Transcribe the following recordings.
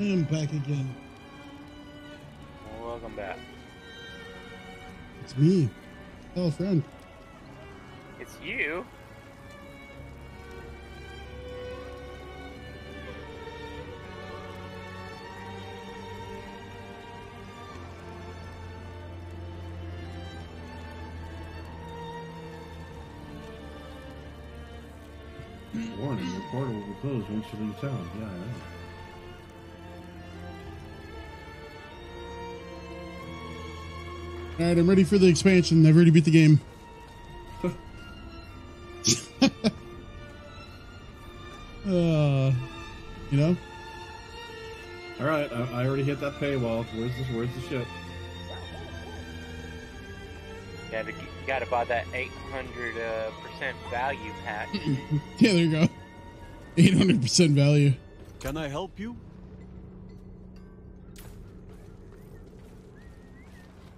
I'm back again. Welcome back. It's me. Hello, friend. It's you. Warning, your portal will be closed once you leave town. Yeah, All right, I'm ready for the expansion. I've already beat the game. uh, you know, All right, I, I already hit that paywall. Where's the Where's the ship? Gotta gotta buy that 800 uh, percent value pack. yeah, there you go. 800% value. Can I help you?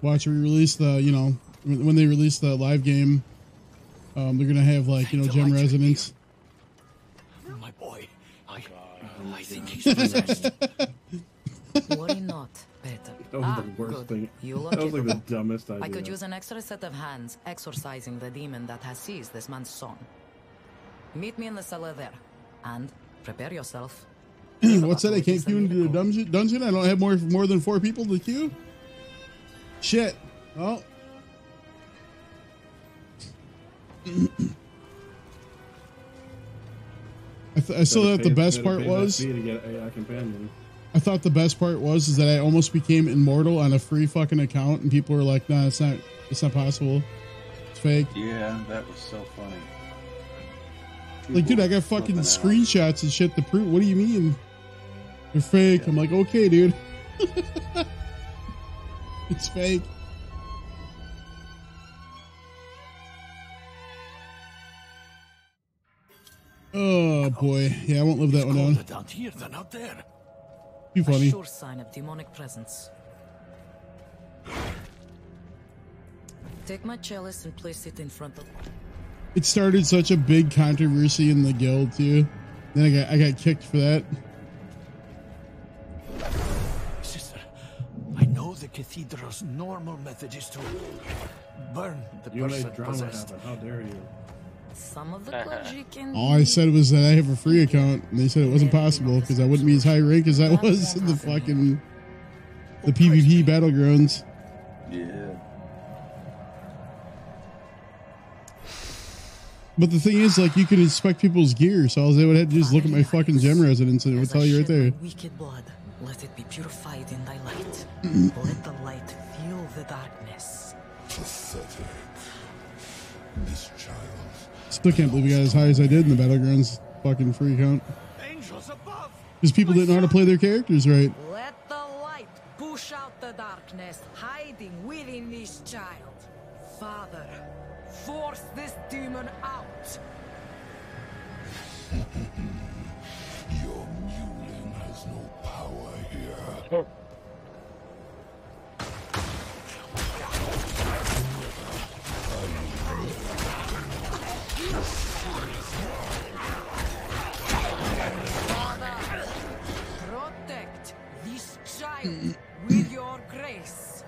Watch we release the, you know, when, when they release the live game, um, they're gonna have like, you know, gem resonance. My boy, I, I think he's possessed. Worry not, Peter. That was ah, the worst good. thing. You look that was like the dumbest idea. I could use an extra set of hands exorcising the demon that has seized this man's son. Meet me in the cellar there, and prepare yourself. What's that? I can't queue into the dungeon. Dungeon. I don't have more more than four people to queue. Shit. Oh. I, th- I still thought the best part was fee to get a, a companion. I thought the best part was is that I almost became immortal on a free fucking account, and people were like, "Nah, it's not. It's not possible. It's fake." Yeah, that was so funny. Like, dude, I got fucking screenshots and shit to prove. What do you mean? They're fake. I'm like, okay, dude. it's fake. Oh boy, yeah, I won't live that one down. down here than out there. Too A funny. sure sign of demonic presence. Take my chalice and place it in front of. It started such a big controversy in the guild too. Then I got I got kicked for that. Cathedral's normal method is to burn the You person drama possessed. happen. How dare you? Some of the uh, uh, clergy can. All I said was that I have a free account, and they said it wasn't possible because I wouldn't be as high rank as I was in the fucking the PvP battlegrounds. Yeah. But the thing is, like, you can inspect people's gear, so all they would have to do is look at my fucking gem resonance, and it would tell you right there. Wicked blood, let it be purified in thy light. Mm-hmm. let the light feel the darkness. Pathetic. This child. Still can't believe we got as high as I did in the battlegrounds fucking free account. Angels above! Because people didn't know how to play their characters right. Let the light push out the darkness hiding within this child. Father, force this demon out. Father, protect this child with your grace.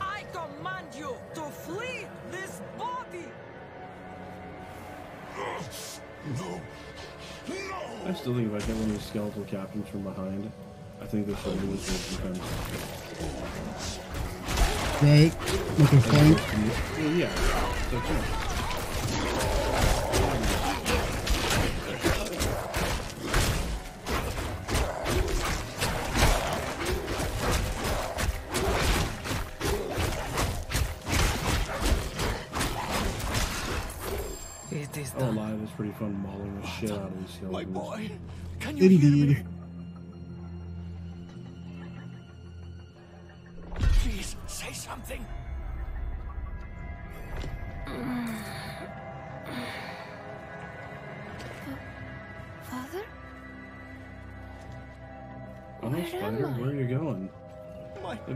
I command you to flee this body. No. I still think if I get one of these skeletal captains from behind, think this will lose the defense. Right? Like a flank. Well, yeah. That's it. It is Oh, live is pretty fun mauling the shit out of these skeletons. My boy, can you hear me?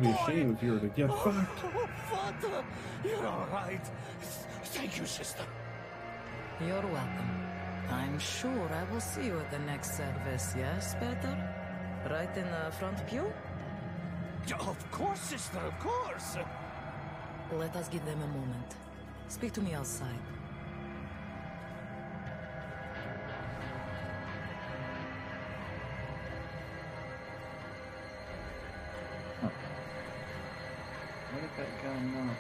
Be a boy. shame if you were to get Oh, fucked. oh, Father, you're all right. Thank you, sister. You're welcome. I'm sure I will see you at the next service, yes, Peter? Right in the front pew? Of course, sister, of course. Let us give them a moment. Speak to me outside. Where that guy know?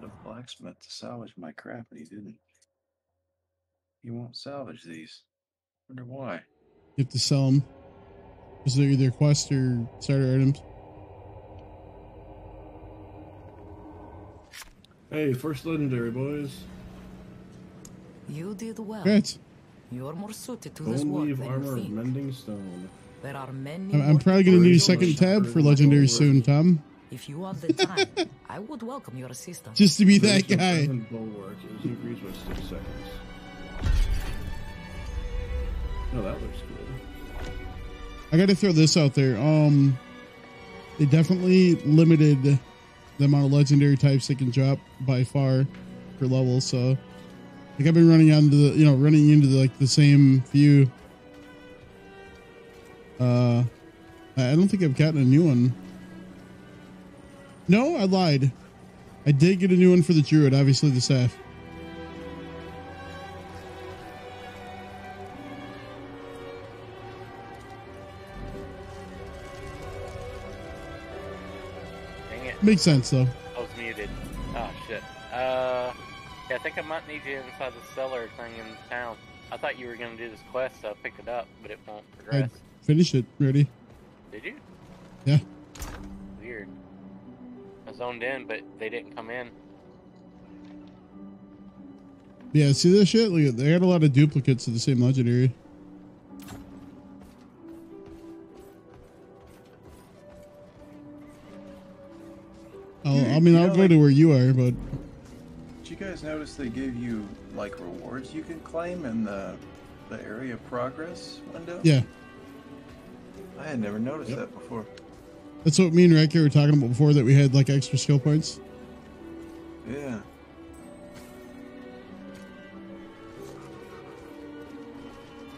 The blacksmith to salvage my crap, and he didn't. He won't salvage these. Wonder why. You have to sell them. Because they're either quest or starter items. Hey, first legendary, boys. You did well. Congrats. You're more suited to this Bone work leaf than armor you of mending stone. There are many. I'm, I'm probably going to need a second tab for legendary soon, Tom. If you have the time, I would welcome your assistance. Just to be that guy. seven Bulwark is increased by six seconds. Oh, that looks cool. I got to throw this out there. Um, they definitely limited the amount of legendary types they can drop by far per level. So, like I've been running onto the, you know, running into the, like the same few. Uh, I don't think I've gotten a new one. No, I lied. I did get a new one for the druid. Obviously, the staff. Dang it. Makes sense though. I was muted. Oh shit. Uh, yeah, I think I might need you inside the cellar thing in town. I thought you were gonna do this quest, so I picked it up, but it won't I progress. Finished it already. Did you? Yeah. Weird. I zoned in, but they didn't come in. Yeah, see this shit? Look, they had a lot of duplicates of the same legendary. I'll, I mean, you I'll know, go like- to where you are, but Did you guys notice they give you like rewards you can claim in the the area of progress window? yeah, I had never noticed Yep. that before. that's what me and Rekka were talking about before that we had like extra skill points. Yeah.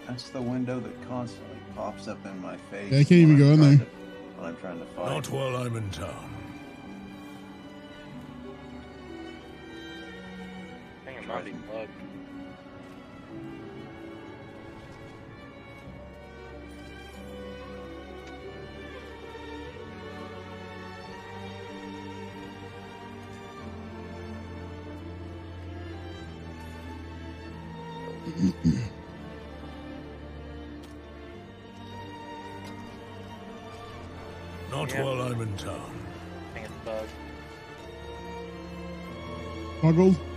That's the window that constantly pops up in my face. Yeah, I can't even go I'm in there. to- when I'm trying to fight. Not while I'm in town. I think it might be plugged. Not Yeah. while I'm in town. I think it's bugged. Buggled. Oh,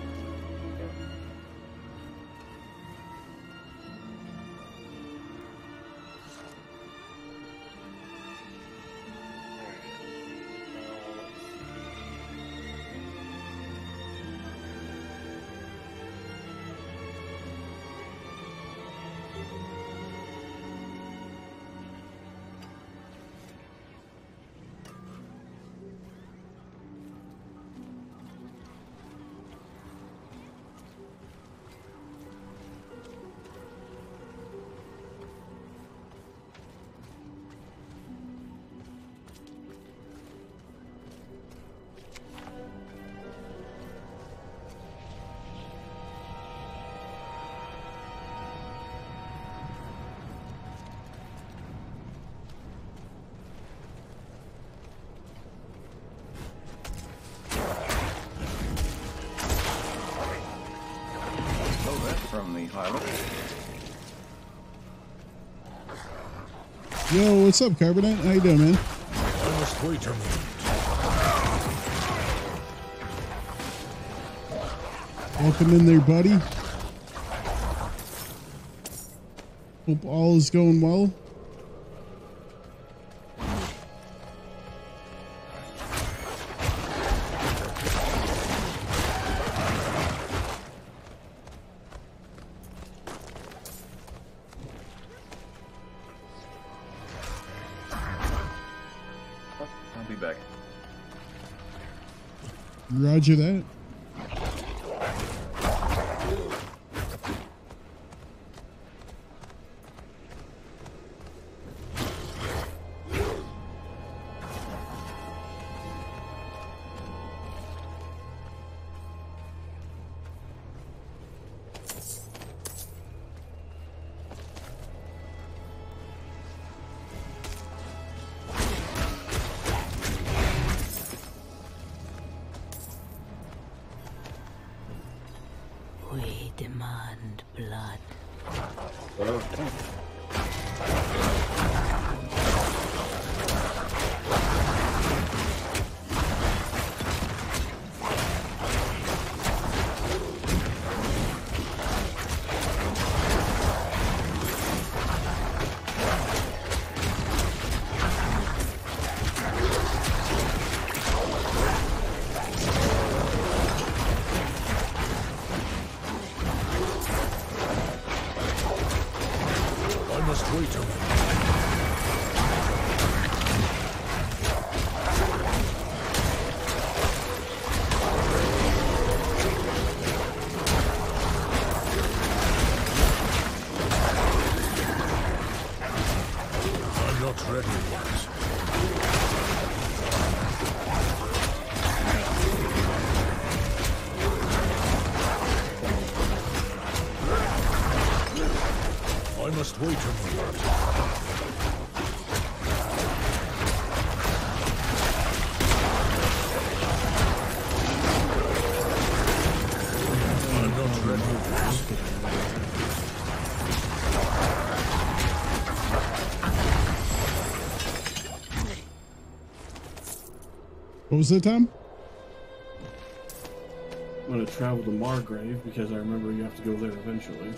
that's from. Yo, what's up, Carbonite? How you doing, man? I must wait a minute. Welcome in there, buddy. Hope all is going well. Roger that. Was it, Tom? I'm gonna travel to Margrave because I remember you have to go there eventually.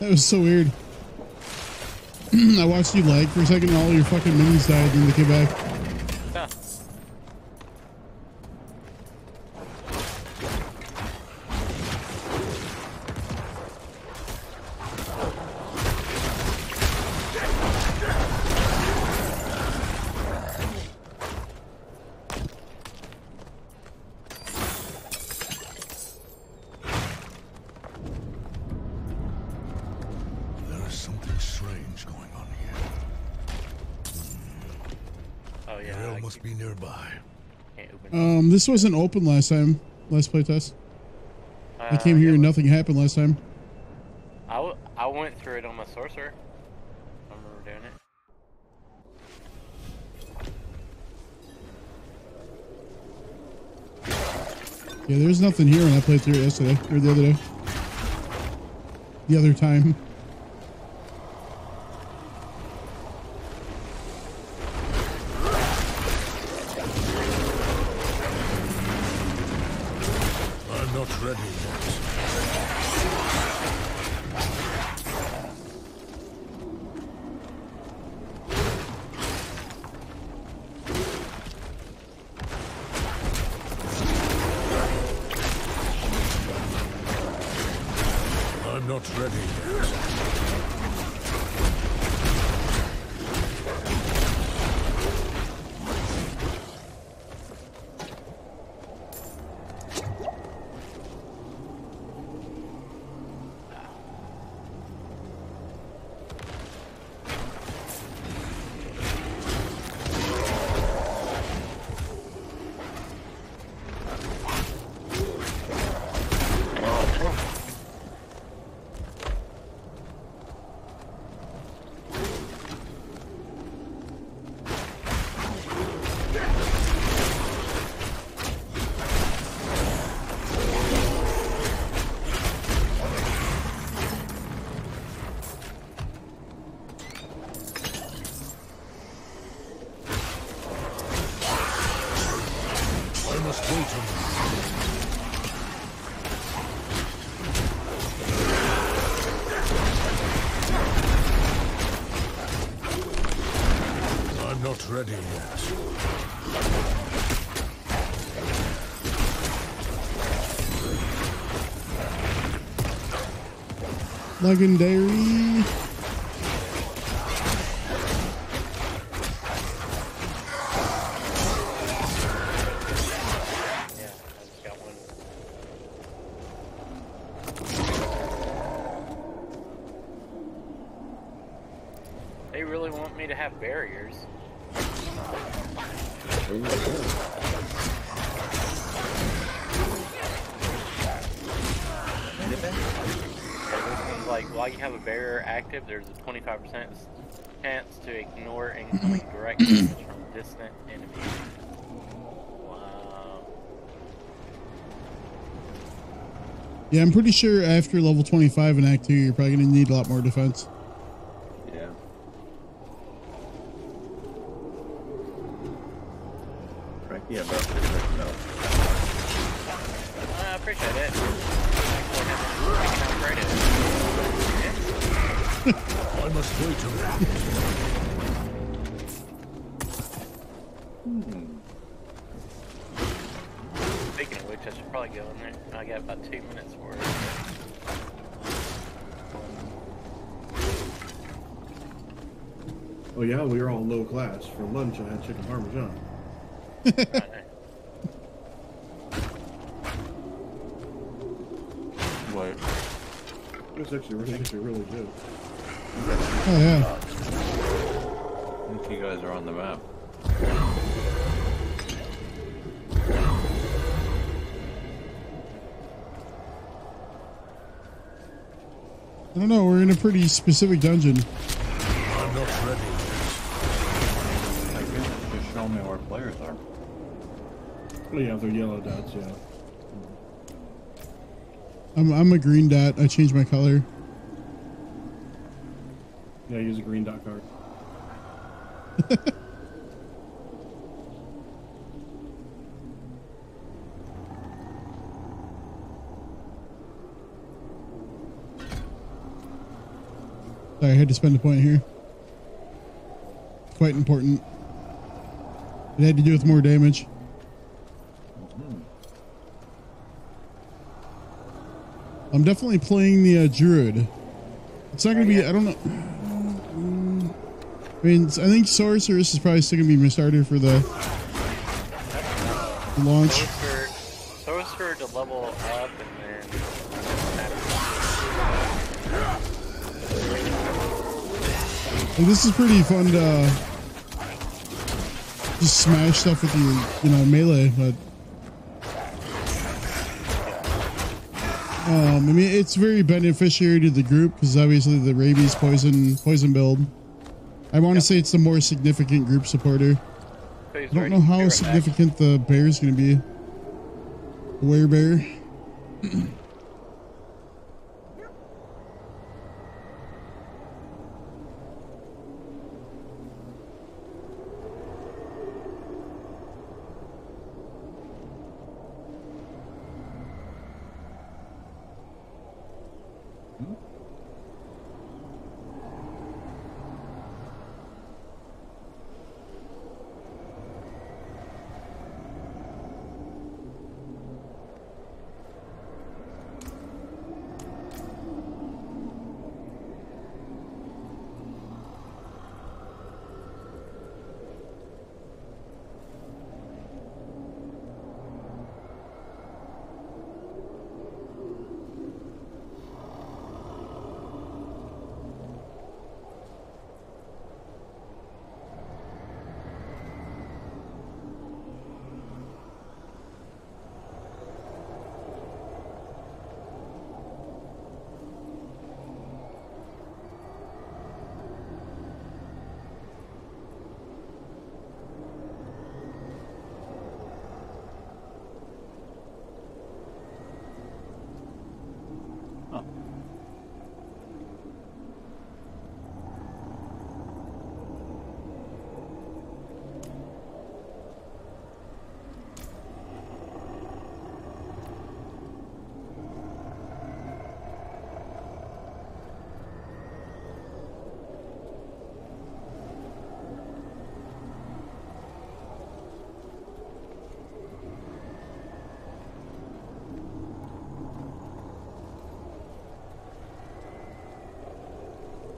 That was so weird. I watched you lag for a second and all your fucking minions died and they came back. This wasn't open last time. Last playtest. I came Uh, here and nothing happened last time. I, w- I went through it on my sorcerer. I remember doing it. Yeah, there's nothing here when I played through it yesterday or the other day. The other time. Legendary. They really want me to have barriers. Active, there's a 25% chance to ignore incoming direct damage from distant enemies. Wow. Yeah, I'm pretty sure after level 25 in Act 2, you're probably going to need a lot more defense. that chicken parmesan. Wait. It's actually really, actually really good. Oh yeah. I think you guys are on the map. I don't know, we're in a pretty specific dungeon. Players are. Oh yeah, they're yellow dots. Yeah. I'm I'm a green dot. I changed my color. Yeah, use a green dot card. Sorry, I had to spend a point here. Quite important. It had to do with more damage. I'm definitely playing the uh, druid. It's not gonna be. I don't know. I mean, I think sorceress is probably still gonna be my starter for the, the launch. Sorcerer, sorcerer to level up and then. Like, this is pretty fun to uh, just smash stuff with your, you know, melee, but um, I mean, it's very beneficiary to the group because obviously the rabies poison poison build. I want to say it's the more significant group supporter. I don't know how significant the bear is going to be. The werebear.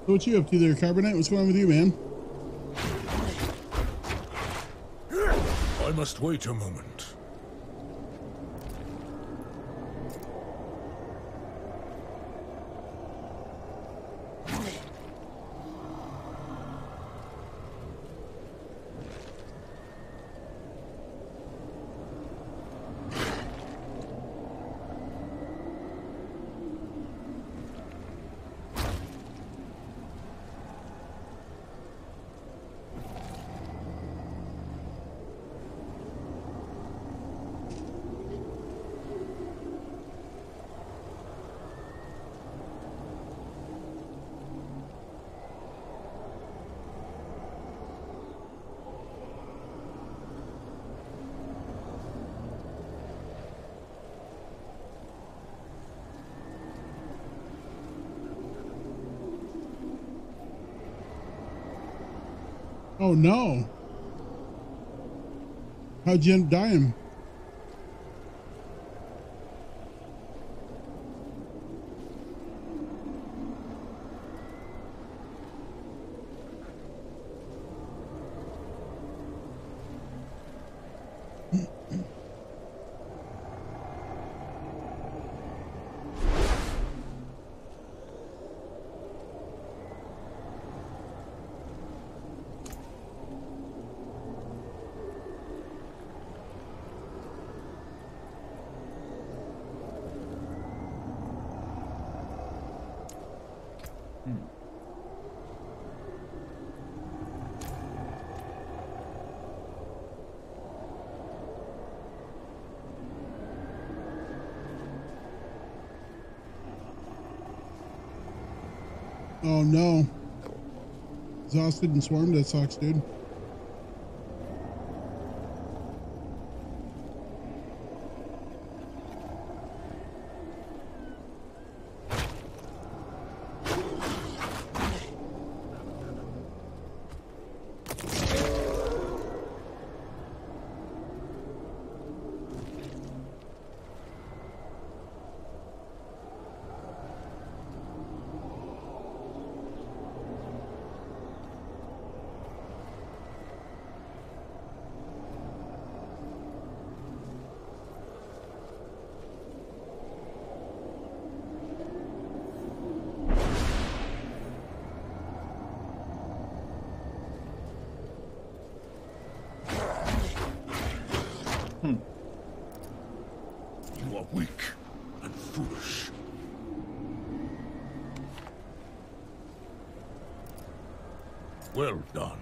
What you up to there, Carbonite? What's going on with you, man? I must wait a moment. Oh no. How'd you end up dying? Oh no. Exhausted and swarmed. That sucks, dude. You are weak and foolish. Well done.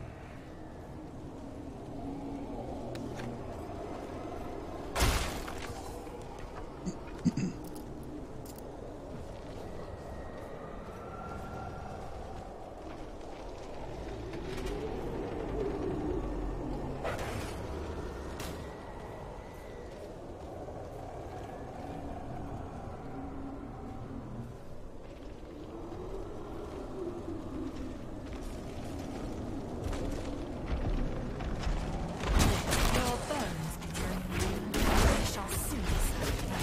Your bones be turning blue. I shall soon serve them.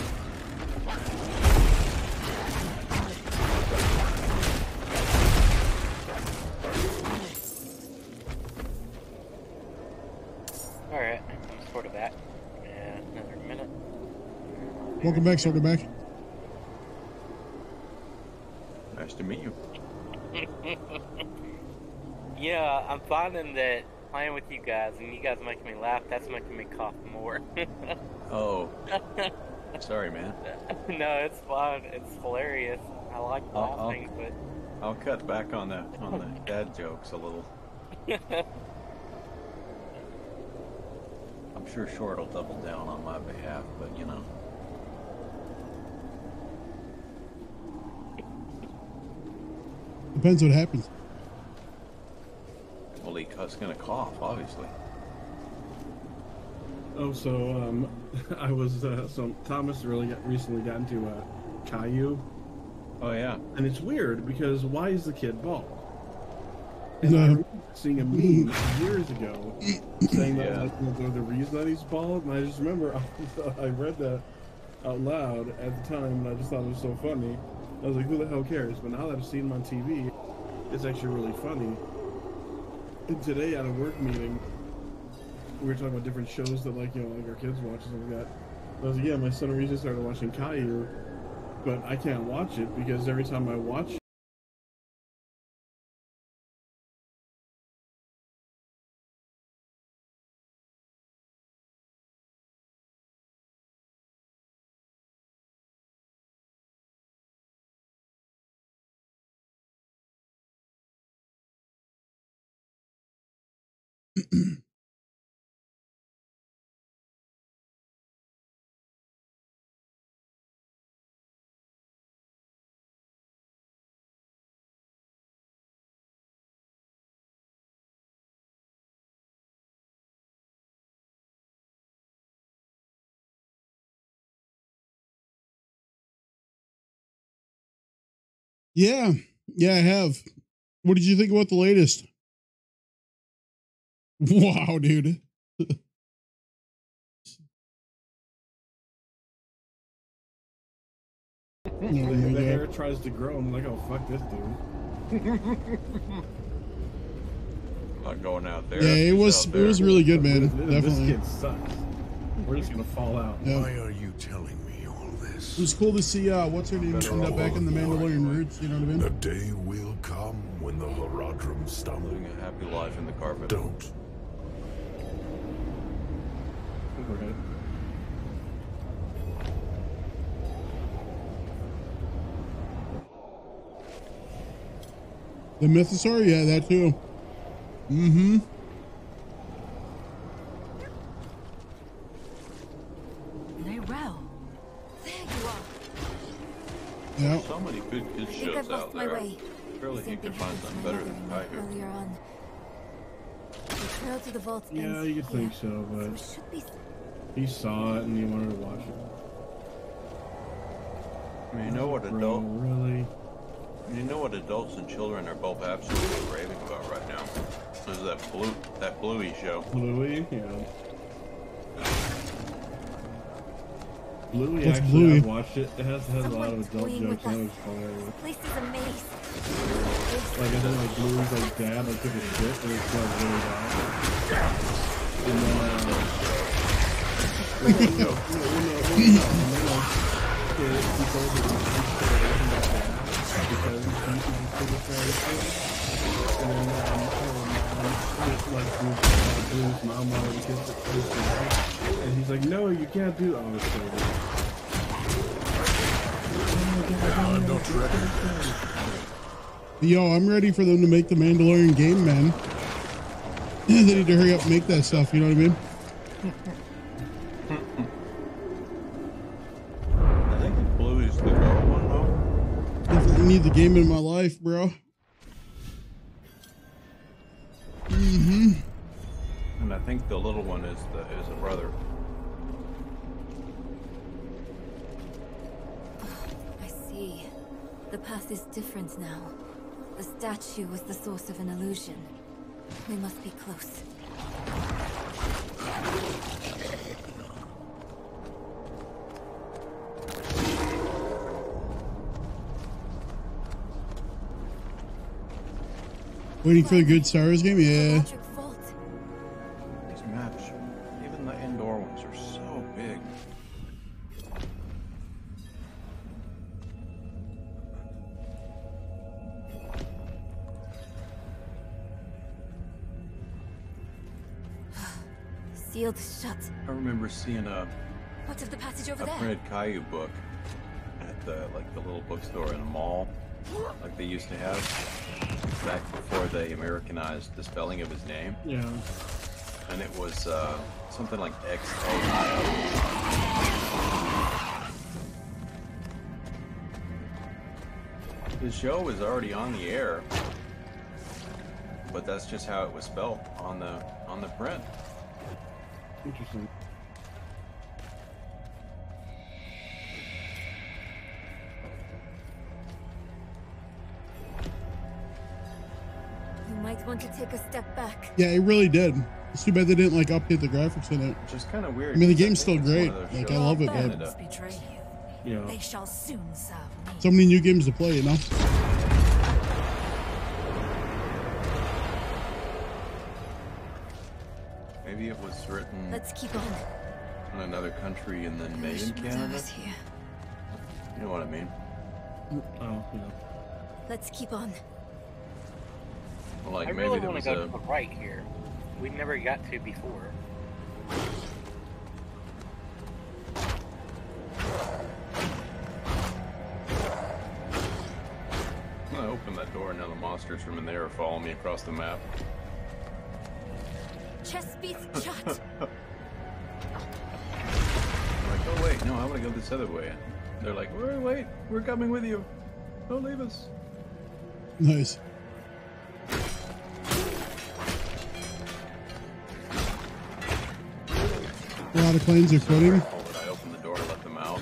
Alright, I'm sort of back. Yeah, another minute. Welcome back, Circle back. Nice to meet you. Yeah, I'm finding that playing with you guys and you guys making me laugh, that's making me cough more. Oh, sorry, man. no, it's fun. It's hilarious. I like I'll- I'll- laughing, but I'll cut back on the on the dad jokes a little. I'm sure Short will double down on my behalf, but you know. Depends what happens. Well, he was gonna cough, obviously. Oh, so um, I was uh, so Thomas really got, recently got into uh, Caillou, Oh yeah. and it's weird because why is the kid bald? And No. I remember seeing a meme years ago saying that Yeah. like, the, the reason that he's bald, and I just remember I read that out loud at the time, and I just thought it was so funny. I was like, who the hell cares? But now that I've seen him on TV, it's actually really funny. And today at a work meeting, we were talking about different shows that like you know like our kids watch and stuff like that. I was like, yeah, my son recently started watching Caillou, but I can't watch it because every time I watch Yeah, yeah, I have. What did you think about the latest? Wow, dude. the, the go. hair tries to grow, I'm like, oh fuck this dude. Not going out there. Yeah, it was it was really good, man. This- this Definitely. kid sucks. We're just gonna fall out. Yeah. Why are you telling me all this? It was cool to see uh what's her name end up back in the Mandalorian anyway. roots, you know what I mean? The day will come when the Horadrim stumble. Living a happy life in the carpet. Don't. Overhead. The Mythosaur, yeah, that too. Mm-hmm. Very well. There you are. Yeah. So many good kids I think shows I've lost out my there. way. Surely Same you could find something better than mother Tiger. Earlier on. The trail to the vault Yeah, ends you could think so, So but it should he saw it and he wanted to watch it. I mean, you know what Bro, adult, really? you know what adults and children are both absolutely raving about right now. Is that blue, that Bluey show? Bluey, yeah. Bluey, What's actually, Bluey? I've watched it. It has, has a lot of adult jokes and us. it's hilarious. The place is a maze. Like, I think like Bluey's like dad like took a shit and it smelled really bad. And then, uh, and he's like, no, you can't do. Oh? Yo, I'm ready for them to make the Mandalorian game, man. they need to hurry up and make that stuff, you know what I mean? Need the game in my life, bro. Mm-hmm. And I think the little one is the is a brother. I see. The path is different now. The statue was the source of an illusion. We must be close. Waiting for the good Star Wars game? Yeah. These maps, even the indoor ones, are so big. Sealed shut. I remember seeing a, What of the passage over a there? printed Caillou book at the like the little bookstore in a mall, like they used to have back before they Americanized the spelling of his name, Yeah. and it was uh, something like X A I O. The show was already on the air, but that's just how it was spelled on the on the print. Interesting. Might want to take a step back. Yeah, it really did. It's too bad they didn't like update the graphics in it. Which is kind of weird. I mean, the game's still great. Like, I love it, in but- you. Yeah. They shall soon serve me. So many new games to play, you know? Maybe it was written Let's keep on. in another country and then made in Canada. You know what I mean? Oh, yeah. Let's keep on. Well, like I maybe really there want to go a to the right here. We never got to before. I'm gonna open that door and now the monsters from in there are following me across the map. Chest beats shut. I'm like, oh wait, no, I want to go this other way. They're like, wait, wait, we're coming with you. Don't leave us. Nice. Of planes are floating. Oh, I opened the door to let them out.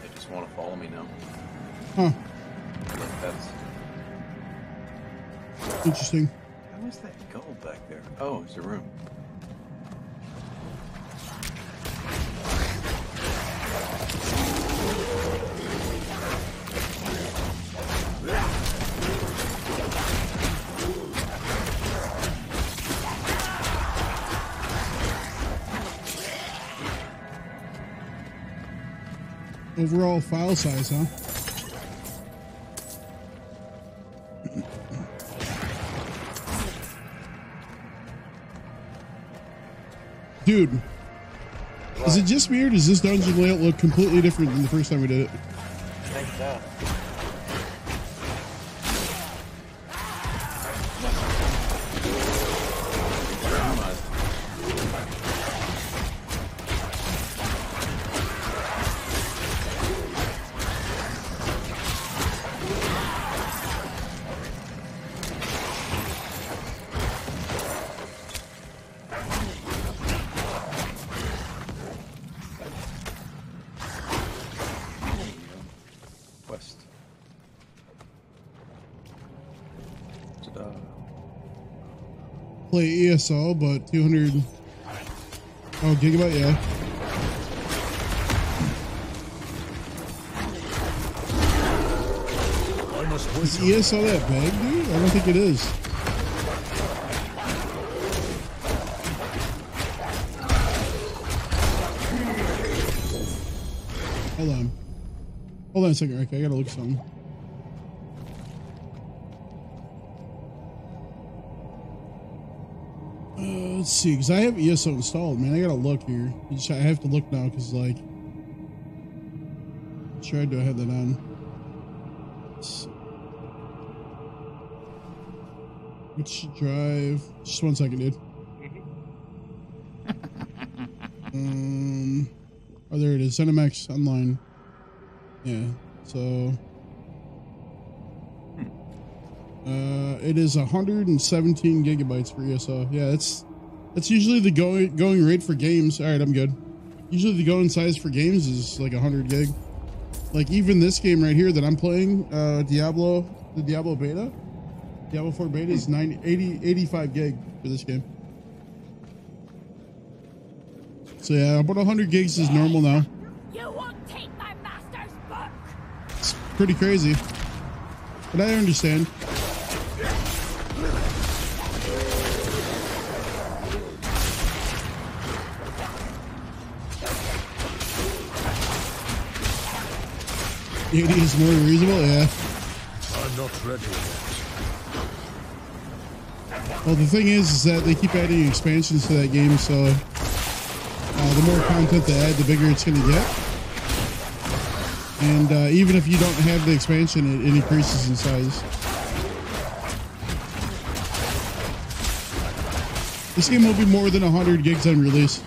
They just want to follow me now. Huh. Like, that's Interesting. how is that gold back there? Oh, it's a room. Overall file size, huh? Dude, is it just or does this dungeon layout look completely different than the first time we did it? I think so. Play ESO, but 200. Oh, gigabyte, yeah. Is. ESO that big, dude? I don't think it is. Hold on. Hold on a second, Rick. I gotta look something. See, because I have ESO installed, man. I gotta look here. I have to look now, because, like, sure, do I have that on? Which drive? Just one second, dude. um, oh, there it is. ZeniMax Online. Yeah. So, uh, it is 117 gigabytes for ESO. Yeah, that's that's usually the going going rate for games. All right, I'm good. Usually the going size for games is like 100 gig. Like even this game right here that I'm playing, uh, Diablo, the Diablo beta. Diablo 4 beta is 90, 80, 85 gig for this game. So yeah, about 100 gigs is normal now. You won't take my master's book! It's pretty crazy. But I understand. Eighty is more reasonable, yeah. I'm not ready yet. Well, the thing is, is that they keep adding expansions to that game, so uh, the more content they add, the bigger it's going to get. And uh, even if you don't have the expansion, it, it increases in size. This game will be more than 100 gigs on release.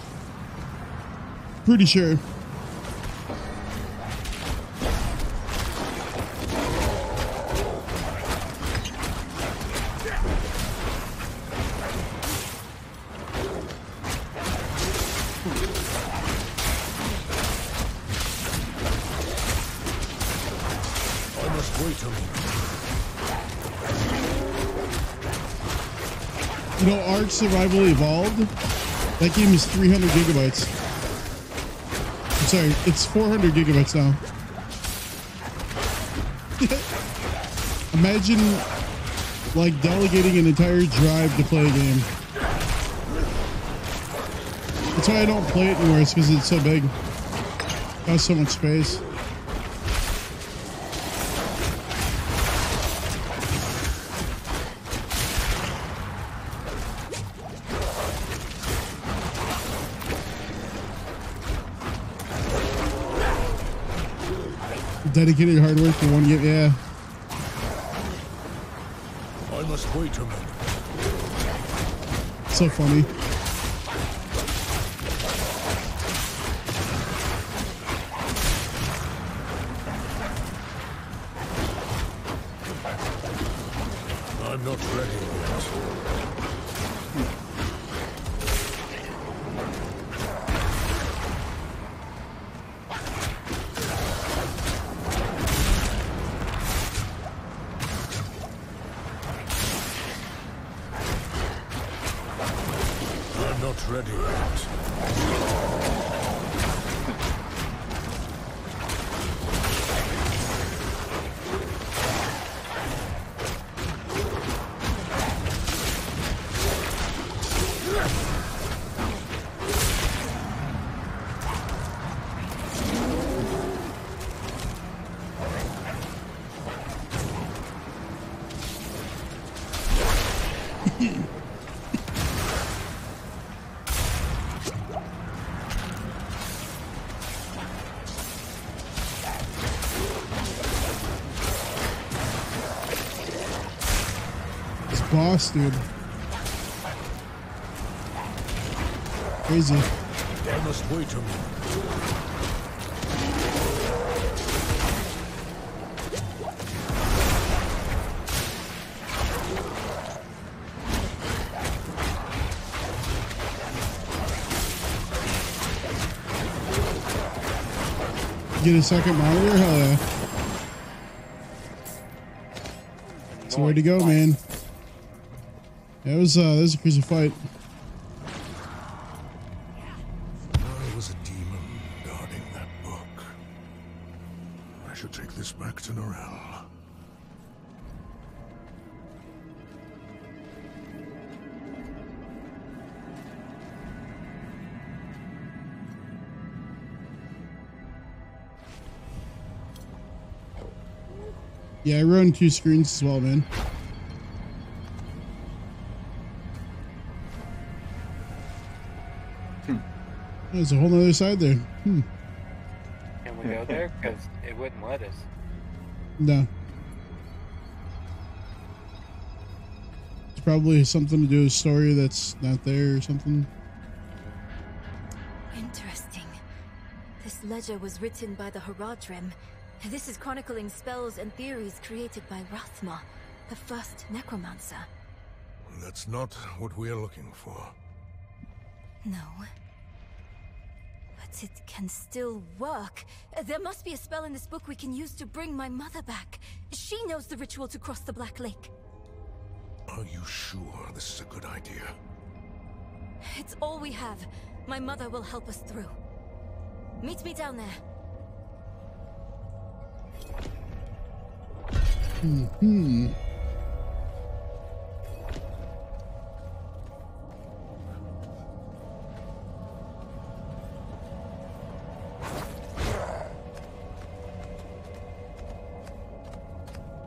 Pretty sure. Survival Evolved, that game is 300 gigabytes. I'm sorry, it's 400 gigabytes now. Imagine, like, delegating an entire drive to play a game. That's why I don't play it anymore, it's because it's so big. It has so much space. Dedicated hard work for one game, yeah. I must wait a minute. So funny. Boss, dude. Crazy. I must wait a minute. Get a second monitor? Hell yeah. So where to go, man? Yeah, it was uh, that was a crazy fight. I was a demon guarding that book. I should take this back to Neyrelle. Yeah, I run two screens as well, man. There's a whole other side there. Hmm. Can we go there? Because it wouldn't let us. No. It's probably something to do with a story that's not there or something. Interesting. This ledger was written by the Horadrim. This is chronicling spells and theories created by Rathma, the first necromancer. That's not what we're looking for. No. But it can still work. There must be a spell in this book we can use to bring my mother back. She knows the ritual to cross the Black Lake. Are you sure this is a good idea? It's all we have. My mother will help us through. Meet me down there. Hmm.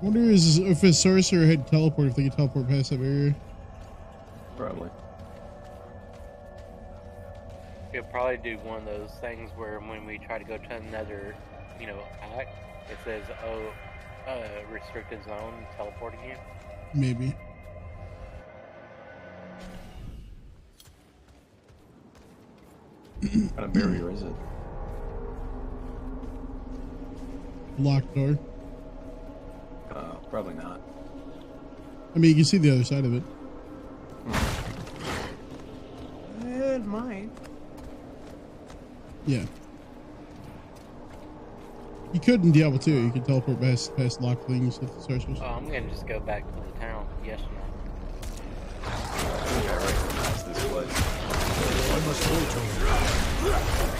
Wonder is if a sorcerer had teleport, if they could teleport past that barrier. Probably. We'll probably do one of those things where when we try to go to another, you know, act, it says, oh, uh, restricted zone, teleporting you. Maybe. What kind of barrier is it? Locked door. Uh, probably not. I mean, you can see the other side of it. It might. Yeah. You could in Diablo 2. You could teleport past past locked things with the sorcerers. Oh, I'm gonna just go back to the town. Yes or no? I think I recognize this place. I must wait on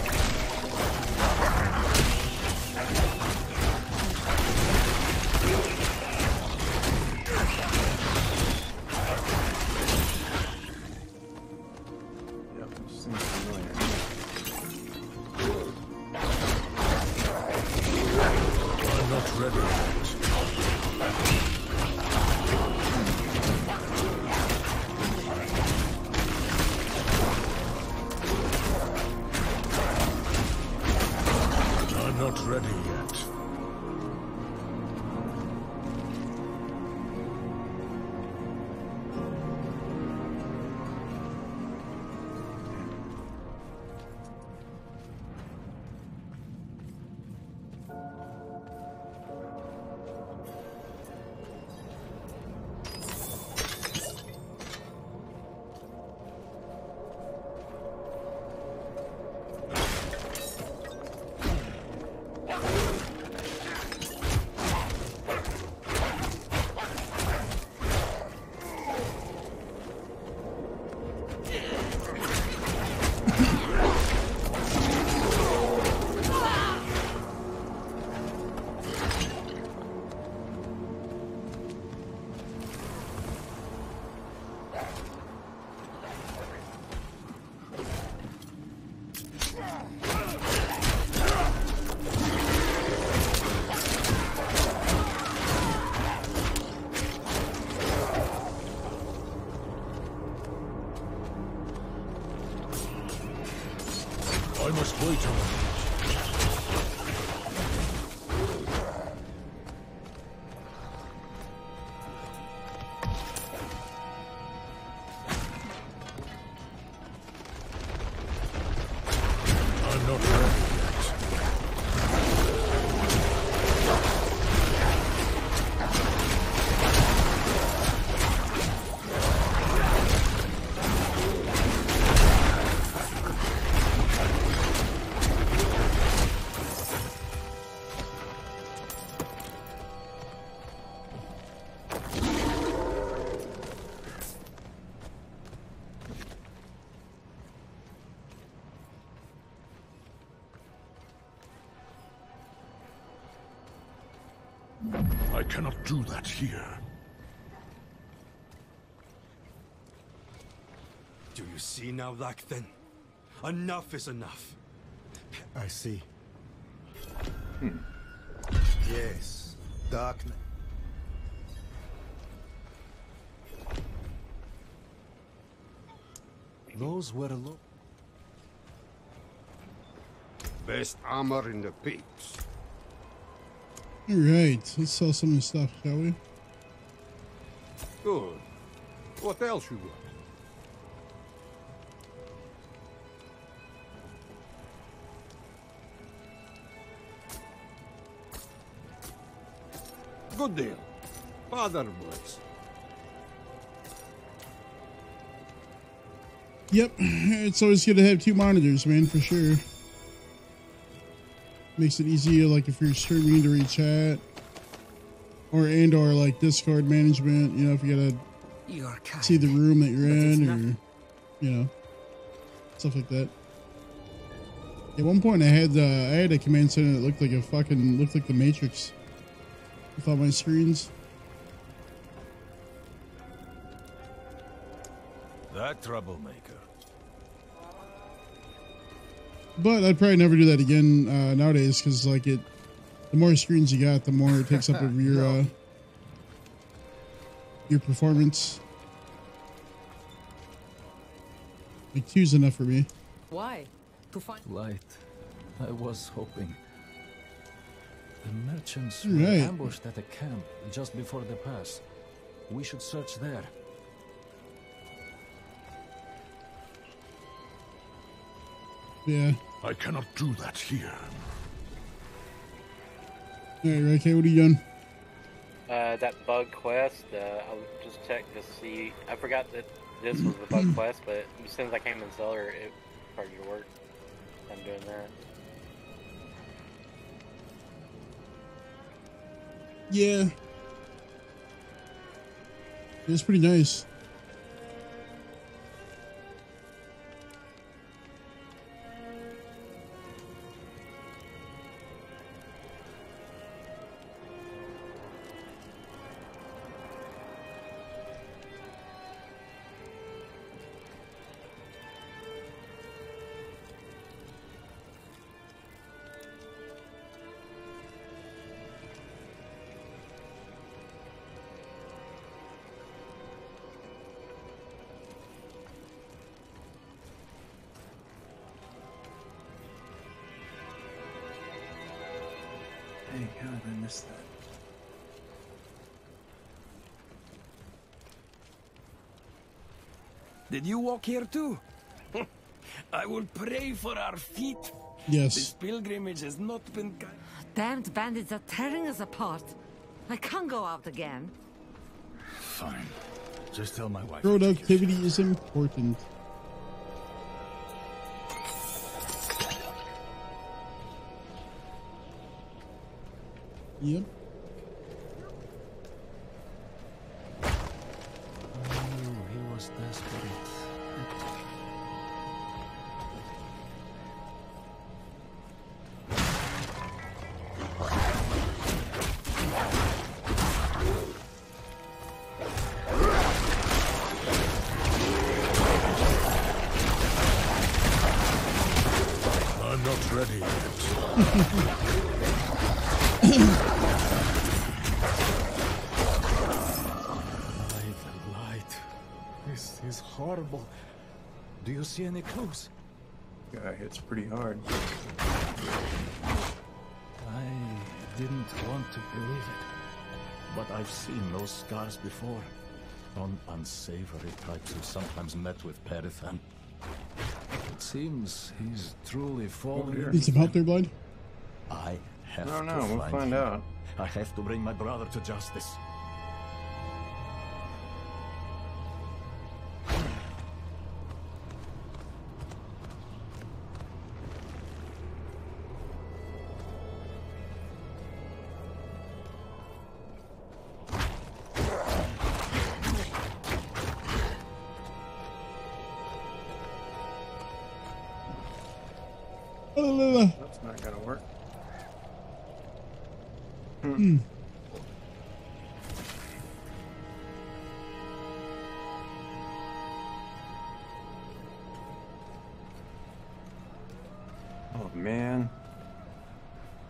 cannot do that here. Do you see now, Lakhthen? Enough is enough. I see. Hmm. Yes, darkness. Those were lo- Best armor in the peeps. All right, let's sell some of this stuff, shall we? Good. What else you got? Good deal. Father bless. Yep, it's always good to have two monitors, man, for sure. Makes it easier, like if you're streaming to read chat, or and or like Discord management. You know, if you gotta You're kind. see the room that you're in, nothing. or you know, stuff like that. At one point, I had uh, I had a command center that looked like a fucking looked like the Matrix with all my screens. That troublemaker. But I'd probably never do that again uh, nowadays because like it, the more screens you got, the more it takes up of your uh, your performance. Like two's enough for me. Why? To find. Light. I was hoping. The merchants Right. were ambushed at a camp just before the pass. We should search there. Yeah. I cannot do that here. All right, okay. What are you doing? Uh, that bug quest, uh, I'll just check to see. I forgot that this was the bug quest, but as soon as I came in the cellar, it started to work. I'm doing that. Yeah. It was pretty nice. Did you walk here too? I will pray for our feet. Yes. This pilgrimage has not been kind. Damned bandits are tearing us apart. I can't go out again. Fine. Just tell my wife. Productivity is important. Yep. Guy pretty hard. I didn't want to believe it. But I've seen those scars before. On unsavory types who sometimes met with Perithan. It seems he's truly fallen. Need some help there, blind? I have I don't to know, we'll find find him. out. I have to bring my brother to justice.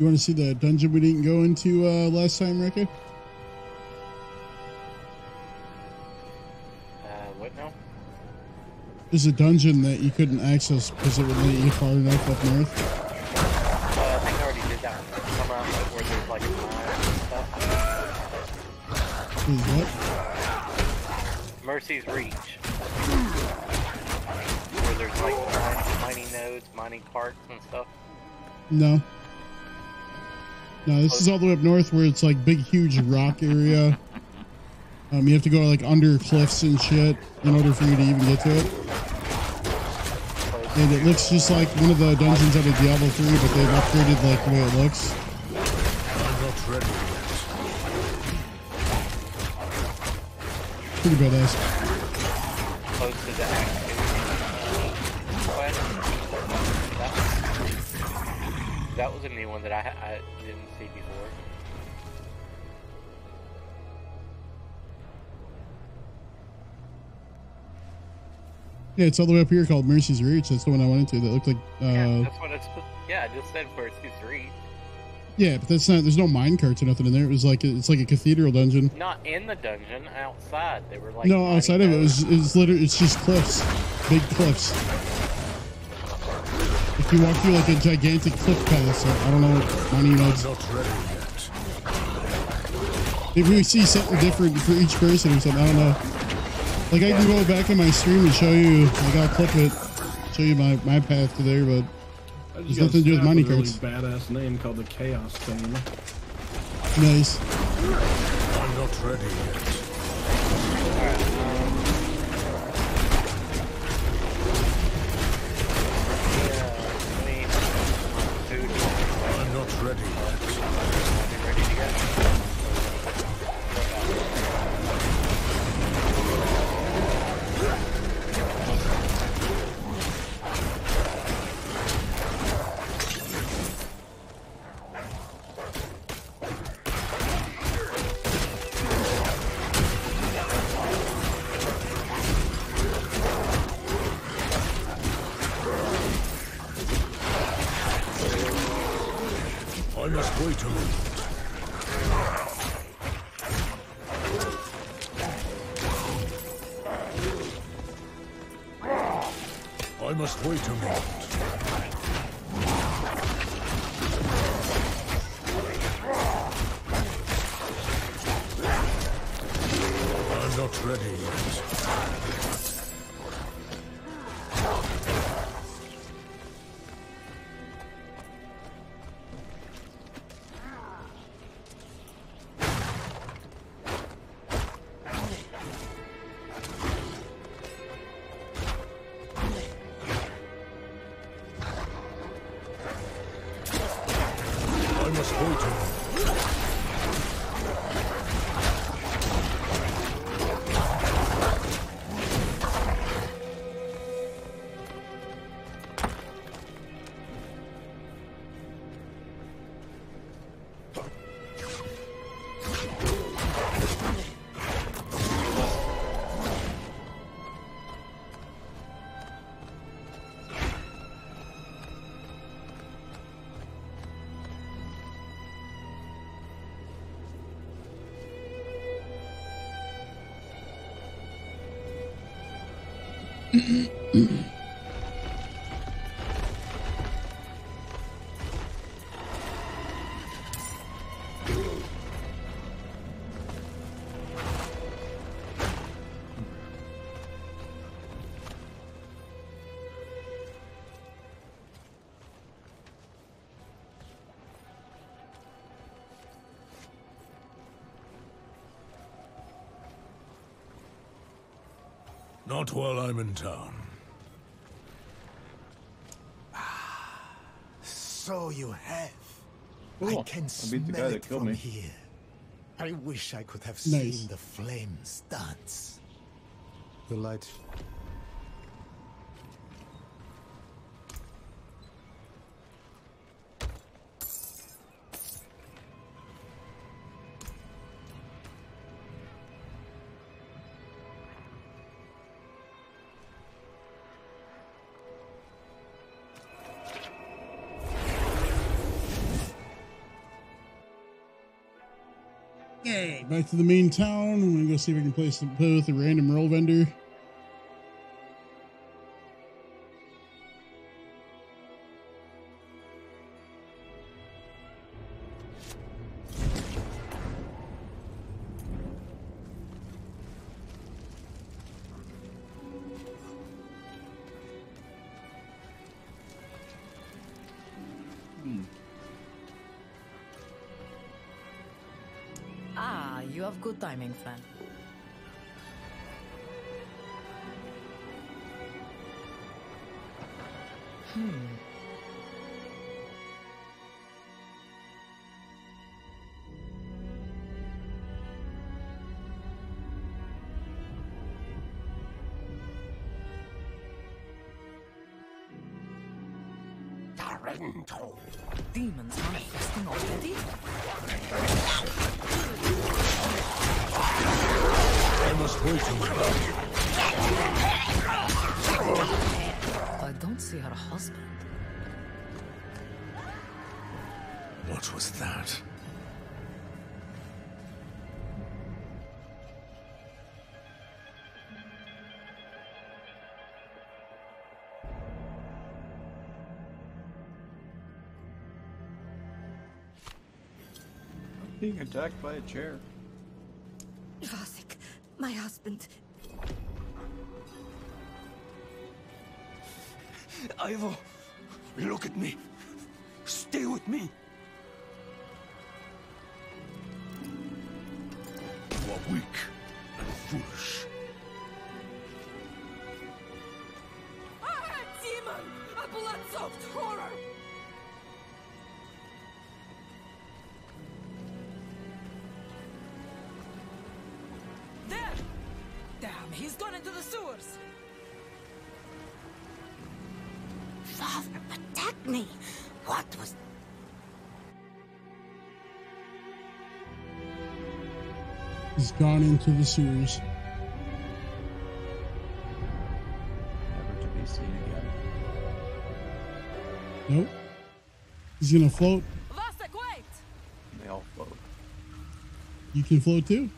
You want to see the dungeon we didn't go into uh, last time, Ricky? Uh, what now? There's a dungeon that you couldn't access because it wouldn't let you far enough up north. Uh, I think I already did that one. Out like, where there's like and stuff. What? Mercy's Reach. Where there's like mining nodes, mining carts and stuff. No. No, this is all the way up north where it's like big, huge rock area. Um, you have to go like under cliffs and shit in order for you to even get to it. And it looks just like one of the dungeons out of Diablo 3, but they've upgraded like the way it looks. Pretty badass. The Act 2 quest. That, that was a new one that I, I didn't see before. Yeah, it's all the way up here called Mercy's Reach. That's the one I went into that looked like. Uh, That's what it's. Yeah, I just said Mercy's Reach. yeah, but that's not. There's no mine carts or nothing in there. It was like it's like a cathedral dungeon. Not in the dungeon, outside. They were like. no, outside of it, it was it's literally it's just cliffs, big cliffs. If you walk through like a gigantic cliff path, so I don't know what mining nodes. Not ready yet. Maybe we see something different for each person or something. I don't know. Like I can go back in my stream and show you. Like I'll clip it, show you my my path to there, but there's nothing to do with mining a really badass name called the Chaos Thing. Nice. I'm not ready yet. え? Not while I'm in town. So you have. Cool. I can I smell the guy that it from me. here. I wish I could have Nice. seen the flames dance. The light. Back to the main town. I'm gonna go see if I can play some play with a random roll vendor. Being attacked by a chair. Vasek, my husband. Ivo, look at me. Stay with me. Gone into the sewers. Never to be seen again. Nope. He's gonna float. Vasek, wait! They all float. You can float too.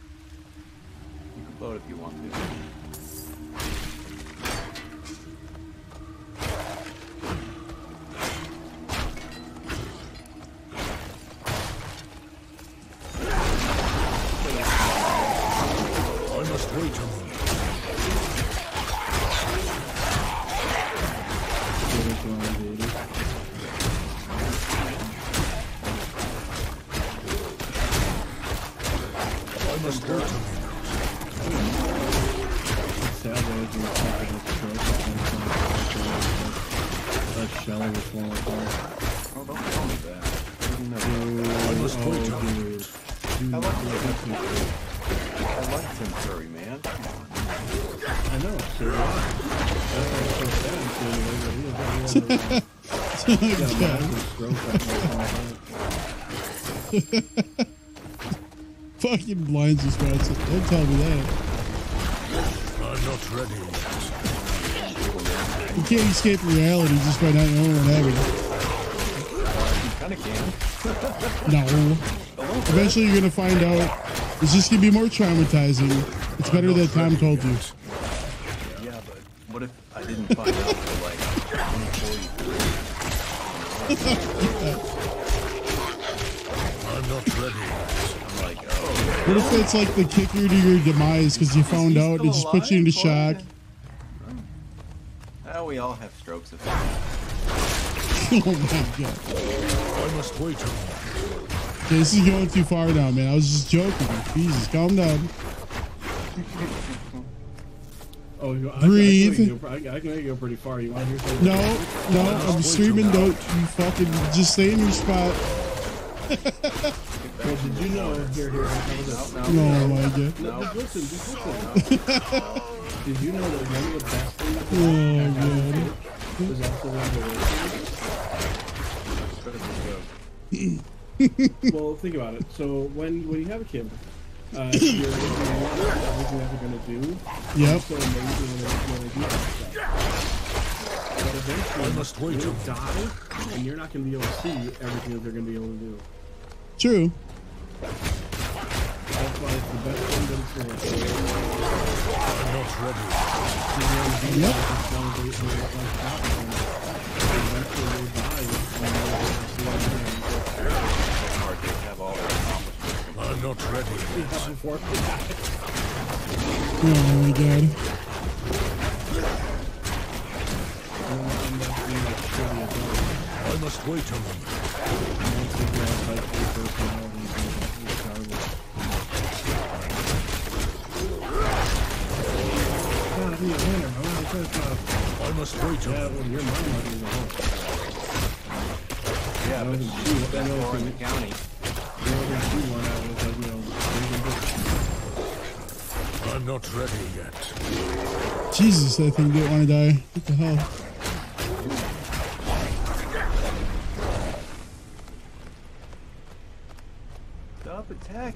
Man. So Don't tell me that. I'm not ready yet. You can't escape reality just by not knowing what happened. You kind of can. No. Eventually, you're gonna find out. It's just gonna be more traumatizing. It's better that Tom told you. It's like the kicker to your demise because you found out it just puts you into shock? Oh, we all have strokes of Oh my god. I must wait a moment. Okay, this is going too far now, man. I was just joking. Jesus, calm down. Oh, you, I, Breathe. I, can go, I, I can make you go pretty far. You want to hear something? No, no, I'm streaming. Don't you fucking just stay in your spot. Well, did you know? Here, here, how about this? Oh my god. No, just listen, just listen. Did you know that one of the best things Oh god. is also one of well, think about it. So when when you have a kid, uh, you're, you're not everything that they're gonna do. Yep. It's so amazing when they, when they do that. But eventually, I must wait you'll die, and you're not gonna be able to see everything that they're gonna be able to do. True. That's why it's the best. I'm not ready. Yep. Hard to have all their accomplishments. I'm not ready. My I must wait a moment. I I must wait a hoe. Yeah, but she's whore in the county. You. I'm not ready yet. Jesus, that thing didn't want to die. What the hell?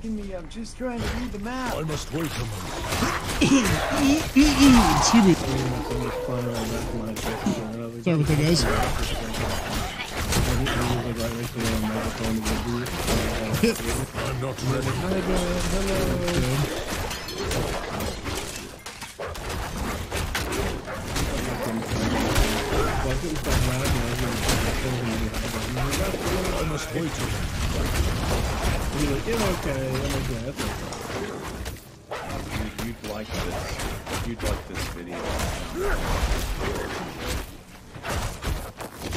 Attacking me. I'm just trying to read the map. I must wait a moment. Excuse me. So much fun and I recognize that. So I was like, Sorry about that, guys. I think he was like right next to me on the microphone to go do it. Uh, I'm not ready. Hi, Dad. Hello. Well, I couldn't stop laughing. I must wait moment. He's like, it's okay. I'm okay. You- You'd like this. You'd like this video.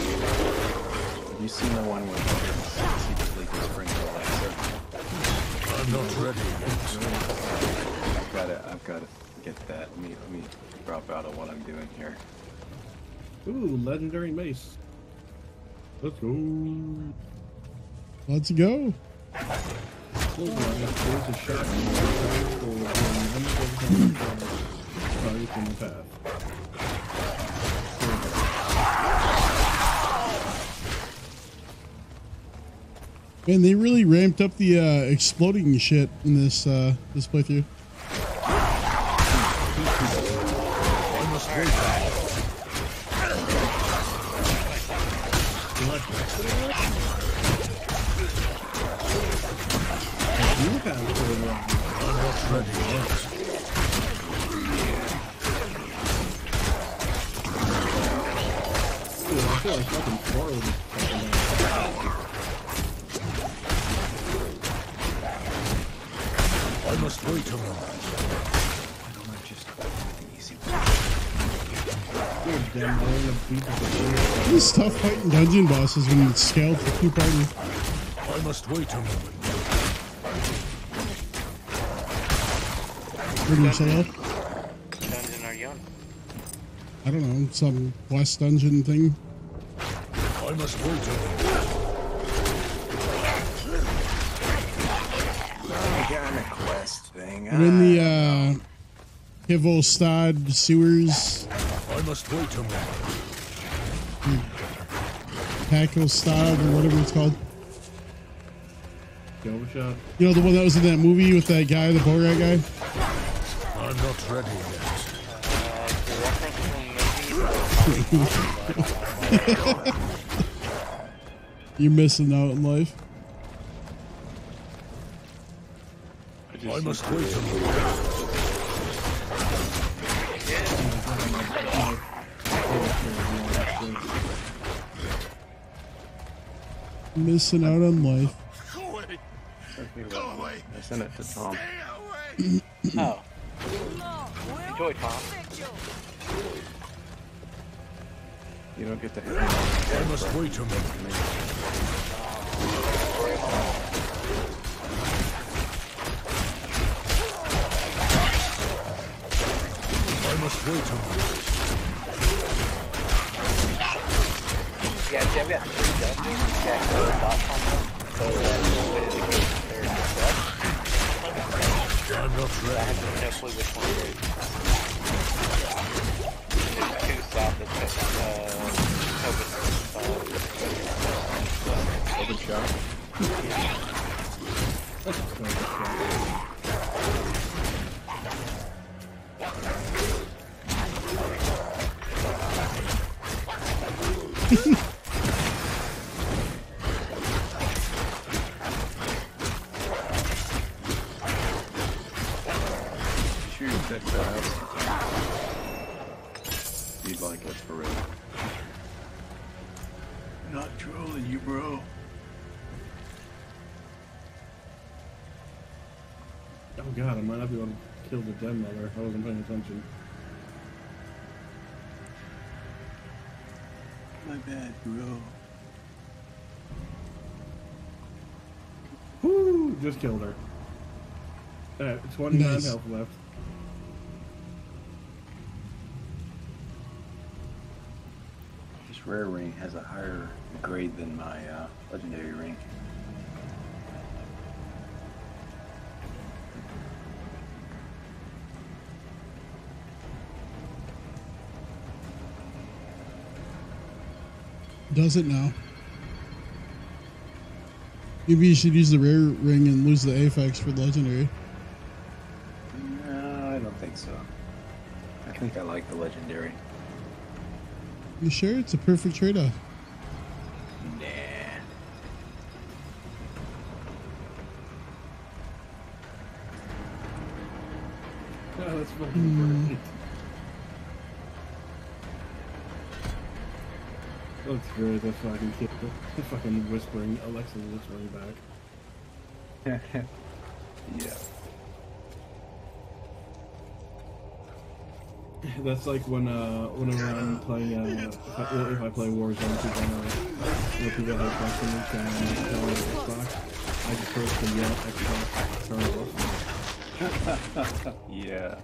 Have you seen the one where Mother secretly just brings Alexa? I'm not ready. I've gotta, I've gotta get that. Let me, let me drop out of what I'm doing here. Ooh, legendary mace. Let's go. Let's go. Man, they really ramped up the uh, exploding shit in this uh, this playthrough. Like fucking Toro is fucking I must wait a moment. Good damn, I wanna beat the shit. It's tough fighting dungeon bosses when it's scaled for two party. I must wait a moment. Where do you up? Dungeon are you on? I don't know, some West dungeon thing. I must wait a moment. Again, a quest thing. I'm in the uh, Hivelstad sewers, I must wait a moment. Pakelstad, or whatever it's called. You know, the one that was in that movie with that guy, the Borat guy? I'm not ready yet. You're missing out in life. I must wait a moment. Missing out on life. Go away. I sent it to Tom. Oh. Enjoy, Tom. You don't get to. I must wait a moment. I must wait a moment. Yeah, Jim, we have three dungeons. Check the dots on them. So that when it goes there to set. I'm not I have ready. no clue which one it is. South that uh, Open, uh, Open shop. Check that out sometime. You'd like it for real. Not trolling you, bro. Oh god, I might not be able to kill the dead mother. I wasn't paying attention. My bad, bro. Woo! Just killed her. Alright, 29 Nice. health left. This rare ring has a higher grade than my uh, legendary ring. Does it now? Maybe you should use the rare ring and lose the Apex for legendary. No, I don't think so. I think I like the legendary. You sure it's a perfect trade-off? Nah. Oh, that's fucking Hmm. great. That's great, that fucking kid. The fucking whispering, Alexa whispering back. yeah. That's like when, uh, whenever I'm playing, uh, if I, well, if I play Warzone, people know, people have questions and tell me Xbox, I just first can yell Xbox, turn it off. yeah.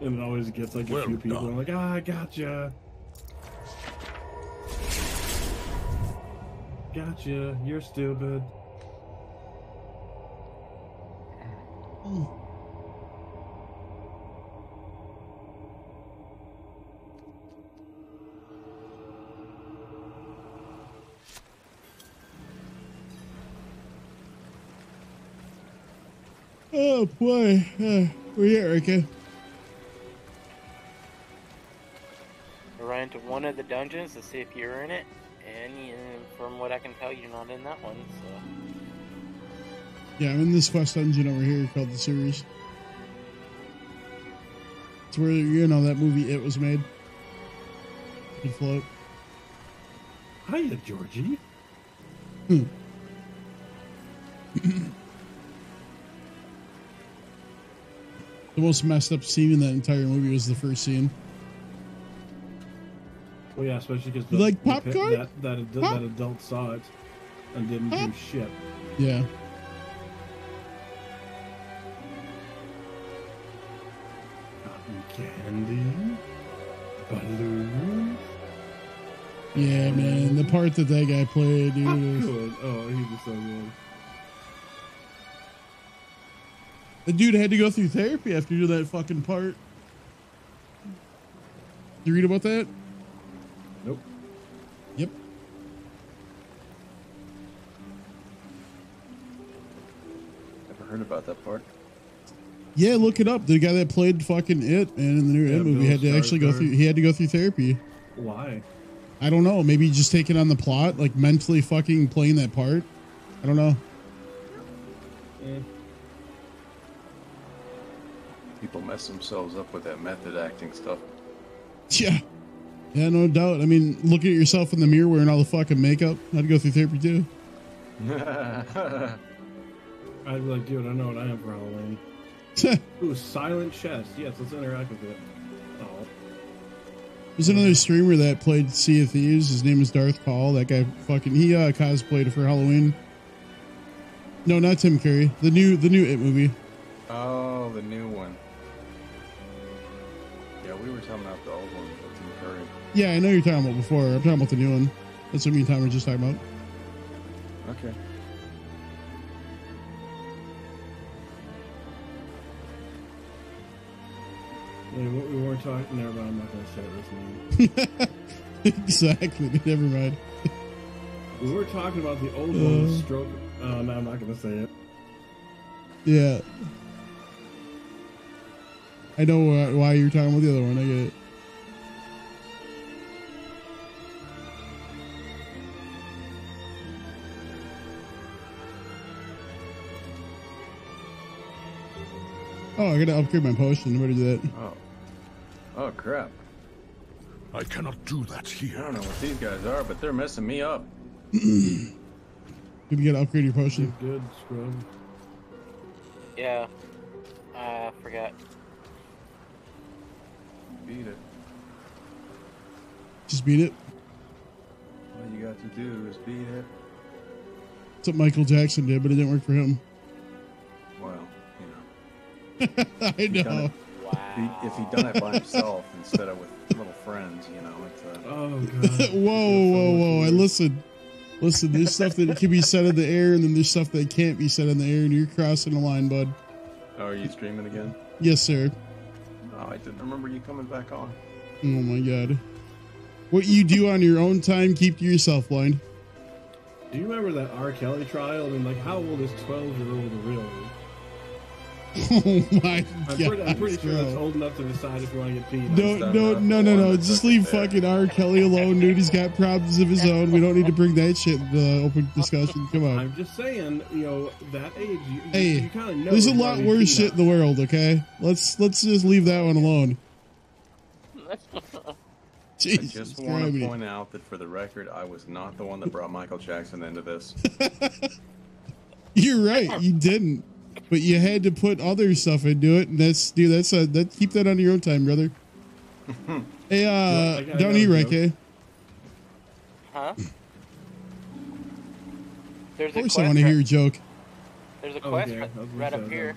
And it always gets like a Well few people. done. I'm like, ah, I gotcha. Gotcha. You're stupid. Boy, uh, where you at, Ricky? I ran into one of the dungeons to see if you're in it, and you, from what I can tell, you're not in that one. So Yeah, I'm in this quest dungeon over here called the series. It's where you know that movie It was made. You float. Hiya, Georgie. Hmm. the most messed up scene in that entire movie was the first scene. Well, yeah, especially because like popcorn? that that, ad- Pop- that adult saw it and didn't do shit. Yeah. Cotton candy, balloons. Yeah, man. The part that that guy played, dude. was- Oh, he was so good. The dude had to go through therapy after doing that fucking part. You read about that? Nope. Yep. Never heard about that part. Yeah, look it up. The guy that played fucking it and in the new Yeah, it movie Bill had to actually go through. He had to go through therapy. Why? I don't know. Maybe just taking on the plot, like mentally fucking playing that part. I don't know. Eh. People mess themselves up with that method acting stuff. Yeah. Yeah, no doubt. I mean, looking at yourself in the mirror wearing all the fucking makeup. I'd go through therapy too. I'd be like, dude, I know what I am for Halloween. Ooh, silent chest. Yes, let's interact with it. Oh, There's another streamer that played Sea of Thieves. His name is Darth Paul. That guy fucking he uh, cosplayed for Halloween. No, not Tim Curry. The new the new It movie. oh, the new one. Yeah, we were talking about the old one with Tim Curry. Yeah, I know you're talking about before. I'm talking about the new one. That's what me and Tom were just talking about. Okay. we, we weren't talking. Never mind. I'm not gonna say it. This name. exactly. Never mind. We were talking about the old Uh. one. with Stroke. Oh no, I'm not gonna say it. Yeah. I know uh, why you're talking about the other one. I get it. Oh, I gotta upgrade my potion. Where to do that? Oh. Oh crap. I cannot do that here. I don't know what these guys are, but they're messing me up. You gotta upgrade your potion. Good scrub. Yeah. I forgot. Beat it. Just beat it. All you got to do is beat it. That's what Michael Jackson did, but it didn't work for him. Well, you know. I If he'd done know. it- If, he, if he'd done it by himself instead of with little friends, you know, it's uh, Oh god. whoa, whoa, whoa! I listen. Listen, there's stuff that can be said in the air, and then there's stuff that can't be said in the air, and you're crossing the line, bud. Oh, are you streaming again? Yes, sir. Oh, I didn't remember you coming back on. Oh my god. What you do on your own time, keep to yourself, blind. Do you remember that R. Kelly trial? I mean, like, how old is 12 year old really? Oh my I'm god. pretty, I'm pretty sure that's bro. old enough to decide if you want to get peed. No, no, no, no, no. Just leave fucking R. Kelly alone, dude. He's got problems of his own. We don't need to bring that shit into the open discussion. Come on. I'm just saying, you know, that age, you, Hey, you, you kind of know. there's a lot worse peed shit in the world, okay? Let's let's just leave that one alone. I just want to point out that for the record, I was not the one that brought Michael Jackson into this. You're right. You didn't, but you had to put other stuff into it, and that's dude. That's a, that. Keep that on your own time, brother. Hey, uh, I got- I down got a here, joke. Huh? There's Of a course, quest. I want to hear a joke. There's a Oh, quest okay. right, I was gonna right up here.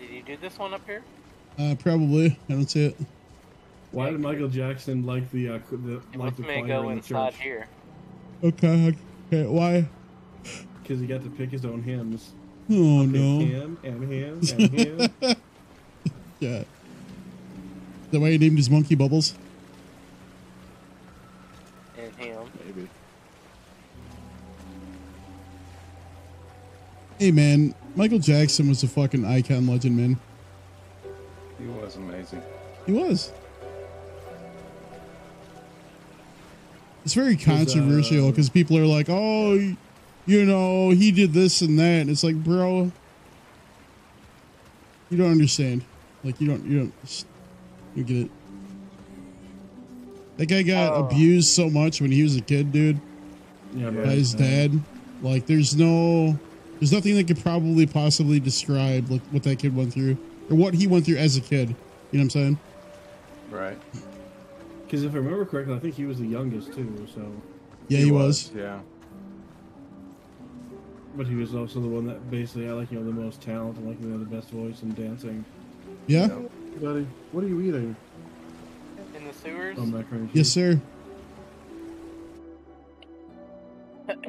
Did you do this one up here? Uh, probably. I don't see it. Why did Michael Jackson like the uh, qu- the like the may choir go in the church? here. Okay. Okay. Why? Because he got to pick his own hymns. Oh Pick no. him and him and him. Yeah. Is that why he named his monkey Bubbles? And him. Maybe. Hey man, Michael Jackson was a fucking icon legend, man. He was amazing. He was. It's very controversial uh, because people are like, "Oh, y- you know, he did this and that." And it's like, bro, you don't understand. Like, you don't, you don't, you get it. That guy got Oh. abused so much when he was a kid, dude, Yeah, by right. his dad. Like, there's no, there's nothing that could probably possibly describe like what that kid went through or what he went through as a kid. You know what I'm saying? Right. Because if I remember correctly, I think he was the youngest too. So, Yeah, he, was. Yeah. But he was also the one that basically had like you know the most talent and like you know the best voice and dancing. Yeah. Buddy, what are you eating? In the sewers? Oh, macaroni. and Yes, sir.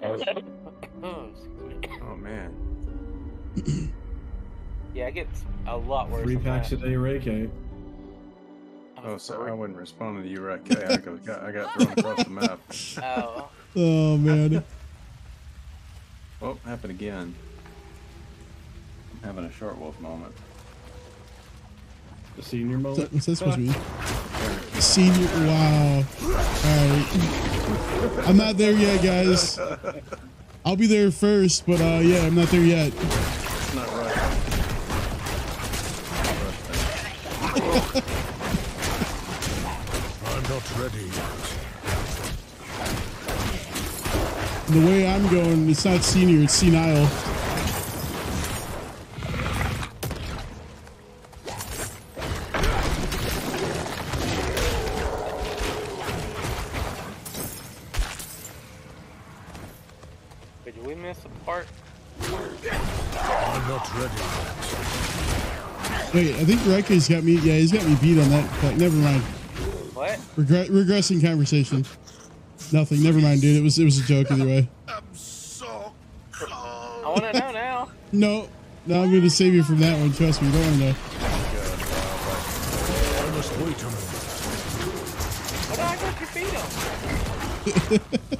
oh, excuse me. Oh man. Yeah, it gets a lot worse. Three than packs that. a day, Ray K. Oh, oh sorry, I wasn't responding to you right. I got, I got thrown across the map. Oh. Oh man. Oh, happened again. I'm having a short wolf moment. The senior What's that, moment. what's that supposed to mean? Senior. Wow. All right. I'm not there yet, guys. I'll be there first, but uh, yeah, I'm not there yet. It's not right. I'm not ready The way I'm going, it's not senior, it's senile. Did we miss a part? I'm not ready yet. Wait, I think Reika's got me. Yeah, he's got me beat on that. But never mind. What? Regre- regressing conversation. Nothing. Never mind, dude. It was it was a joke either way. I want to know now. No, no, I'm going to save you from that one. Trust me. You don't want to know. I must wait a moment. What do I got your feet on?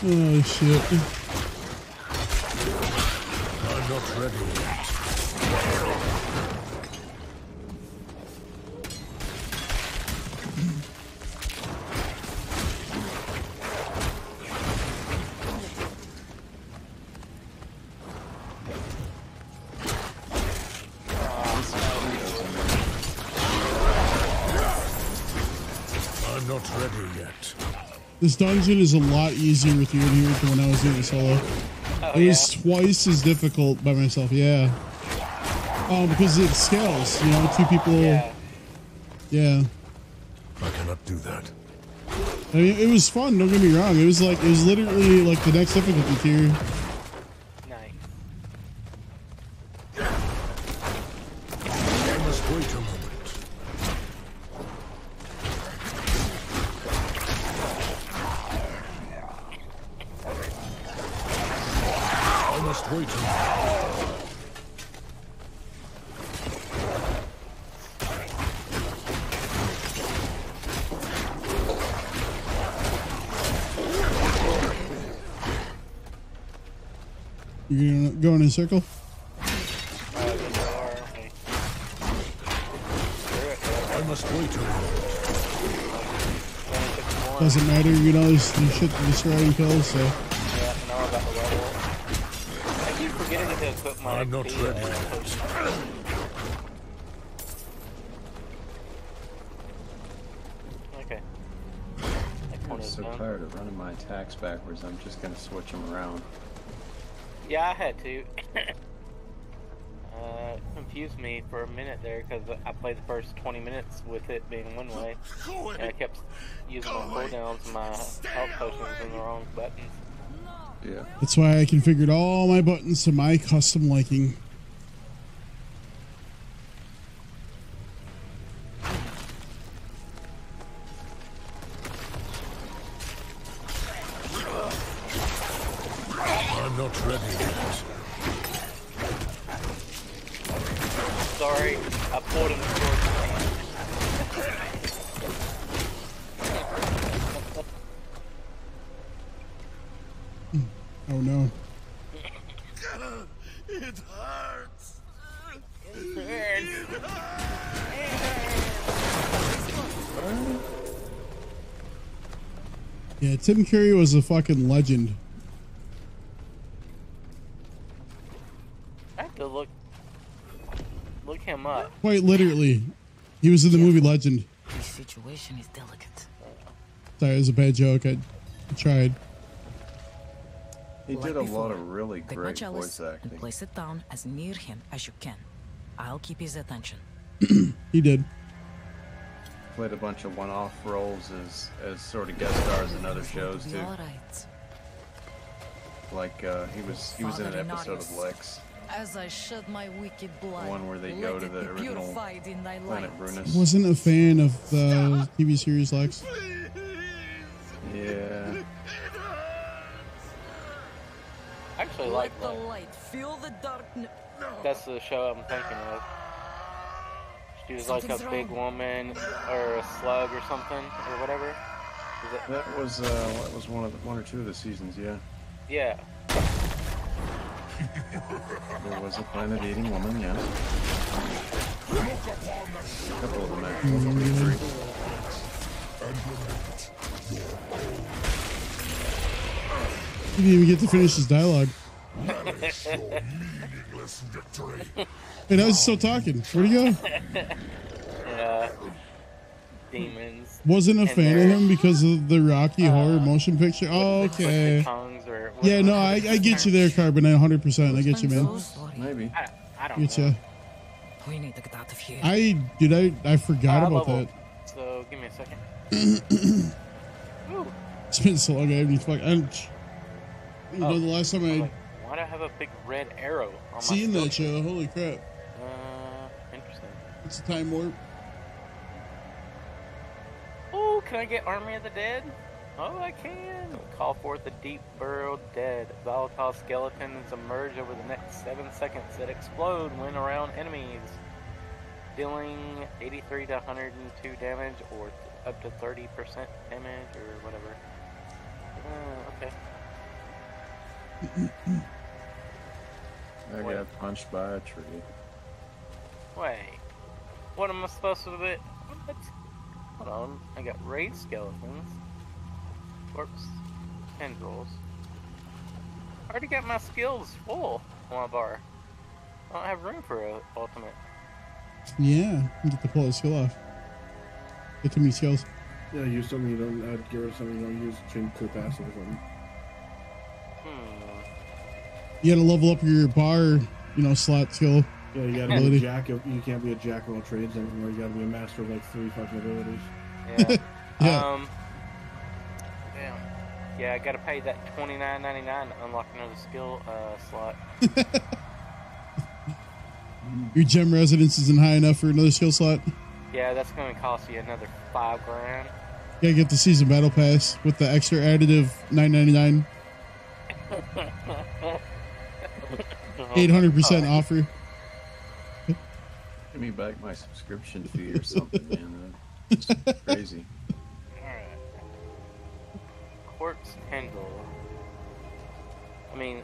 Oh shit. I'm not ready This dungeon is a lot easier with you in here than when I was doing it solo. Oh, it was twice as difficult by myself. Yeah. Um, because it scales. You know, two people. Yeah. Yeah. I cannot do that. I mean, it was fun. Don't get me wrong. It was like it was literally like the next difficulty tier. Gonna in a circle. I must wait a moment. Doesn't matter. You know, there's, there's shit to destroy and kill. So Yeah, now I'm about level. I keep forgetting to equip my I'm not XP, ready yet. potion. Okay. I'm so tired of running my attacks backwards. I'm just gonna switch them around. Yeah, I had to. uh, confused me for a minute there because I played the first 20 minutes with it being one way, and I kept using my cooldowns and my health potions in the wrong buttons. Yeah. that's why I configured all my buttons to my custom liking. Curry was a fucking legend. I have to look look him up. Quite literally, he was in the movie Legend. This situation is delicate. Sorry, it was a bad joke. I tried. He Like did a before, lot of really Take my great chalice voice acting. and place it down as near him as you can. I'll keep his attention. He did. Played a bunch of one-off roles as as sort of guest stars in other shows too. all right. Like uh, he was he was in an episode of Inarius, Lexx. As I shed my wicked blood, one where they go to the be original in thy Planet. Brunus. Wasn't a fan of the TV series Lexx. Yeah. Actually like the that. light fill the darkness. That's the show I'm thinking of. She was like a Something's big wrong. woman or a slug or something or whatever. Is it? That was uh, that was one of the, one or two of the seasons. Yeah. Yeah. There was a planet-eating woman. Yeah. A couple of them actually. Maybe three. He didn't even get to finish his dialogue. Meaningless victory. And I was still talking. Where'd he go? yeah. Demons. Wasn't a And fan of him because of the Rocky Horror motion picture. Oh, okay. tongues or Yeah, no, I, I get you there, Carbon. 100. percent I get you, man. Maybe. I, I don't Get know. you. We need to get out of here. I did. I I forgot Uh, about level. that. So give me a second. It's been so long. I haven't fuck. I'm, you know, the last time I'm I like, why do I have a big red arrow on my seen that skill? show, holy crap! Uh, interesting. It's a time warp. Oh, can I get Army of the Dead? Oh, I can. Call forth the deep burrowed dead. Volatile skeletons emerge over the next seven seconds that explode when around enemies, dealing 83 to 102 damage or up to 30% damage or whatever. Uh, okay. I Wait. got punched by a tree. Wait. What am I supposed to do? What? Hold on. I got raised skeletons. Corpse tendrils. I already got my skills full on my bar. I don't have room for a ultimate. Yeah, you get to pull his skill off. Get too many skills. Yeah, use something you don't. I'd get rid of something you don't use. Change to passive or something. You gotta level up your bar, you know, slot skill. Yeah, you gotta be a jack of. You can't be a jack of all trades anymore. You gotta be a master of like three fucking abilities. Yeah. Yeah. Um. Damn. Yeah, I gotta pay that twenty nine ninety nine to unlock another skill uh, slot. Your gem resonance isn't high enough for another skill slot. Yeah, that's gonna cost you another five grand. You gotta get the season battle pass with the extra additive nine ninety nine. Eight hundred percent oh. offer. Give me back my subscription fee or something, man. That's crazy. Alright. Corpse Tendril. I mean,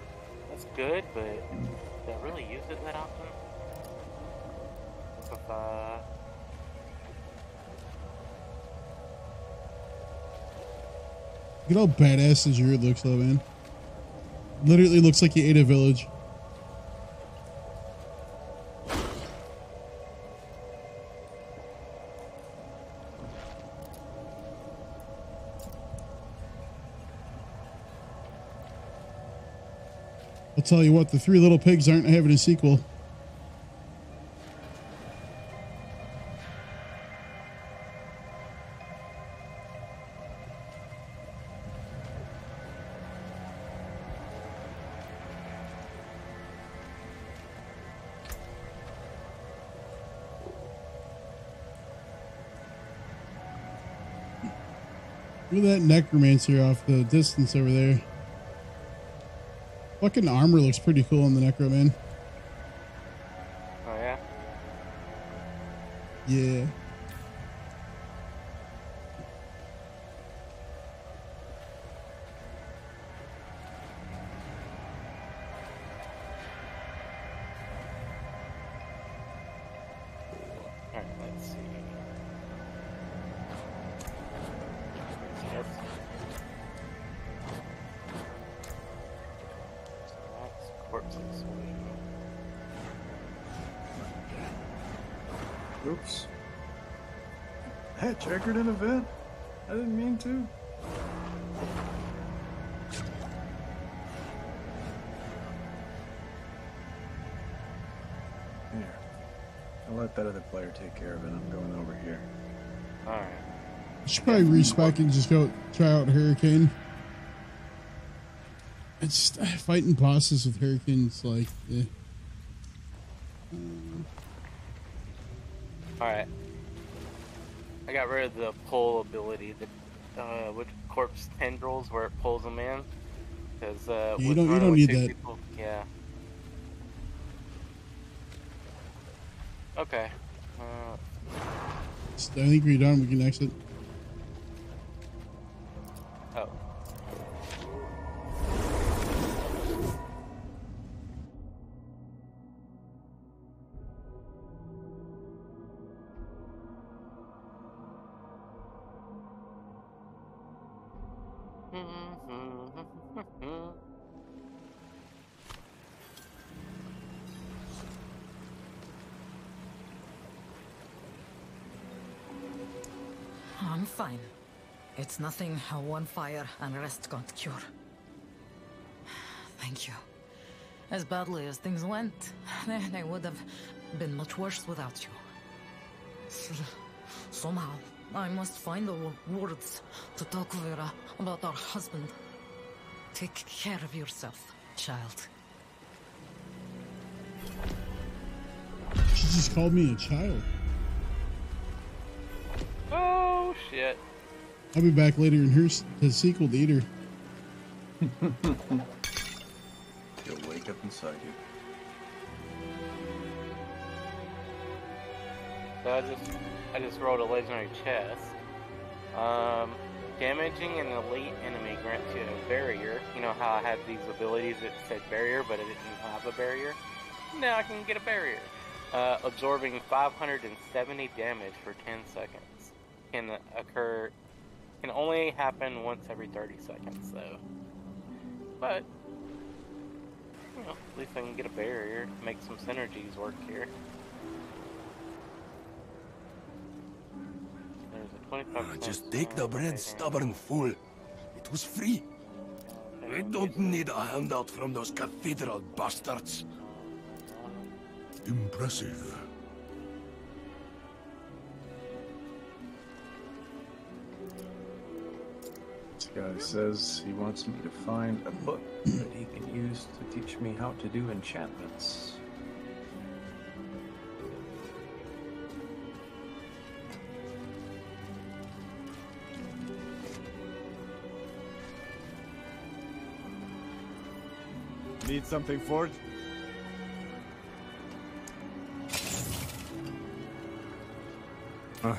that's good, but do I really use it that often? Liquefy. Uh, Look at how badass this druid looks though, man. Literally looks like he ate a village. Tell you what, the three little pigs aren't having a sequel. Look at that necromancer off the distance over there. Fucking armor looks pretty cool on the necro that's corpse. Oops. That triggered an event. I didn't mean to. Here. I'll let that other player take care of it. I'm going over here. Alright. I should probably respec and just go try out Hurricane. It's uh, fighting bosses with Hurricanes like eh. Alright. I got rid of the pull ability, the uh, with corpse tendrils where it pulls them in. Because uh, Yeah, you don't- you don't need that. people- yeah. Okay. Uh, I think we're done. We can exit. It's nothing a one fire and rest can't cure. Thank you. As badly as things went, they, they would have been much worse without you. Somehow, I must find the words to talk Vera about our husband. Take care of yourself, child. She just called me a child. Oh shit. I'll be back later and here's the sequel to Eater. He'll wake up inside you. So I just I just rolled a legendary chest. Um, damaging an elite enemy grants you a barrier. You know how I had these abilities that said barrier, but I didn't have a barrier. Now I can get a barrier. Uh, absorbing 570 damage for 10 seconds can occur. Can only happen once every 30 seconds, though. But you know, at least I can get a barrier. Make some synergies work here. There's a 25 ah, Just take the bread, stubborn fool. It was free. We don't need a handout from those cathedral bastards. Impressive. Guy says he wants me to find a book that he can use to teach me how to do enchantments. Need something for it? Huh.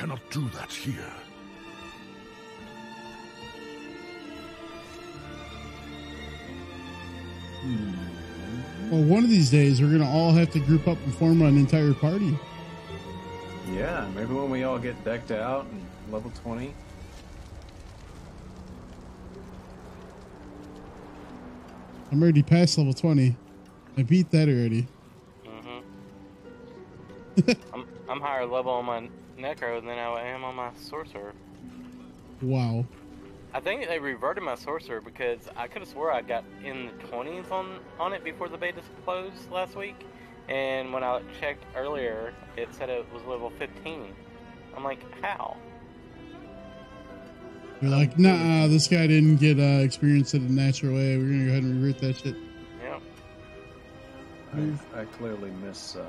Cannot do that here. Well, one of these days we're gonna all have to group up and form an entire party. Yeah, maybe when we all get decked out and level 20. I'm already past level 20. I beat that already. Mm-hmm. I'm, I'm higher level on my Necro than I am on my Sorcerer. Wow. I think they reverted my Sorcerer because I could have swore I got in the 20s on, on it before the beta closed last week. And when I checked earlier, it said it was level 15. I'm like, how? You're like, nah, this guy didn't get uh, experience it a natural way. We're gonna go ahead and revert that shit. Yeah. I, I clearly miss uh,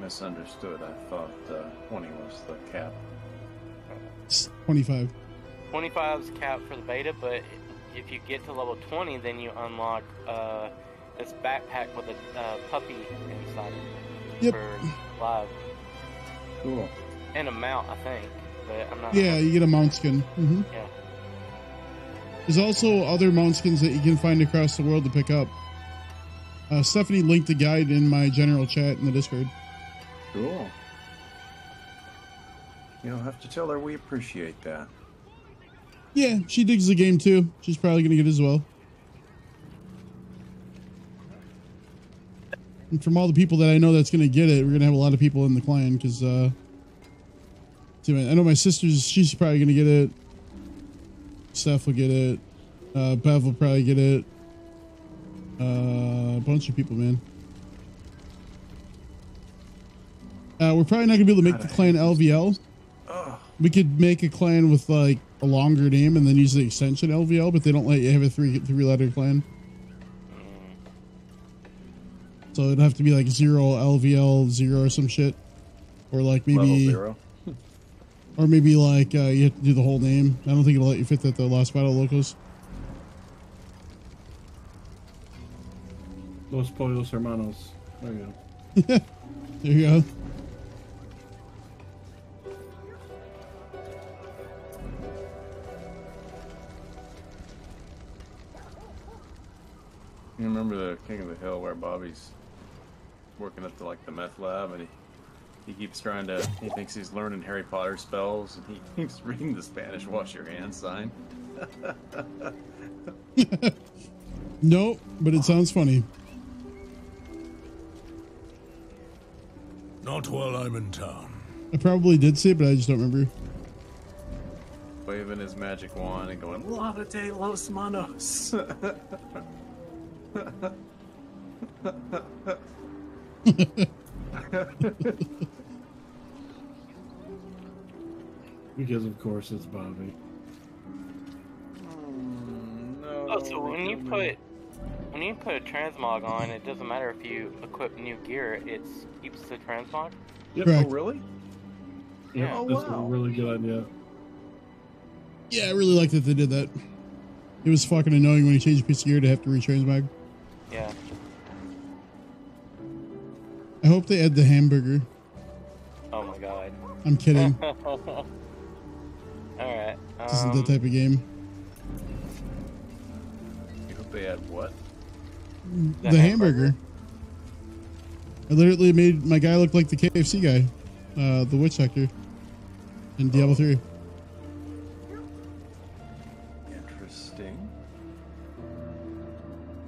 misunderstood. I thought uh, 20 was the cap. It's 25. 25 is capped for the beta, but if you get to level 20, then you unlock uh, this backpack with a uh, puppy inside it Yep. for live. Cool. And a mount, I think, but I'm not. Yeah, you get a mount skin. hmm Yeah. There's also other mount skins that you can find across the world to pick up. Uh, Stephanie linked the guide in my general chat in the Discord. Cool. You'll have to tell her we appreciate that. Yeah, she digs the game too. She's probably gonna get it as well. And from all the people that I know that's gonna get it, we're gonna have a lot of people in the clan because uh, I know my sister's. She's probably gonna get it. Steph will get it. Uh, Bev will probably get it. Uh, a bunch of people, man. Uh, we're probably not gonna be able to make the clan LVL. We could make a clan with like a longer name and then use the extension LVL, but they don't let you have a three three letter clan. So it'd have to be like zero LVL zero or some shit, or like maybe Level zero. or maybe like uh, you have to do the whole name. I don't think it'll let you fit that the last Battle locals. Los Pollos Hermanos. There you go. there you go. You remember the King of the Hill where Bobby's working at the like the meth lab and he he keeps trying to he thinks he's learning Harry Potter spells and he keeps reading the Spanish wash your hands sign. No, but it sounds funny. Not while I'm in town. I probably did see it, but I just don't remember. Waving his magic wand and going, Lava de los manos. Because of course it's Bobby. Hmm, oh, so when you put when you put a transmog on, it doesn't matter if you equip new gear; it keeps the transmog. Yep. Correct. Oh, really? Yeah, Oh, that's wow. a really good idea. Yeah, I really like that they did that. It was fucking annoying when you change a piece of gear to have to retransmog. Yeah. I hope they add the hamburger. Oh my god. I'm kidding. All right. This isn't um, that type of game. You hope they add what? The, hamburger. I literally made my guy look like the KFC guy, uh, the witch doctor, in Diablo 3.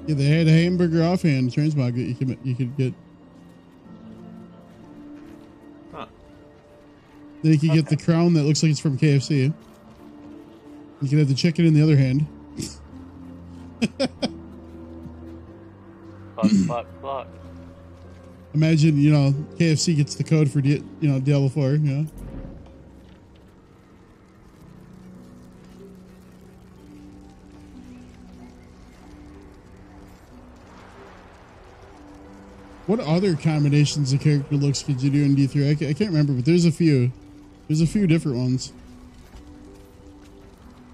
Yeah, they had a hamburger offhand transmog that you could you could get. Huh. Then you could get the crown that looks like it's from KFC. You could have the chicken in the other hand. Fuck, fuck, fuck. Imagine, you know, KFC gets the code for you know Diablo 4, you know. What other combinations of character looks could you do in D3? I can't remember, but there's a few. There's a few different ones.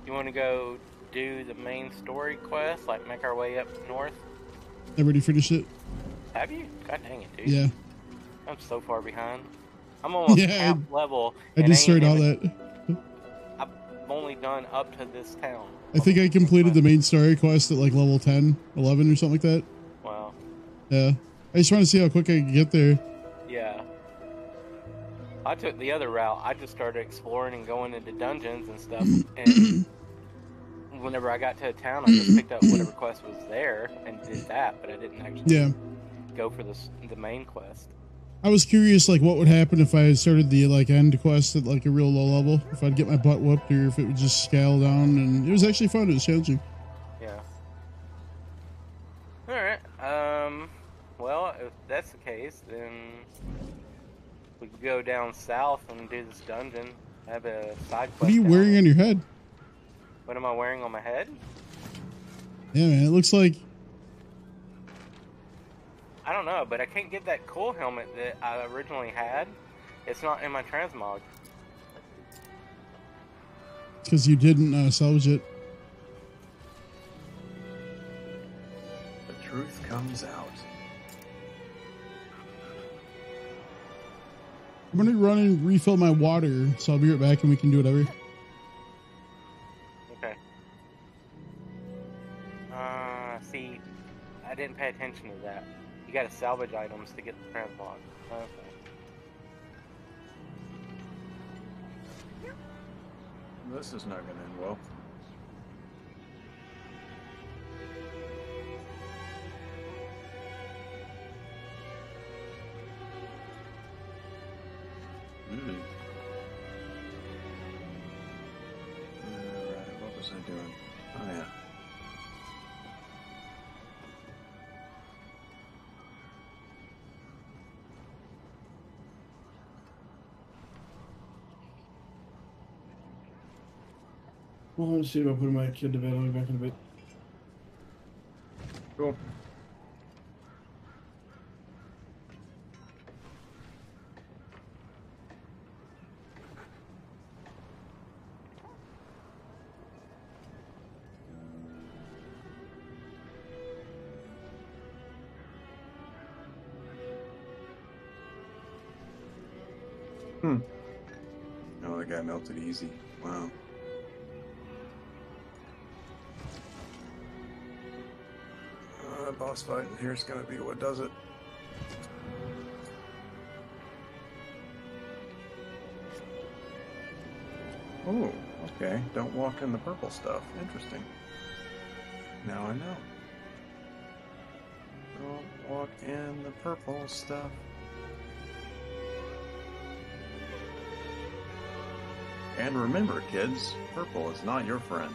You want to go do the main story quest, like make our way up north? Everybody finished it? Have you? God dang it, dude. Yeah. I'm so far behind. I'm almost Yeah, half I- level. I just started all that. I've only done up to this town. I think I completed the main story quest at like level 10, 11 or something like that. Wow. Yeah. I just want to see how quick I can get there. Yeah. I took the other route. I just started exploring and going into dungeons and stuff. And whenever I got to a town, I just picked up whatever quest was there and did that. But I didn't actually Yeah. go for the the main quest. I was curious, like, what would happen if I started the like end quest at like a real low level? If I'd get my butt whooped, or if it would just scale down. And it was actually fun. It was challenging. Yeah. All right. Um. Well, if that's the case, then we could go down south and do this dungeon. Have a side quest. What are you down wearing on your head? What am I wearing on my head? Yeah, man, it looks like I don't know, but I can't get that cool helmet that I originally had. It's not in my transmog. because you didn't uh, salvage it. The truth comes out. I'm gonna run and refill my water, so I'll be right back, and we can do whatever. Okay. Uh, see, I didn't pay attention to that. You gotta salvage items to get the transmog. Okay. This is not going to end well. Alright, what was I doing? Oh yeah. Well, let's see if I put my kid to bed. I'll be back in a bit. Cool. Melted easy. Wow. Uh, boss fight here's gonna be what does it. Oh, okay. Don't walk in the purple stuff. Interesting. Now I know. Don't walk in the purple stuff. And remember, kids, purple is not your friend.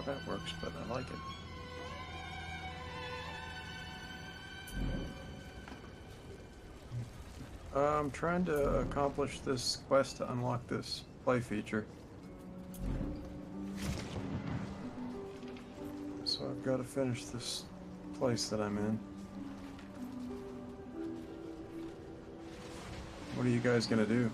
How that works, but I like it. I'm trying to accomplish this quest to unlock this play feature. So I've got to finish this place that I'm in. What are you guys gonna do?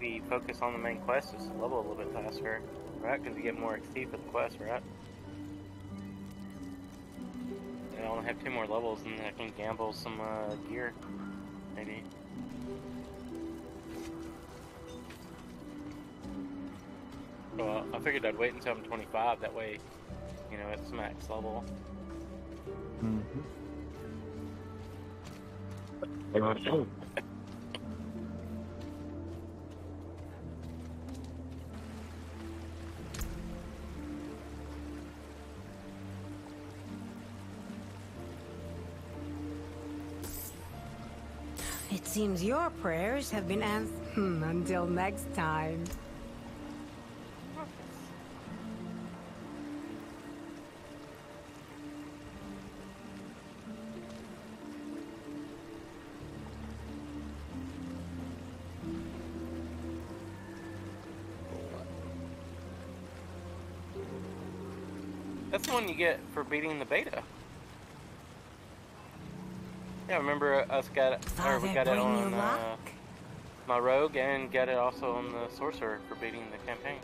Maybe focus on the main quest just to level a little bit faster, right? Because you get more XP for the quest, right? And I only have two more levels, and then I can gamble some uh, gear, maybe. Well, I figured I'd wait until I'm 25. That way, you know, it's max level. It seems your prayers have been answered. Hmm, until next time. That's the one you get for beating the beta. Yeah, remember us got it, or we got it on uh, my rogue and got it also on the sorcerer for beating the campaign.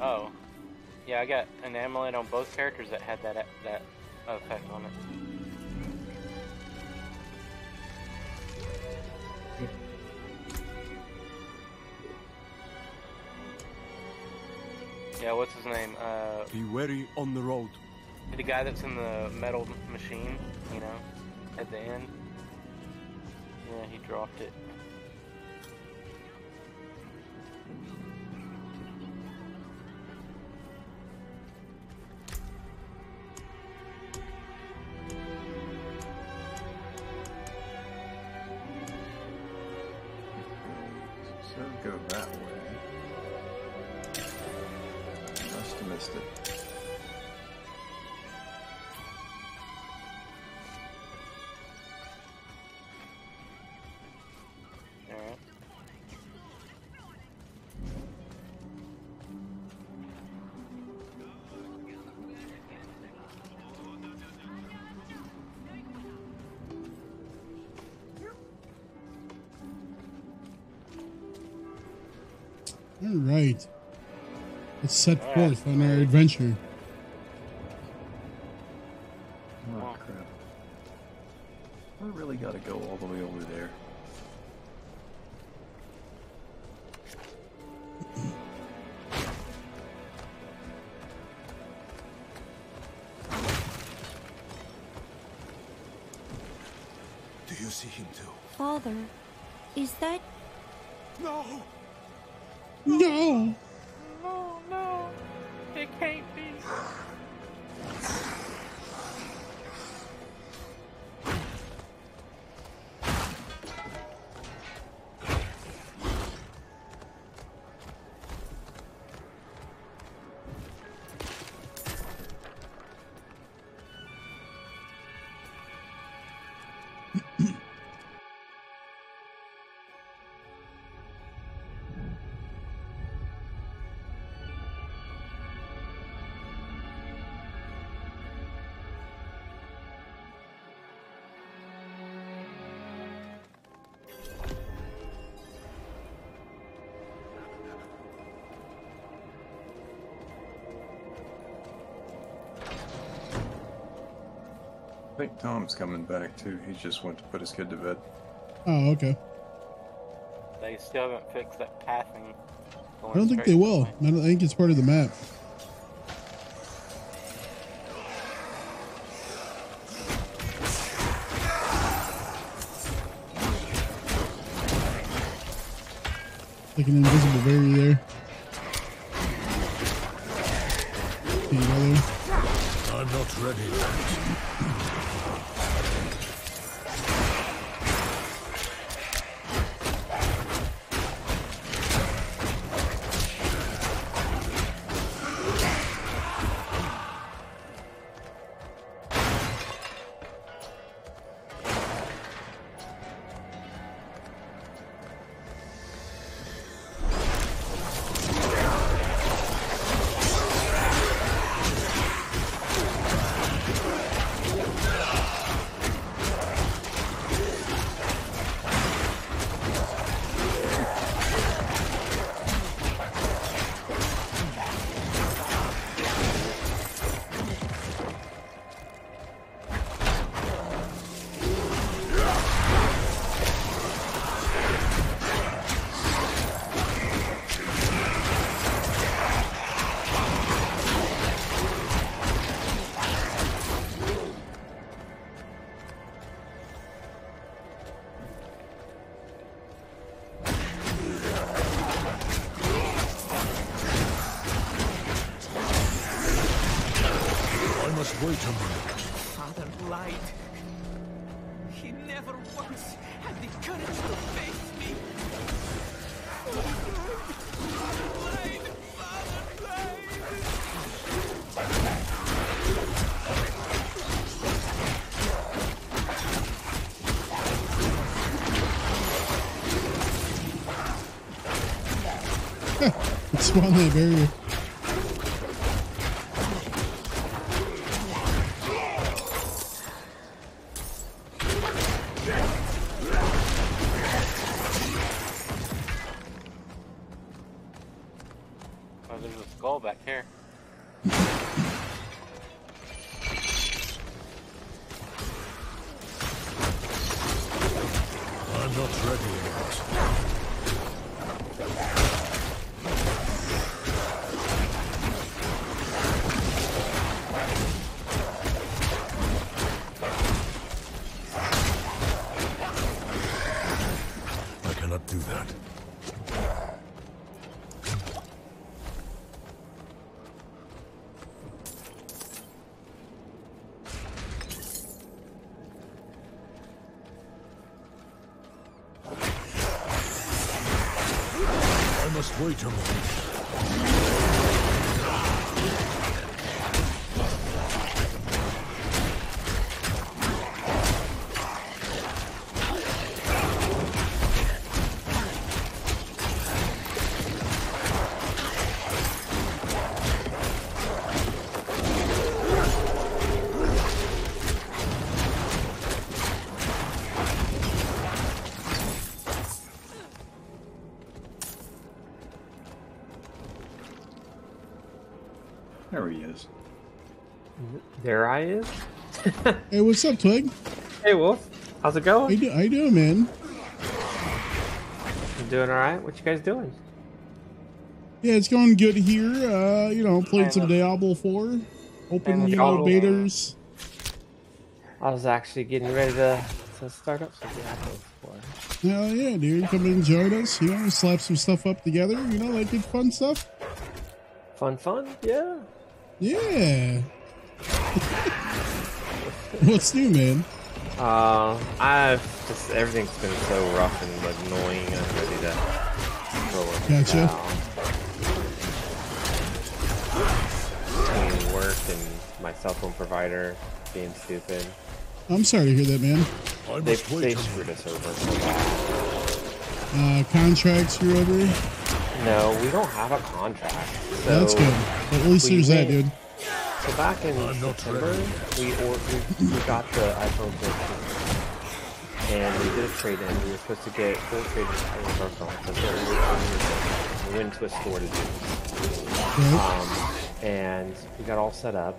Oh, yeah, I got an amulet on both characters that had that that effect on it. Yeah, what's his name? Uh, Be wary on the road. The guy that's in the metal machine, you know, at the end. Yeah, he dropped it. All right. Let's set forth on our adventure. Tom's coming back too. He just went to put his kid to bed. Oh, okay. They still haven't fixed that pathing. I don't think they will. I, don't, think it's part of the map. It's spawned that There I is. Hey, what's up, Twig? Hey, Wolf. How's it How going? you, do- how you doing, man? You doing all right? What you guys doing? Yeah, it's going good here. Uh, you know, played some Diablo 4. Open, you know, betas. I was actually getting ready to, to start up some Diablo 4. Hell yeah, dude. Come and join us. You know, slap some stuff up together. You know, like good fun stuff. Fun, fun? Yeah. Yeah. What's new, man? Uh, I've just everything's been so rough and annoying. I'm ready to throw it Gotcha. down. Between work and my cell phone provider being stupid. I'm sorry to hear that, man. I they they screwed us over so bad. Uh, contract screw over. No, we don't have a contract. So That's good. At least we there's that, dude. So back in September, we, or, we we got the iPhone 13, and we did a trade-in. We were supposed to get full trade-in for one of our phones. That's what we were doing. We went to a store to do. Um, and we got all set up,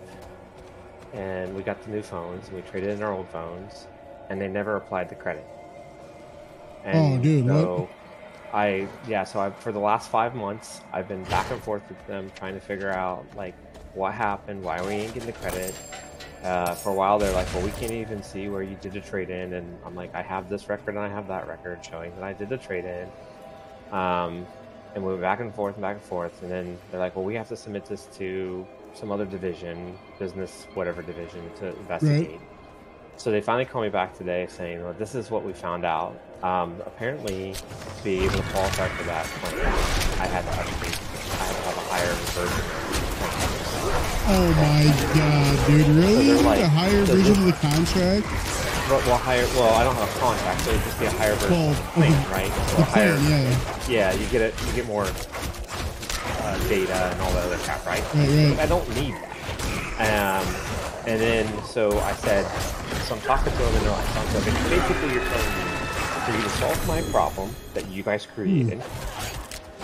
and we got the new phones, and we traded in our old phones, and they never applied the credit. Oh, dude, what? I yeah, so I for the last five months I've been back and forth with them trying to figure out like what happened, why we ain't getting the credit. Uh, for a while they're like, well, we can't even see where you did a trade in, and I'm like, I have this record and I have that record showing that I did a trade in. Um, and we went back and forth and back and forth, and then they're like, well, we have to submit this to some other division, business whatever division, to investigate. So they finally called me back today saying, well, this is what we found out. Um, apparently, to be able to qualify for that I had to upgrade. I had to have a higher version. Oh my god, dude! Really? they're like- a higher so version of the contract? Well, well, higher. Well, I don't have a contract, so it'd just be a higher version Well, of the plan, okay. right? So The higher, plan, yeah. yeah. You get it. You get more uh, data and all that other crap, right? Right, right. I don't need that. Um, and then so I said, so I'm talking to them and they're like, so I'm basically you're telling me for you to solve my problem that you guys created,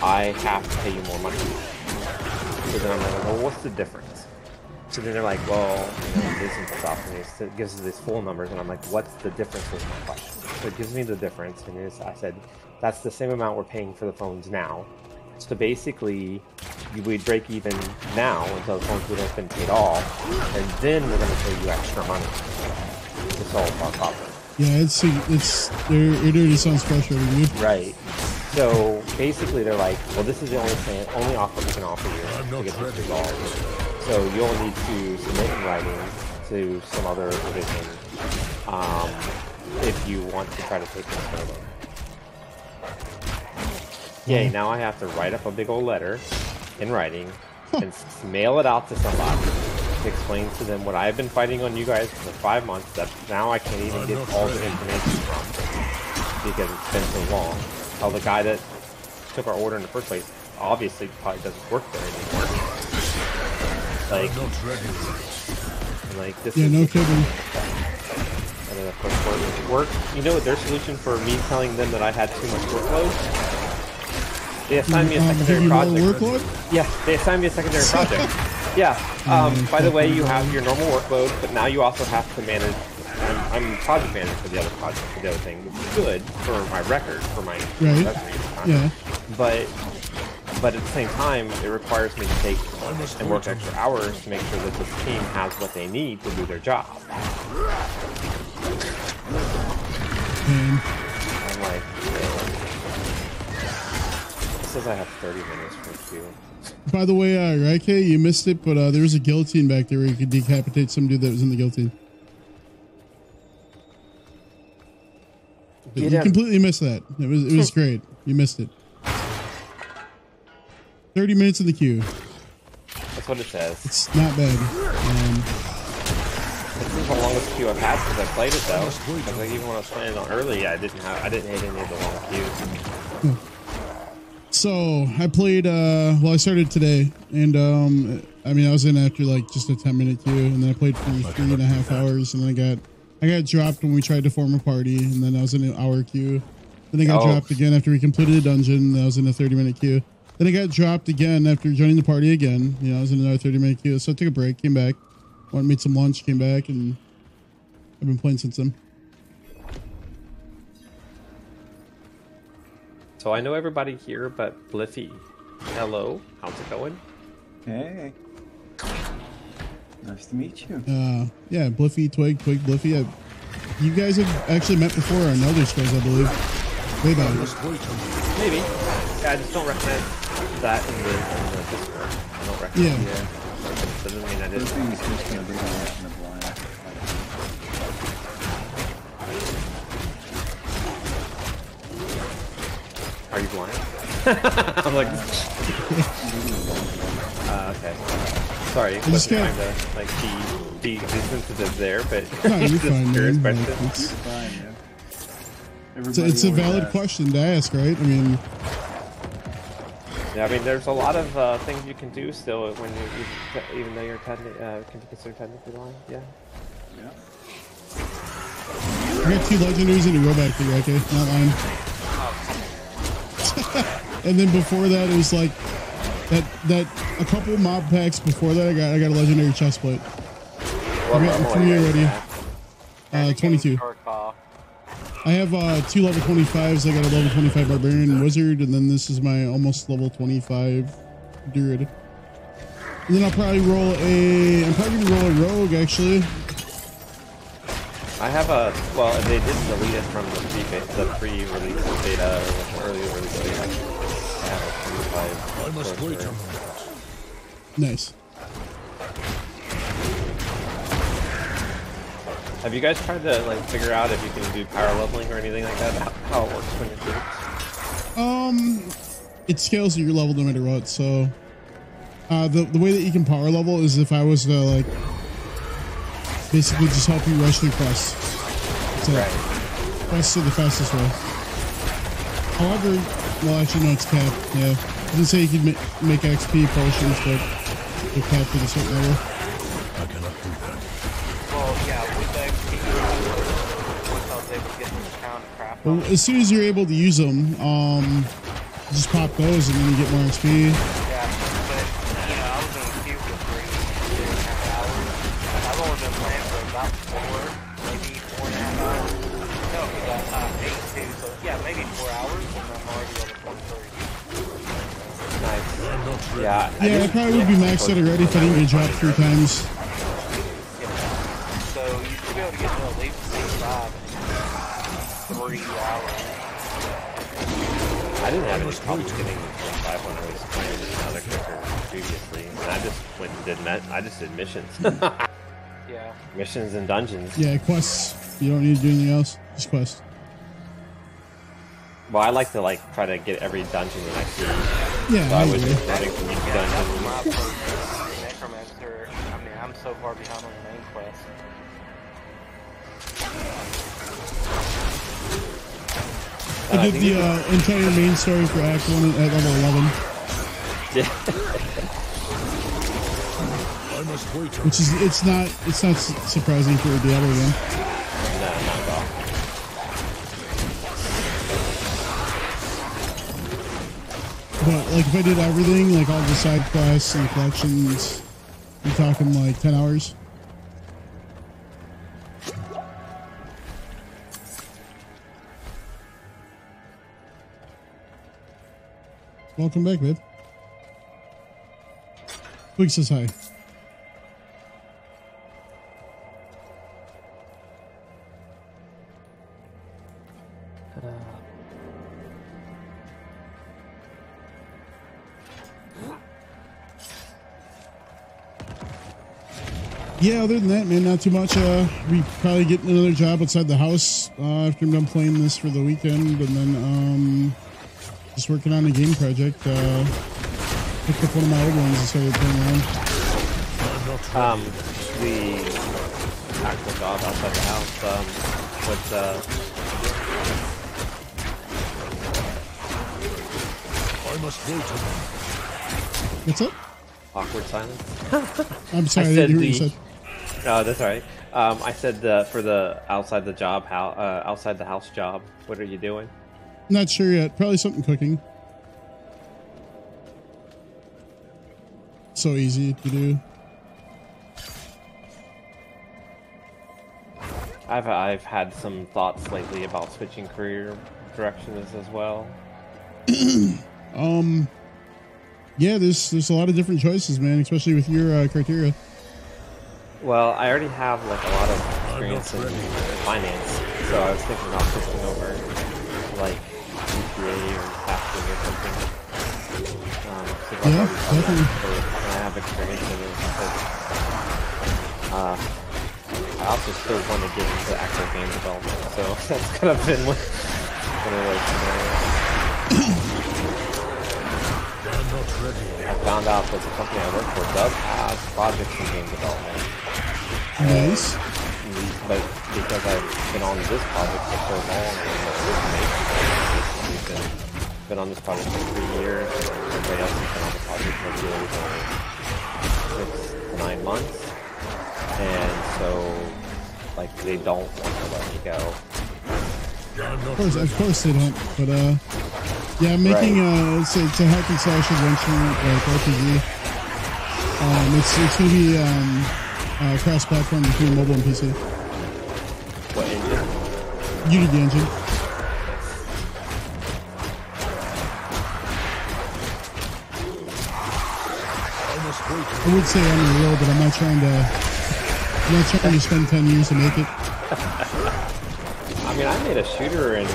I have to pay you more money. So then I'm like, well, what's the difference? So then they're like, well, you know, this and stuff, and it's- it gives us these full numbers, and I'm like, what's the difference was my question. So it gives me the difference, and it's, I said, that's the same amount we're paying for the phones now. So basically, you- we'd break even now until the phones would have been paid off, and then we're going to pay you extra money to solve our problem. Yeah, it's it's there. It already sounds frustrating. Right. So basically, they're like, well, this is the only thing, only offer we can offer you to get this resolved. So you'll need to submit in writing to some other division um, if you want to try to take this further. Yay, now I have to write up a big old letter in writing and mail it out to somebody to explain to them what I've been fighting on you guys for five months that now I can't even get all the information from because it's been so long. Well, the guy that took our order in the first place obviously probably doesn't work there anymore. Like, like this Yeah, is no kidding. and then of course work, work. You know what their solution for me telling them that I had too much workload? They assigned me a secondary give project. workload? Yeah, they assigned me a secondary project. Yeah. Um, by the way, you have your normal workload, but now you also have to manage. I'm, I'm project manager for the other project, for the other thing, which is good for my record, for my Right. Yeah. But but at the same time, it requires me to take and work extra hours to make sure that this team has what they need to do their job. Man. I'm like, it says I have 30 minutes for you. By the way, uh, Raike, you missed it, but uh, there was a guillotine back there where you could decapitate some dude that was in the guillotine. Get you him. completely missed that. It was it was great. You missed it. Thirty minutes in the queue. That's what it says. It's not bad. Um, This is the longest queue I've had since I played it, though. Because like, even when I was playing it on early, I didn't have, I didn't hit any of the long queues. so I played. Uh, well, I started today, and um, I mean, I was in after like just a ten minute queue, and then I played for three and a half hours, and then I got I got dropped when we tried to form a party, and then I was in an hour queue. Then I got Oh. dropped again after we completed a dungeon. and I was in a thirty minute queue. Then I got dropped again after joining the party again. You know, I was in another thirty minute queue. So I took a break, came back, went and made some lunch, came back, and I've been playing since then. So I know everybody here but Bliffy. Hello, how's it going? Hey. Nice to meet you. Uh, yeah, Bliffy, Twig, Twig, Bliffy. I, you guys have actually met before on Elder Scrolls, I believe. Way back. Maybe. Yeah, I just don't recognize that in the, in the Discord. I don't recognize Yeah. it. That doesn't mean I didn't. things just gonna bring me in the blind. Are you blind? I'm like. uh, okay. Sorry, I just was got- trying to like be, be be sensitive there, but No, you're fine, man. Like, it's- Fine, yeah. It's a, it's a valid question to ask, right? I mean, Yeah, I mean, there's a lot of uh, things you can do still when you, you even though you're techni- uh, can be considered technically blind. Yeah. I got two legendaries and a robot for Reke, not mine. and then before that, it was like that that a couple mob packs before that, I got I got a legendary chestplate. I'm getting three already. Uh, 22. I have uh, two level 25s. I got a level 25 barbarian wizard, and then this is my almost level 25 druid. And then I'll probably roll a. I'm probably gonna roll a rogue actually. I have a well, they did delete it from the pre the pre-release beta or early release beta. I have a 25. I must wait a sorcerer. moment. Nice. Have you guys tried to like figure out if you can do power leveling or anything like that? How, how it works when you're troops? Um, it scales at your level no matter what. So, uh, the the way that you can power level is if I was to like basically just help you rush through quests. So, quests are the fastest way. However, well, actually, no, it's cap. Yeah, I didn't say you could ma- make XP potions, but they're capped at a certain level. I cannot do that. Well, yeah, with the XP, once I was able to get this town to Well, as soon as you're able to use them, um, just pop those and then you get more XP. Yeah, but you know, I was in the queue for three, three and a half hours. I've only been playing for about four, maybe four and a half hours. No, because I uh, ate two, so yeah, maybe four hours, and I'm already level 23. Nice. Yeah. Yeah, I probably would be maxed out already if I didn't get dropped three times. So you should be able to get to at least 85 in three hours. I didn't have any problems getting 25 when I was playing with another character previously, and I just went and did met. I just did missions. Hmm. Yeah. Missions and dungeons. Yeah, quests. You don't need to do anything else. Just quests. Well, I like to like try to get every dungeon that I see. Yeah, so I I was just running from each Yeah, that was my dungeon. first necromancer. I mean, I'm so far behind on the main quest. I did the uh, entire main story for Act 1 at level 11, I must wait a which is, it's not, it's not surprising for a Diablo game. No, not But, like, if I did everything, like all the side quests and collections, you're talking like 10 hours. Welcome back, babe. Twig says hi. Yeah, other than that, man, not too much. Uh, we probably get another job outside the house uh, after I'm done playing this for the weekend, and then um, just working on a game project. Uh, picked up one of my old ones and started playing around. Um, the actual job outside the house. Um, with uh, I must wait a moment. What's up? awkward silence. I'm sorry, I, I didn't said hear what the. you said. No, that's all right. Um, I said the for the outside the job how uh, outside the house job. What are you doing? Not sure yet. Probably something cooking. So easy to do. I've I've had some thoughts lately about switching career directions as well. Um, yeah, there's there's a lot of different choices, man. Especially with your uh, criteria. Well, I already have like a lot of experience in finance, so I was thinking about switching over like CPA or captain or something. Um, so Yeah, already definitely. before, and I have experience in it. But, uh, I also still want to get into actual game development, so that's kind of been one, one of those scenarios. I'm not ready. I found out that the company I work for does have projects in game development. Nice. And but because I've been on this project for so long, and this makes we've been, been on this project for three years, and everybody else has been on the project for six to nine months, and so like they don't want to let me go. Of course, of course they don't. But uh, yeah, I'm making uh, it's, it's a hack and slash adventure like RPG. Um, it's it's gonna be um, uh, cross-platform between mobile and PC. What engine? Unity engine. I would say Unreal, but I'm not trying to. I'm not trying to spend ten years to make it. I mean, I made a shooter in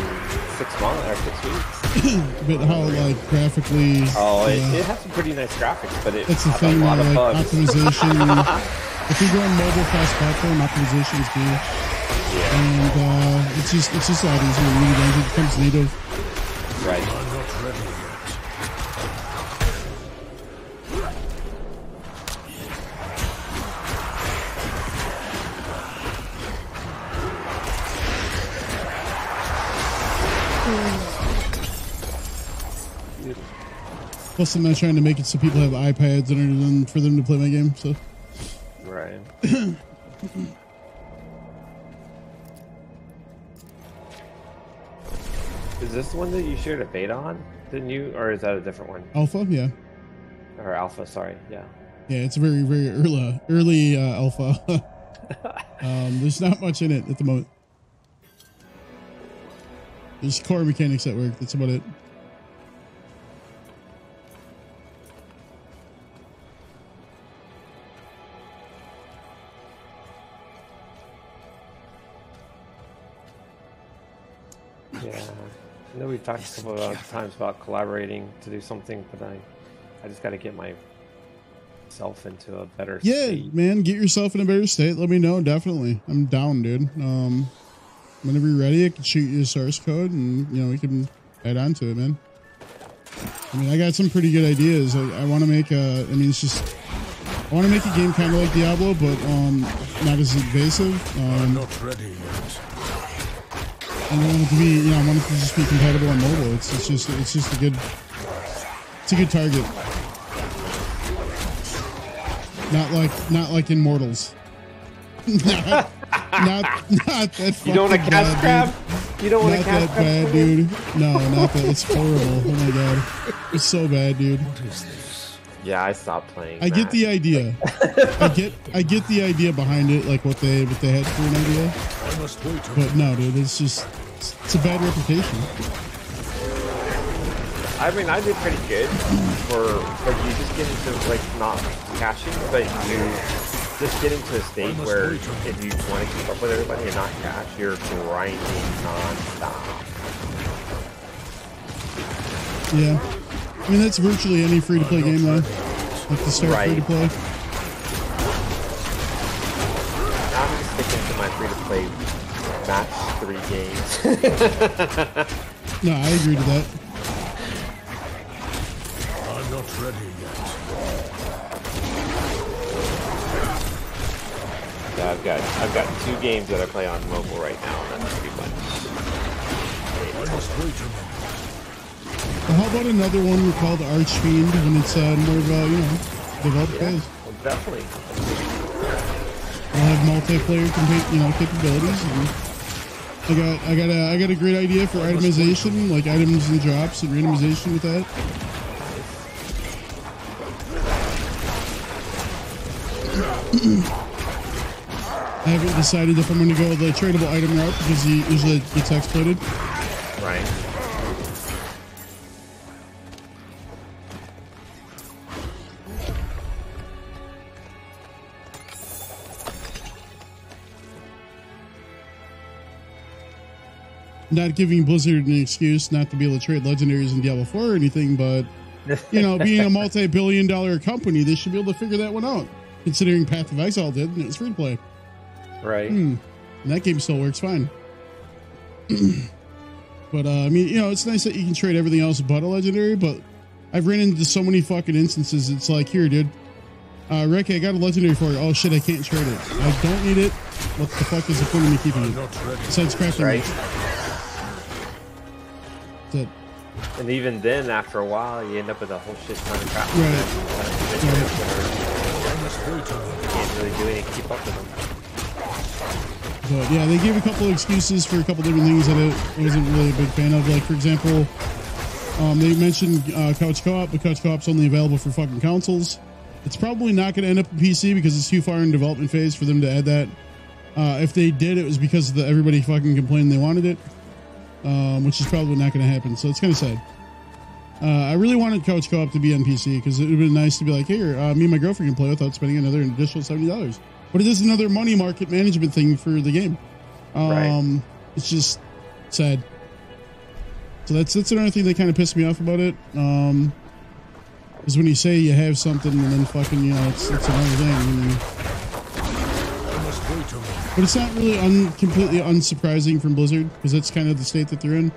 six months or six weeks. but how like graphically? Oh, it, uh, it has some pretty nice graphics, but it That's the thing, a lot like of optimization. if you go on mobile cross-platform, optimization is key. And uh, it's just it's just a lot easier when Unity engine becomes native. Right. Plus, I'm not trying to make it so people have iPads and for them to play my game. So Right. Is this the one that you shared a beta on? Didn't you, or is that a different one? alpha, yeah, Or alpha? Sorry. Yeah. yeah, it's very very early early uh, alpha. um, there's not much in it at the moment. There's core mechanics at work. That's about it. Know we've talked a couple of times about collaborating to do something, but I, I just got to get myself into a better state. Yeah, state. man, get yourself in a better state. Let me know. Definitely, I'm down, dude. Um, whenever you're ready, I can shoot you a source code, and you know we can add on to it, man. I mean, I got some pretty good ideas. I, I want to make a. I mean, it's just. I want to make a game kind of like Diablo, but um, not as invasive. I'm Um, not ready yet. And I want it to be, you know, I want it to just be compatible on mobile. It's, it's just, it's just a good, it's a good target. Not like, not like Immortals. not, not, not that. You don't want a fucking cash bad, grab? You don't want a Not cash that grab? bad, dude. No, not that. It's horrible. Oh my god, it's so bad, dude. What is this? Yeah, I stopped playing. I get the idea. I get, I get the idea behind it, like what they, what they had for an idea. I must wait. But no, dude, it's just, it's, a bad reputation. I mean, I did pretty good for for you just get into like not caching, but you just get into a state where if you want to keep up with everybody and not cash, you're grinding non-stop. Yeah. I mean, that's virtually any free to play game now. Like the start Right. free to play. I'm sticking to my free-to-play match three games. No, I agree to that. I'm not ready yet. yeah, I've got I've got two games that I play on mobile right now, and that's pretty much. I must wait a. Well, how about another one called Archfiend when it's uh, more of a, you know, developed Yeah, phase? well, definitely. I'll have multiplayer compa- you know, capabilities. And I got, I got a, I got a great idea for itemization, like items and drops and randomization with that. I haven't decided if I'm going to go the tradable item route because he usually gets exploited. Right. Not giving Blizzard an excuse not to be able to trade legendaries in Diablo 4 or anything, but you know, being a multi-billion dollar company, they should be able to figure that one out. Considering Path of Exile did, and it was free to play. Right. Hmm. And that game still works fine. but uh, I mean, you know, it's nice that you can trade everything else but a legendary. But I've ran into so many fucking instances. It's like, here, dude, uh, Rick, I got a legendary for you. Oh shit, I can't trade it. I don't need it. what the fuck is the point of me keeping it? Besides crafting Right. it. It. And even then, after a while, you end up with a whole shit ton of crap. Can't really do anything keep up with them. But yeah, they gave a couple of excuses for a couple different things that I wasn't really a big fan of. Like, for example, um, they mentioned uh, Couch Co-op, but Couch Co-op's only available for fucking consoles. It's probably not going to end up in PC because it's too far in development phase for them to add that. Uh, if they did, it was because the, everybody fucking complained they wanted it, um, which is probably not going to happen. So it's kind of sad. Uh, I really wanted Couch Co-op to be on PC because it would have been nice to be like, here, uh, me and my girlfriend can play without spending another additional seventy dollars. But it is another money market management thing for the game. Um, Right. It's just sad. So that's that's another thing that kind of pissed me off about it. Um, is when you say you have something and then fucking you know it's it's another thing. Mean, but it's not really un, completely unsurprising from Blizzard because that's kind of the state that they're in.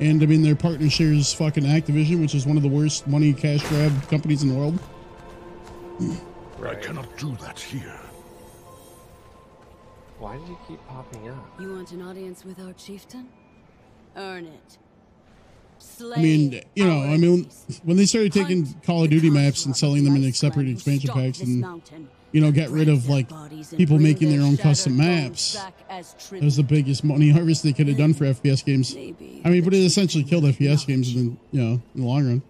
And I mean, their partner shares fucking Activision, which is one of the worst money cash grab companies in the world. I cannot do that here. Why did you keep popping up? You want an audience with our chieftain? Earn it. Slay I mean, you know, I mean, when they started taking Call of Duty maps and selling them in separate expansion packs, and you know, get rid of like people making their own custom maps, that was the biggest money harvest they could have done for FPS games. I mean, but it essentially killed FPS games in the, you know in the long run.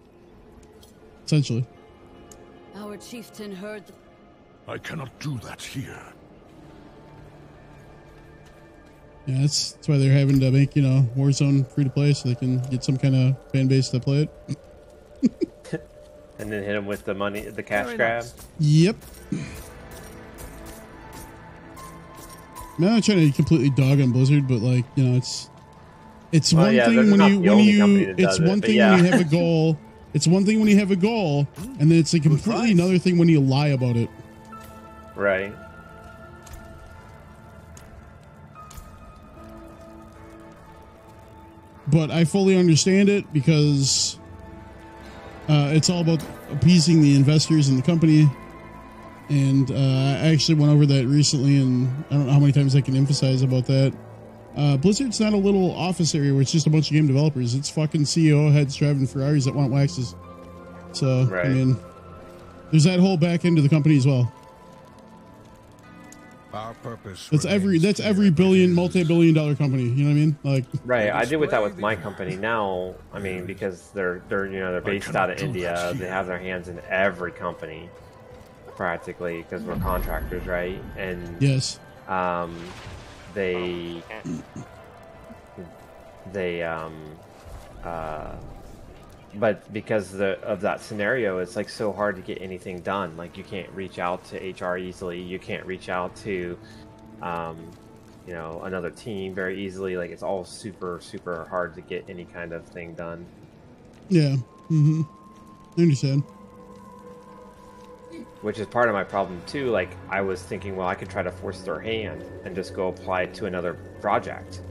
Essentially, Our chieftain heard I cannot do that here. yeah, that's that's why they're having to make you know Warzone free to play so they can get some kind of fan base to play it. And then hit him with the money, the cash Very grab. Yep. I'm not trying to completely dog on Blizzard, but like you know, it's it's Well, one yeah, thing when you when you it's does it, one thing yeah. when you have a goal. It's one thing when you have a goal, and then it's a completely another thing when you lie about it. Right. But I fully understand it because uh, it's all about appeasing the investors in the company. And uh, I actually went over that recently, and I don't know how many times I can emphasize about that. Uh, Blizzard's not a little office area where it's just a bunch of game developers. It's fucking CEO heads driving Ferraris that want waxes. So, I mean, there's that whole back end of the company as well. Our purpose. That's every that's every billion, multi-billion dollar company. You know what I mean? Like, Right, I did with that with my company now. I mean, because they're they're you know they're based out of India, they have their hands in every company, practically because we're contractors, right? And Yes. um, they they um uh, but because the, of that scenario, it's like so hard to get anything done. Like you can't reach out to HR easily. You can't reach out to, um, you know, another team very easily. Like it's all super, super hard to get any kind of thing done. yeah. Mm-hmm. I understand. Which is part of my problem too. Like I was thinking, well, I could try to force their hand and just go apply it to another project.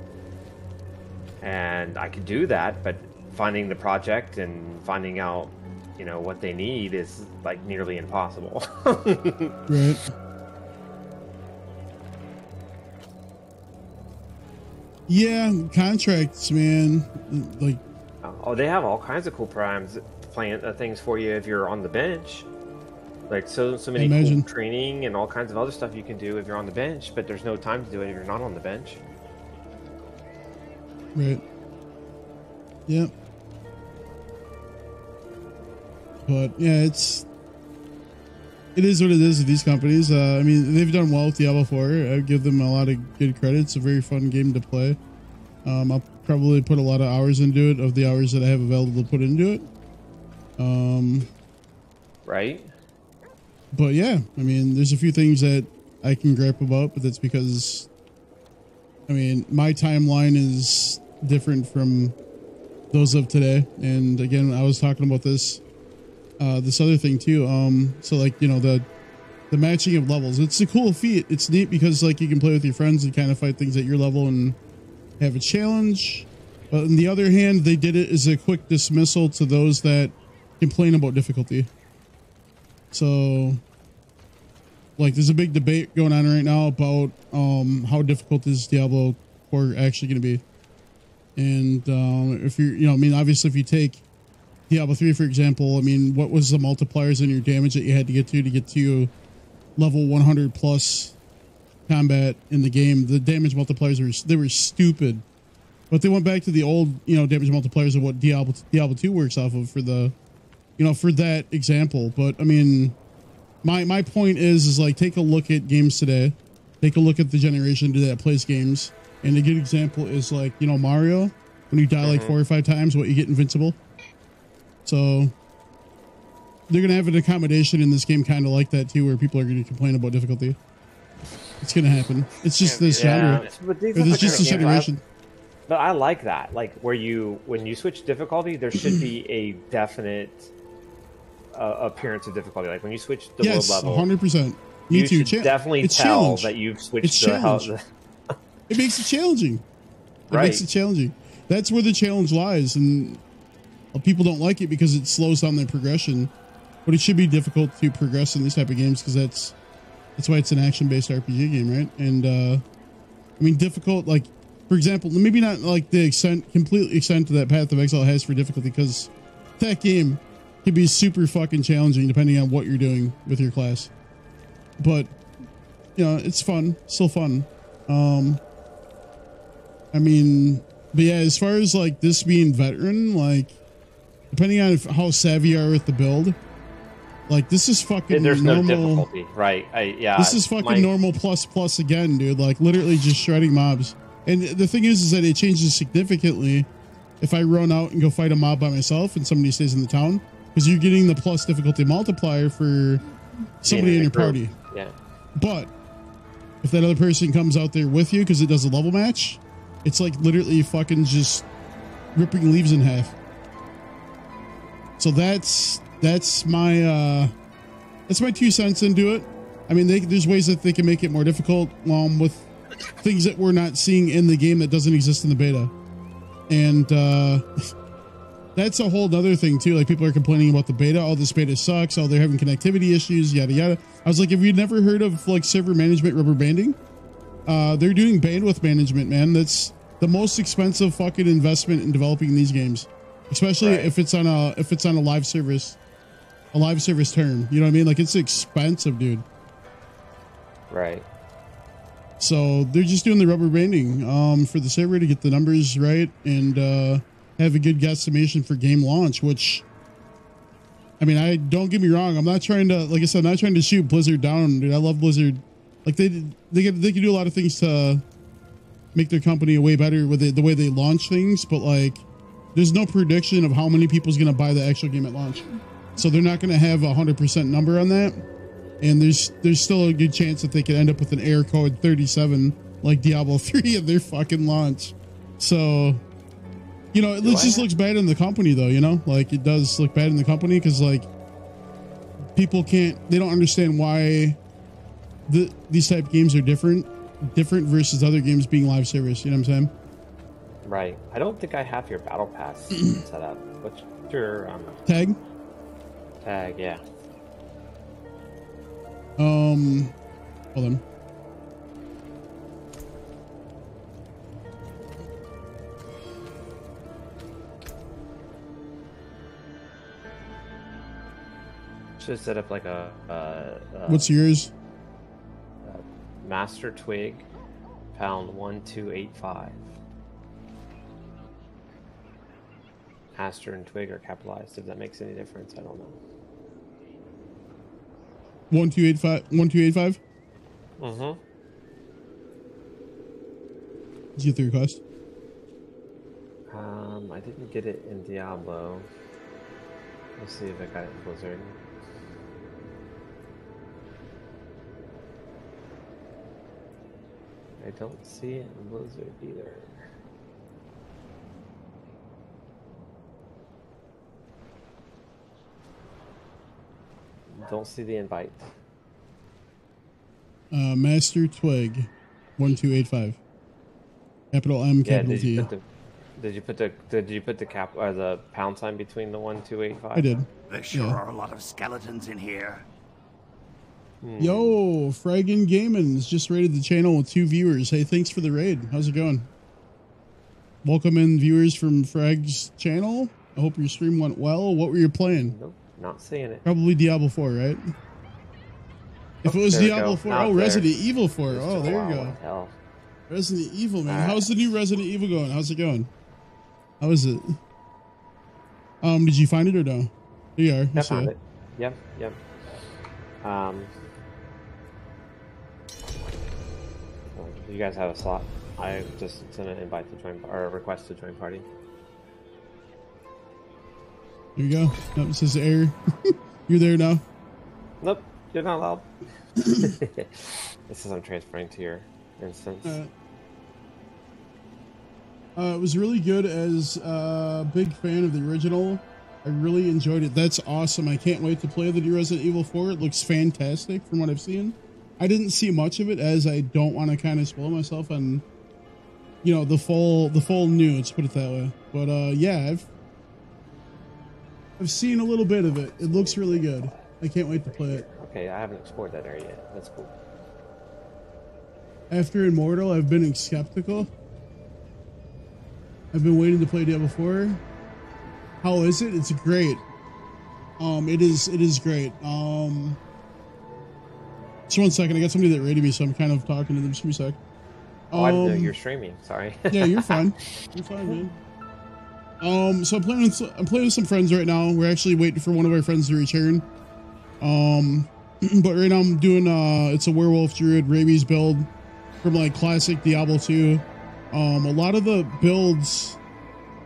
And I could do that, but finding the project and finding out, you know, what they need is like nearly impossible. Right. Yeah, contracts, man. Like, Oh, they have all kinds of cool primes plan uh, things for you if you're on the bench. Like so, so many cool training and all kinds of other stuff you can do if you're on the bench. But there's no time to do it if you're not on the bench. right. Yep. But yeah, it's it is what it is with these companies. Uh, I mean, they've done well with Diablo 4. I give them a lot of good credit. It's a very fun game to play. Um, I'll probably put a lot of hours into it of the hours that I have available to put into it. Um, Right? But yeah, I mean, there's a few things that I can gripe about, but that's because, I mean, my timeline is different from those of today. And again, I was talking about this, uh, this other thing too. Um, so like, you know, the, the matching of levels, it's a cool feat. It's neat because like you can play with your friends and kind of fight things at your level and have a challenge. But on the other hand, they did it as a quick dismissal to those that complain about difficulty. So, like there's a big debate going on right now about um how difficult is Diablo 4 actually going to be. And um, if you're, you know, I mean, obviously, if you take Diablo 3, for example, I mean, what was the multipliers in your damage that you had to get to to get to level 100 plus combat in the game? The damage multipliers were they were stupid, but they went back to the old, you know, damage multipliers of what Diablo Diablo 2 works off of for the, you know, for that example. But I mean, my my point is, is like take a look at games today, take a look at the generation today that plays games, and a good example is like you know Mario, when you die like Mhm. four or five times, what you get invincible. So they're gonna have an accommodation in this game, kind of like that too, where people are gonna complain about difficulty. It's gonna happen. It's just this genre. But these Or this the just this kind of generation. But I like that. Like where you when you switch difficulty, there should be a definite uh, appearance of difficulty. Like when you switch the Yes, world level, hundred percent. You too. should definitely it's tell challenge. that you've switched It's the challenge. It makes it challenging. It Right. makes it challenging. That's where the challenge lies, and people don't like it because it slows down their progression. But it should be difficult to progress in these type of games because that's that's why it's an action-based RPG game, right? And uh I mean, difficult. Like, for example, maybe not like the extent, complete extent that Path of Exile has for difficulty, because that game can be super fucking challenging depending on what you're doing with your class. But you know, it's fun, still fun. Um, I mean, but yeah, as far as like this being veteran, like depending on if, how savvy you are with the build, like this is fucking There's normal. no difficulty, right? I, yeah. This is fucking my- normal plus plus again, dude. Like literally just shredding mobs. And the thing is, is that it changes significantly if I run out and go fight a mob by myself and somebody stays in the town because you're getting the plus difficulty multiplier for somebody in a your group. party. Yeah. But if that other person comes out there with you because it does a level match, it's like literally fucking just ripping leaves in half. So that's that's my uh that's my two cents into it. I mean, they, there's ways that they can make it more difficult um, with things that we're not seeing in the game that doesn't exist in the beta, and uh, that's a whole other thing too. Like people are complaining about the beta. Oh, this beta sucks. Oh, they're having connectivity issues. Yada yada. I was like, have you'd never heard of like server management rubber banding? Uh, they're doing bandwidth management, man. That's the most expensive fucking investment in developing these games, especially if it's on a if it's on a live service, a live service term. You know what I mean? Like it's expensive, dude. Right. So they're just doing the rubber banding um, for the server to get the numbers right and uh, have a good guesstimation for game launch. Which, I mean, I don't get me wrong. I'm not trying to, like I said, I'm not trying to shoot Blizzard down, dude. I love Blizzard. Like they they get, they can do a lot of things to make their company way better with it, the way they launch things. But like, there's no prediction of how many people's going to buy the actual game at launch. So they're not going to have a hundred percent number on that and there's there's still a good chance that they could end up with an error code 37 like Diablo 3 at their fucking launch. So, you know, it Do just have- looks bad in the company though, you know? Like it does look bad in the company cuz like people can't they don't understand why the these type of games are different different versus other games being live service, you know what I'm saying? Right. I don't think I have your battle pass set up. What's your um, Tag tag? Yeah. um hold on. Should set up like a. Uh, uh, What's yours? Master Twig, pound one two eight five. Master and Twig are capitalized. If that makes any difference, I don't know. 1285 1285 Mm-hmm. Did you get the request? Um, I didn't get it in Diablo. Let's see if I got it in Blizzard. I don't see it in Blizzard either. Don't see the invite. Uh, Master Twig, one two eight five. Capital M, Yeah, capital did T. you put the did you put the did you put the cap or the pound sign between the one two eight five? I did. There sure Yeah. are a lot of skeletons in here. Yo, Fraggin Gaming has just raided the channel with two viewers. Hey, thanks for the raid. How's it going? Welcome in viewers from Frag's channel. I hope your stream went well. What were you playing? Nope, not seeing it. Probably Diablo 4, right? If it was Diablo go. 4, Not oh, there. Resident Evil 4. Just Oh, there you go. hell. Resident Evil, man. Alright. How's the new Resident Evil going? How's it going? How is it? Um, did you find it or no? There you are. I found it. it. Yep, yep. Um, you guys have a slot. I just sent an invite to join or a request to join party. There you go. Nope, it says air. You're there now. Nope, you're not allowed. this is I'm transferring to your instance. Uh, Uh, it was really good as a big fan of the original. I really enjoyed it. That's awesome. I can't wait to play the new Resident Evil 4. It looks fantastic from what I've seen. I didn't see much of it as I don't want to kind of spoil myself on you know the full the full new, let's put it that way. But uh yeah, I've I've seen a little bit of it. It looks really good. I can't wait to play it. Okay, I haven't explored that area yet. That's cool. After Immortal, I've been skeptical. I've been waiting to play Diablo 4. How is it? It's great. Um, it is. It is great. Um, just one second. I got somebody that rated me, so I'm kind of talking to them. Just give me a sec. Oh, I Um, you're streaming. Sorry. yeah, you're fine. You're fine, man. Um, so I'm playing with I'm playing with some friends right now. We're actually waiting for one of our friends to return. Um, but right now I'm doing uh, it's a werewolf druid rabies build from like classic Diablo 2. Um, a lot of the builds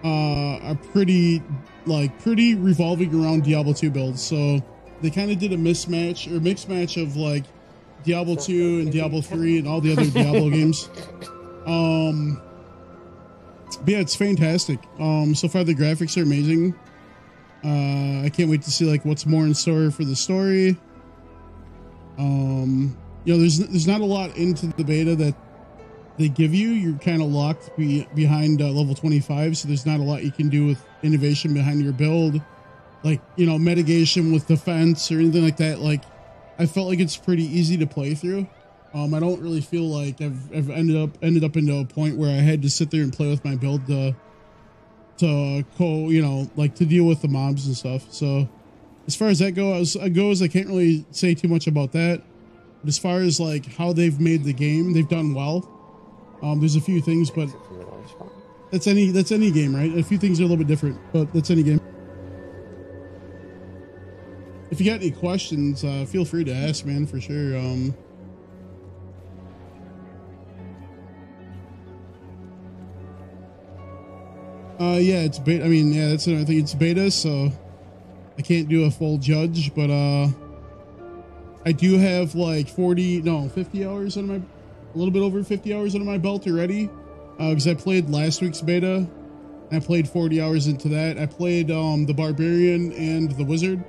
uh are pretty like pretty revolving around Diablo 2 builds. So they kind of did a mismatch or mixed match of like Diablo 2 and Diablo 3 and all the other Diablo games. Um but yeah, it's fantastic. Um, so far the graphics are amazing. Uh, I can't wait to see like what's more in store for the story. Um, you know, there's there's not a lot into the beta that they give you. You're kind of locked be, behind uh, level 25, so there's not a lot you can do with innovation behind your build, like you know, mitigation with defense or anything like that. Like, I felt like it's pretty easy to play through. Um, I don't really feel like I've, I've ended up ended up into a point where I had to sit there and play with my build to to co you know like to deal with the mobs and stuff. So as far as that goes, goes I can't really say too much about that. But as far as like how they've made the game, they've done well. Um, there's a few things, but that's any that's any game, right? A few things are a little bit different, but that's any game. If you got any questions, uh, feel free to ask, man, for sure. Um, Uh, yeah, it's beta. I mean, yeah, that's another thing. It's beta, so I can't do a full judge, but uh, I do have like 40, no, 50 hours under my, a little bit over 50 hours under my belt already. Uh, because I played last week's beta. I played 40 hours into that. I played um the barbarian and the wizard,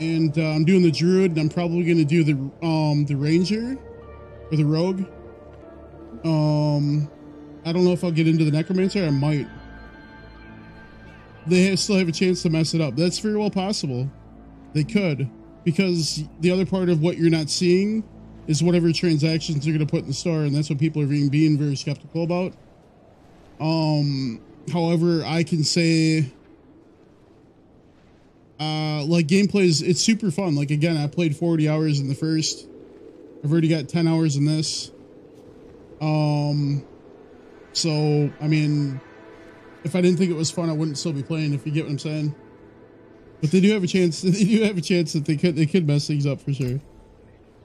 and uh, I'm doing the druid. And I'm probably gonna do the um the ranger or the rogue. Um, I don't know if I'll get into the necromancer. I might. They still have a chance to mess it up. That's very well possible. They could because the other part of what you're not seeing is whatever transactions they're going to put in the store, and that's what people are being being very skeptical about. Um, however, I can say, uh, like gameplay is it's super fun. Like again, I played 40 hours in the first. I've already got 10 hours in this. Um, so I mean, if I didn't think it was fun, I wouldn't still be playing. If you get what I'm saying. But they do have a chance. They do have a chance that they could they could mess things up for sure.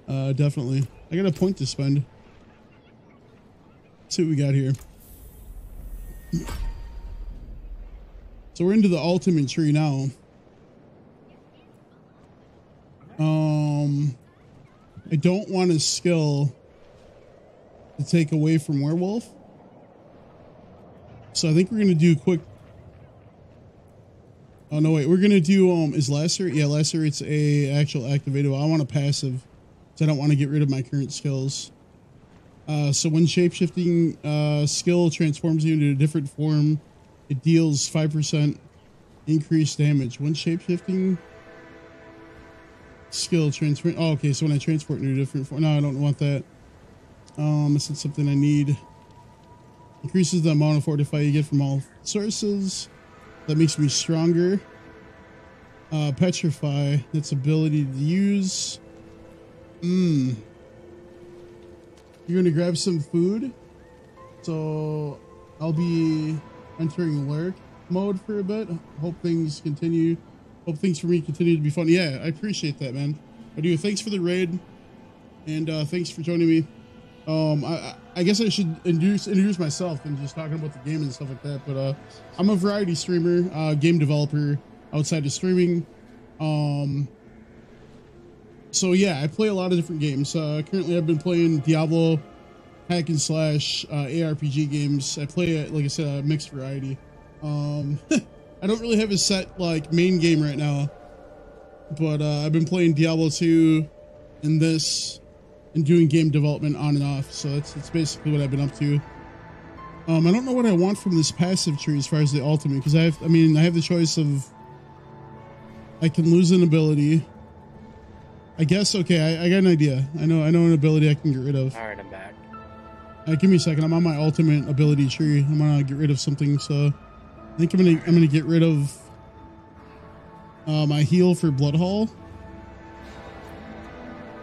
Uh, definitely. I got a point to spend. Let's see what we got here. So we're into the ultimate tree now. Um, I don't want a skill to take away from werewolf. So I think we're gonna do quick. Oh no, wait, we're gonna do um is lacerate? Yeah, lacerate's a actual activated. I want a passive, so I don't want to get rid of my current skills. Uh, so when shapeshifting uh, skill transforms you into a different form, it deals five percent increased damage. When shapeshifting, skill transfer. Oh, okay. So when I transport into a different form, no, I don't want that. Um, this is something I need. Increases the amount of fortify you get from all sources. That makes me stronger. Uh, petrify. That's ability to use. Mmm. You're gonna grab some food. So I'll be entering lurk mode for a bit. Hope things continue. Hope things for me continue to be fun. Yeah, I appreciate that, man. I do. Thanks for the raid, and uh, thanks for joining me. Um, I, I guess I should introduce introduce myself and just talking about the game and stuff like that. But uh, I'm a variety streamer, uh, game developer outside of streaming. Um, so yeah, I play a lot of different games. Uh, currently, I've been playing Diablo, hack and slash, uh, ARPG games. I play, like I said, a mixed variety. Um, I don't really have a set like main game right now, but uh, I've been playing Diablo 2 and this and doing game development on and off. So that's, that's basically what I've been up to. Um, I don't know what I want from this passive tree as far as the ultimate, because I have, I mean, I have the choice of I can lose an ability. I guess okay, I, I got an idea. I know I know an ability I can get rid of. Alright, I'm back. Uh, give me a second. I'm on my ultimate ability tree. I'm gonna get rid of something. So I think I'm gonna I'm gonna get rid of uh, my heal for Blood Howl.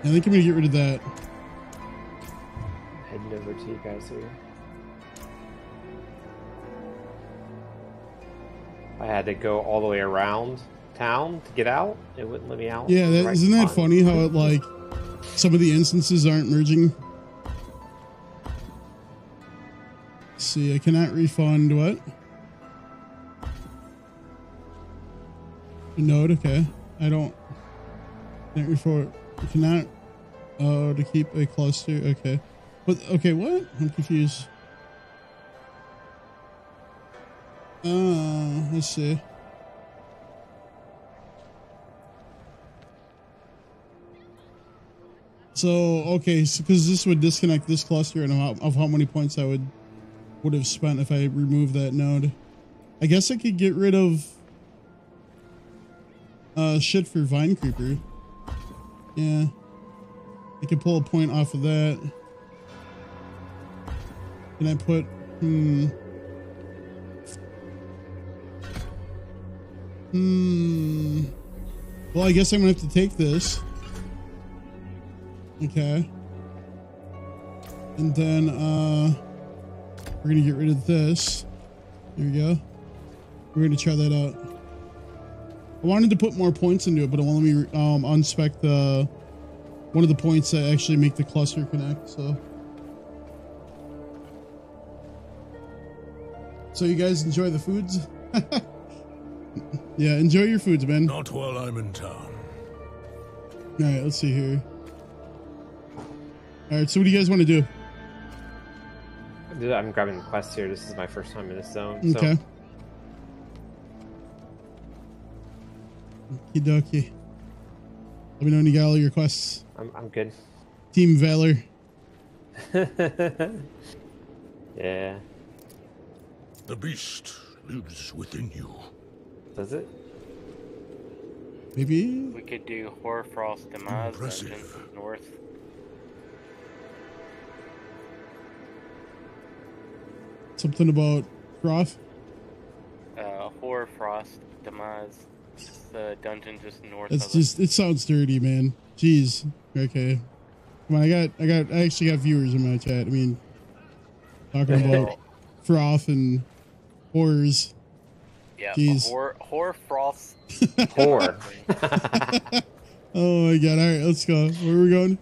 I think I'm gonna get rid of that. Heading over to you guys here. I had to go all the way around town to get out. It wouldn't let me out. Yeah, that, Right isn't that funny how it like some of the instances aren't merging? Let's see, I cannot refund what? Node, okay. I don't can't I cannot oh to keep a cluster, okay. But okay, what? I'm confused. Uh let's see. So okay, so because this would disconnect this cluster and how, of how many points I would would have spent if I removed that node. I guess I could get rid of uh shit for Vine Creeper. Yeah, I can pull a point off of that. Can I put hmm hmm? Well, I guess I'm gonna have to take this. Okay. And then uh we're gonna get rid of this. There we go. We're gonna try that out. I wanted to put more points into it, but it won't let me um unspec the one of the points that actually make the cluster connect, so. So you guys enjoy the foods? yeah, enjoy your foods, man. Not while I'm in town. Alright, let's see here. Alright, so what do you guys want to do? Dude, I'm grabbing the quest here. This is my first time in this zone. Okay. So Okie dokie. Let me know when you got all your quests. I'm, I'm good. Team Valor. yeah. The beast lives within you. Does it? Maybe. We could do Hoarfrost Demise Impressive. North. Something about Froth. Uh, Hoarfrost Demise. It's the dungeon just north That's of just it sounds dirty, man. Jeez. Okay. Come on, I got I got I actually got viewers in my chat. I mean talking about froth and horrors. Yeah, Jeez. Hor Hoarfrost. Whore. Oh my god, alright, let's go. Where are we going?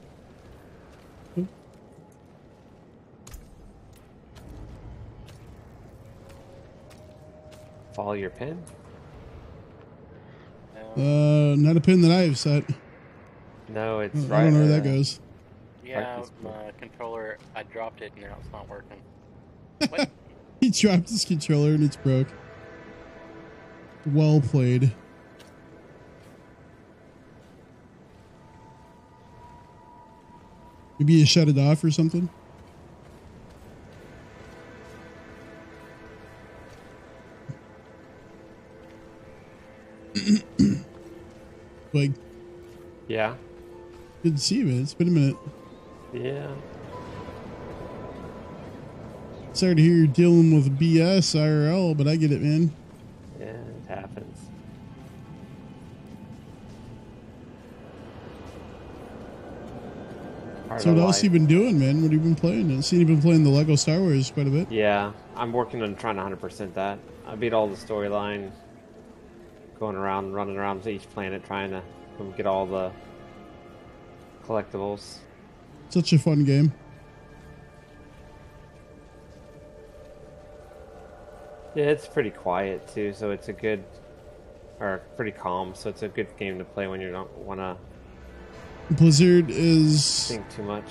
Follow your pin. Uh not a pin that I have set. No, it's I right. don't know where that goes. Yeah, my controller. I dropped it and now it's not working. He dropped his controller and it's broke. Well played. Maybe you shut it off or something? Like Yeah. Good to see you, man. It's been a minute. Yeah. Sorry to hear you're dealing with BS IRL, but I get it, man. Yeah, it happens. Part So what else life. you been doing, man? What have you been playing? I see you've been playing the Lego Star Wars quite a bit. Yeah, I'm working on trying to 100% that. I beat all the storyline, going around, running around to each planet, trying to get all the collectibles. Such a fun game. Yeah, it's pretty quiet too, so it's a good, or pretty calm. So it's a good game to play when you don't want to Blizzard is think too much.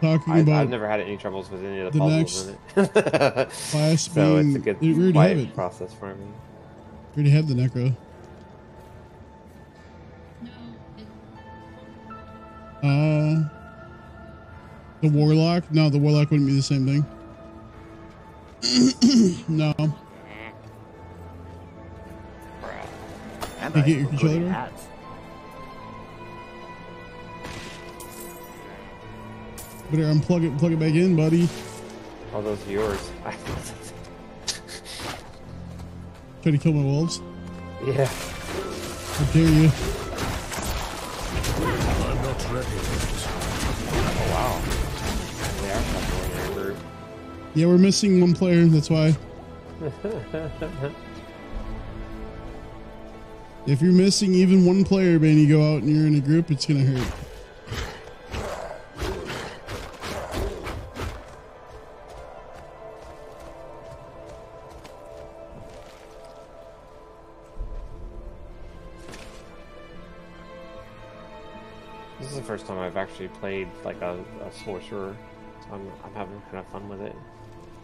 talking I, about I've never had any troubles with any of the, the puzzles in it. class so it's a good quiet process for me. We already have the Necro. Uh, the Warlock? No, the Warlock wouldn't be the same thing. no. And You I get your controller hats. Better unplug it plug it back in, buddy. All those yours. Try to kill my wolves. yeah. How dare you? Yeah, we're missing one player, that's why. If you're missing even one player, man, you go out and you're in a group, it's gonna hurt. This is the first time I've actually played like a, a sorcerer, so I'm, I'm having kind of fun with it.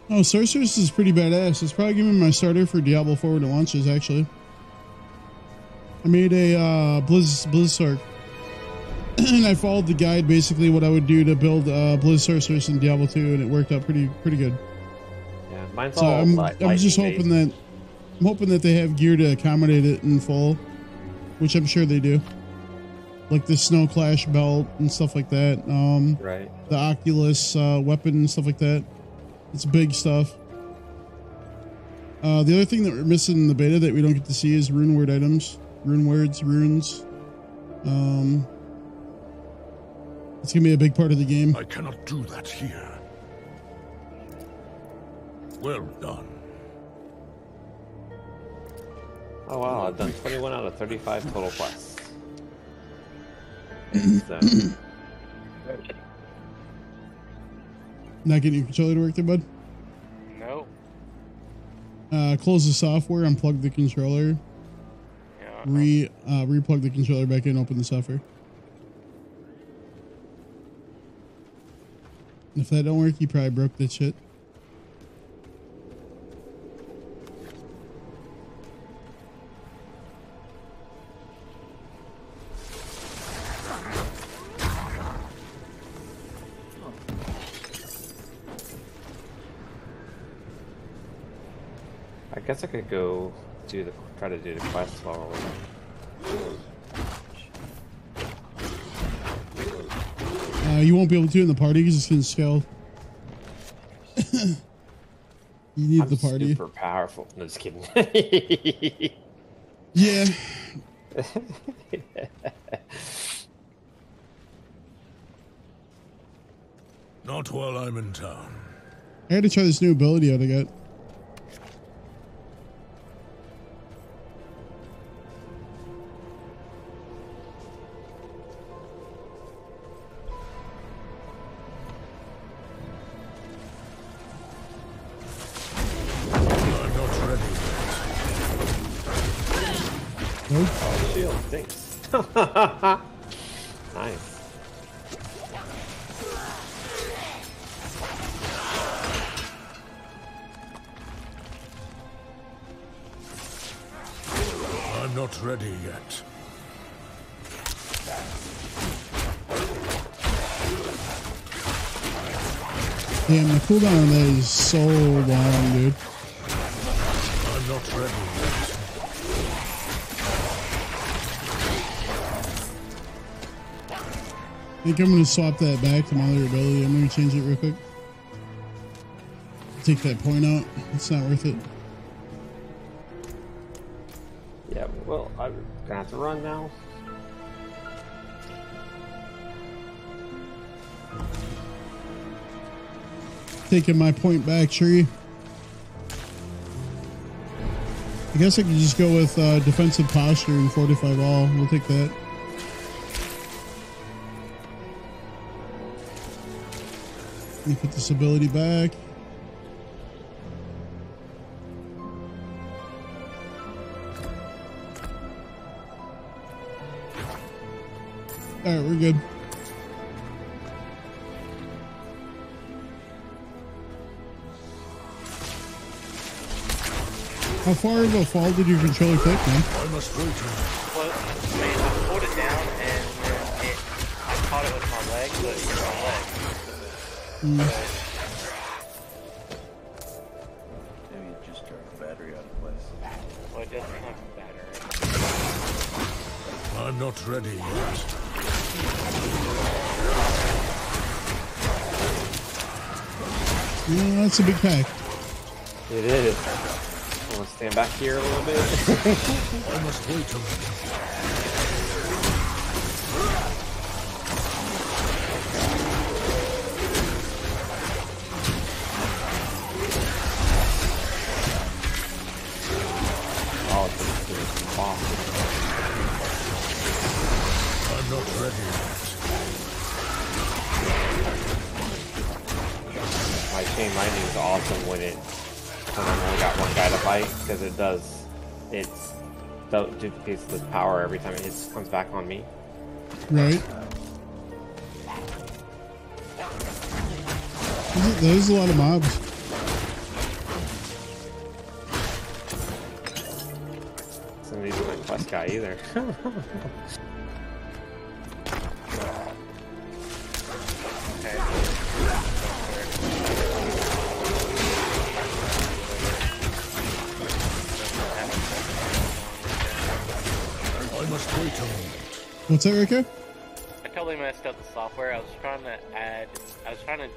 Oh, Sorceress is pretty badass. It's probably gonna my starter for Diablo 4 when it launches, actually. I made a uh, Blizz, Blizz Sorc. and I followed the guide, basically what I would do to build uh, Blizz Sorceress in Diablo 2, and it worked out pretty pretty good. Yeah, mine's So all I'm, light, I'm just hoping that I'm hoping that they have gear to accommodate it in full, which I'm sure they do. Like the Snow Clash belt and stuff like that. Um, Right. The Oculus uh, weapon and stuff like that. It's big stuff. Uh, the other thing that we're missing in the beta that we don't get to see is rune word items, rune words, runes. Um, it's gonna be a big part of the game. I cannot do that here. Well done. Oh wow, I've done 21 out of 35 total quests. so, Not getting your controller to work there, bud. Nope. Uh, close the software, unplug the controller, Yeah. re uh, replug the controller back in, open the software. If that don't work, you probably broke that shit. I guess I could go do the try to do the quest while we're waiting. Uh, you won't be able to do it in the party because it's gonna scale. you need I'm the party. super powerful. No, just kidding. Yeah. Not while I'm in town. I had to try this new ability out I got. Think I'm gonna swap that back to my other ability. I'm gonna change it real quick. Take that point out. It's not worth it. Yeah, well, I'm gonna have to run now. Taking my point back, Tree. I guess I could just go with uh, defensive posture and 45 all. We'll take that. Let me put this ability back. Alright, we're good. How far of a fall did your controller take, man? I must wait. Well, I mean, I pulled it down and it, I caught it with my leg, but it's my leg. Mm. Maybe it just turned the battery out of place. Well, it doesn't have a battery. I'm not ready yet. Yeah, that's a big pack. It is. I'm gonna stand back here a little bit. I must wait a minute. Duplicates the power every time it hits, comes back on me. Right. There's a- lot of mobs. Some of these quest guy either. What's that, Rico? I totally messed up the software. I was trying to add, I was trying to,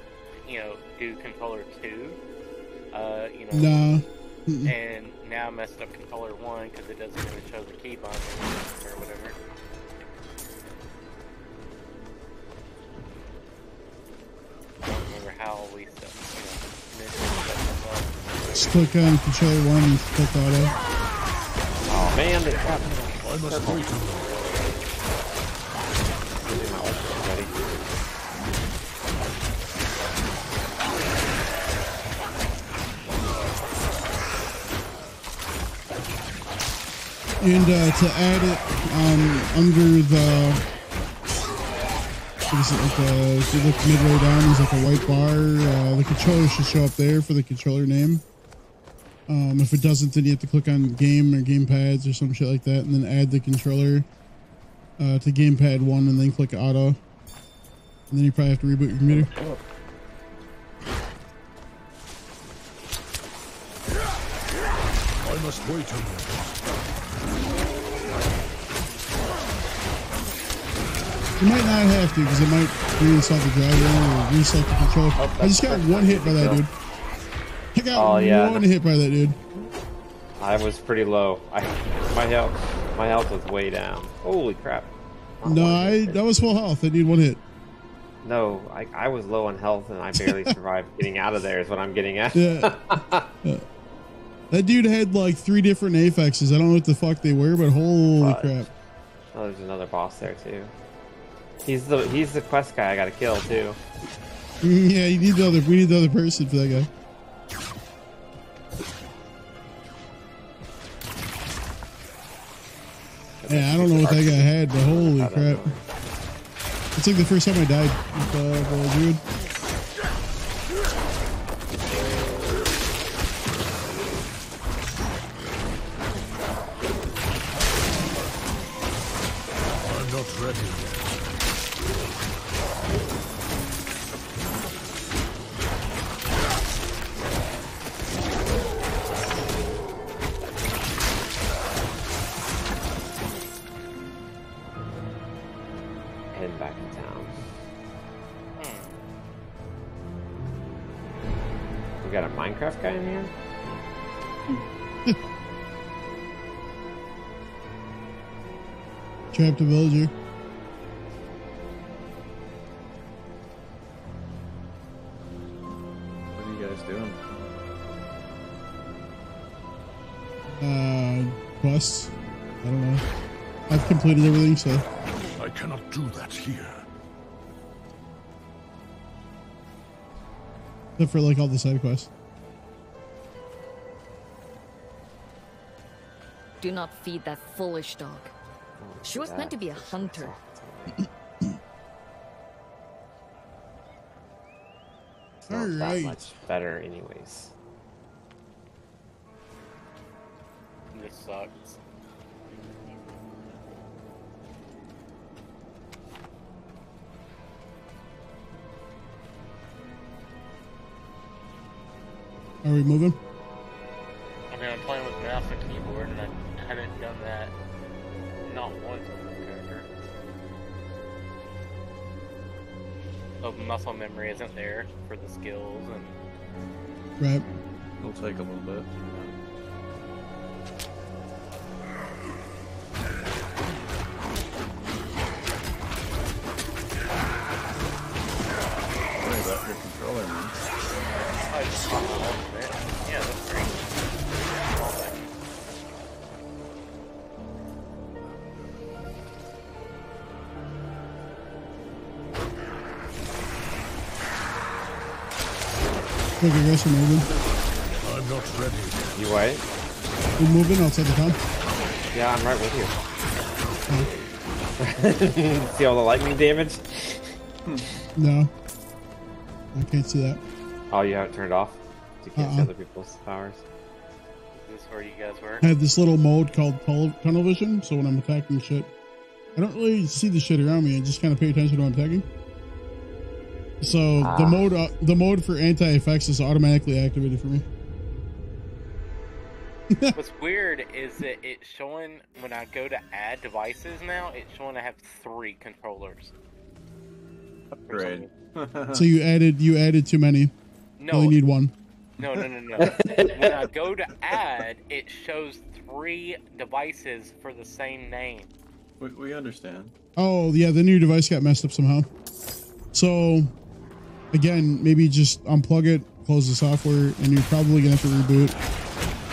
you know, do controller two, uh, you know, Nah. And now I messed up controller one because it doesn't even show the key binding or whatever. I don't remember how we set, you know, initially set them up. Just click on controller one and click auto. Oh man, they got I must wait And uh, to add it um, under the, it, like uh if you look midway down, there's like a white bar. Uh, the controller should show up there for the controller name. Um, if it doesn't, then you have to click on game or gamepads or some shit like that, and then add the controller uh, to gamepad one, and then click auto. And then you probably have to reboot your computer. I must wait a minute. You might not have to because it might reinstall the driver or reset the controller. Oh, I just got one hit by that dude. I got Oh, yeah. one hit by that dude. I was pretty low. I my health my health was way down. Holy crap. No, I that was full health. I need one hit. No, I, I was low on health and I barely survived getting out of there is what I'm getting at. Yeah. Yeah. That dude had like three different affixes. I don't know what the fuck they were, but holy Fudge. crap. Oh, there's another boss there too. He's the he's the quest guy I gotta kill too. Yeah, you need the other. We need the other person for that guy. Yeah, I don't know what that guy had, but holy crap! It's like the first time I died with uh, the dude. I'm not ready Trapped a villager. What are you guys doing? Uh, quests. I don't know. I've completed everything, so I cannot do that here. except for like all the side quests. Do not feed that foolish dog. She was meant to be a hunter. It's not that Alright. much better anyways. This sucks. Are we moving? I mean, I'm playing with mouse and keyboard, and I haven't done that not once with this character. The muscle memory isn't there for the skills, and Right. It'll take a little bit. Sorry about your controller, Look, you guys moving. I'm not ready. You what? We're moving outside the town. Yeah, I'm right with you. Oh. See all the lightning damage? Hmm. No. I can't see that. Oh, you have it turned off? You can't see Uh-uh. other people's powers? Is this where you guys were? I have this little mode called tunnel, tunnel vision, so when I'm attacking shit, I don't really see the shit around me. I just kind of pay attention to what I'm attacking. So the Ah. mode, uh, the mode for anti effects is automatically activated for me. What's weird is that it's showing when I go to add devices now, it's showing I have three controllers. For Great. so you added, you added too many. No. You only need one. No, no, no, no. when I go to add, it shows three devices for the same name. We, we understand. Oh yeah, then your device got messed up somehow. So again, maybe just unplug it, close the software, and you're probably gonna have to reboot.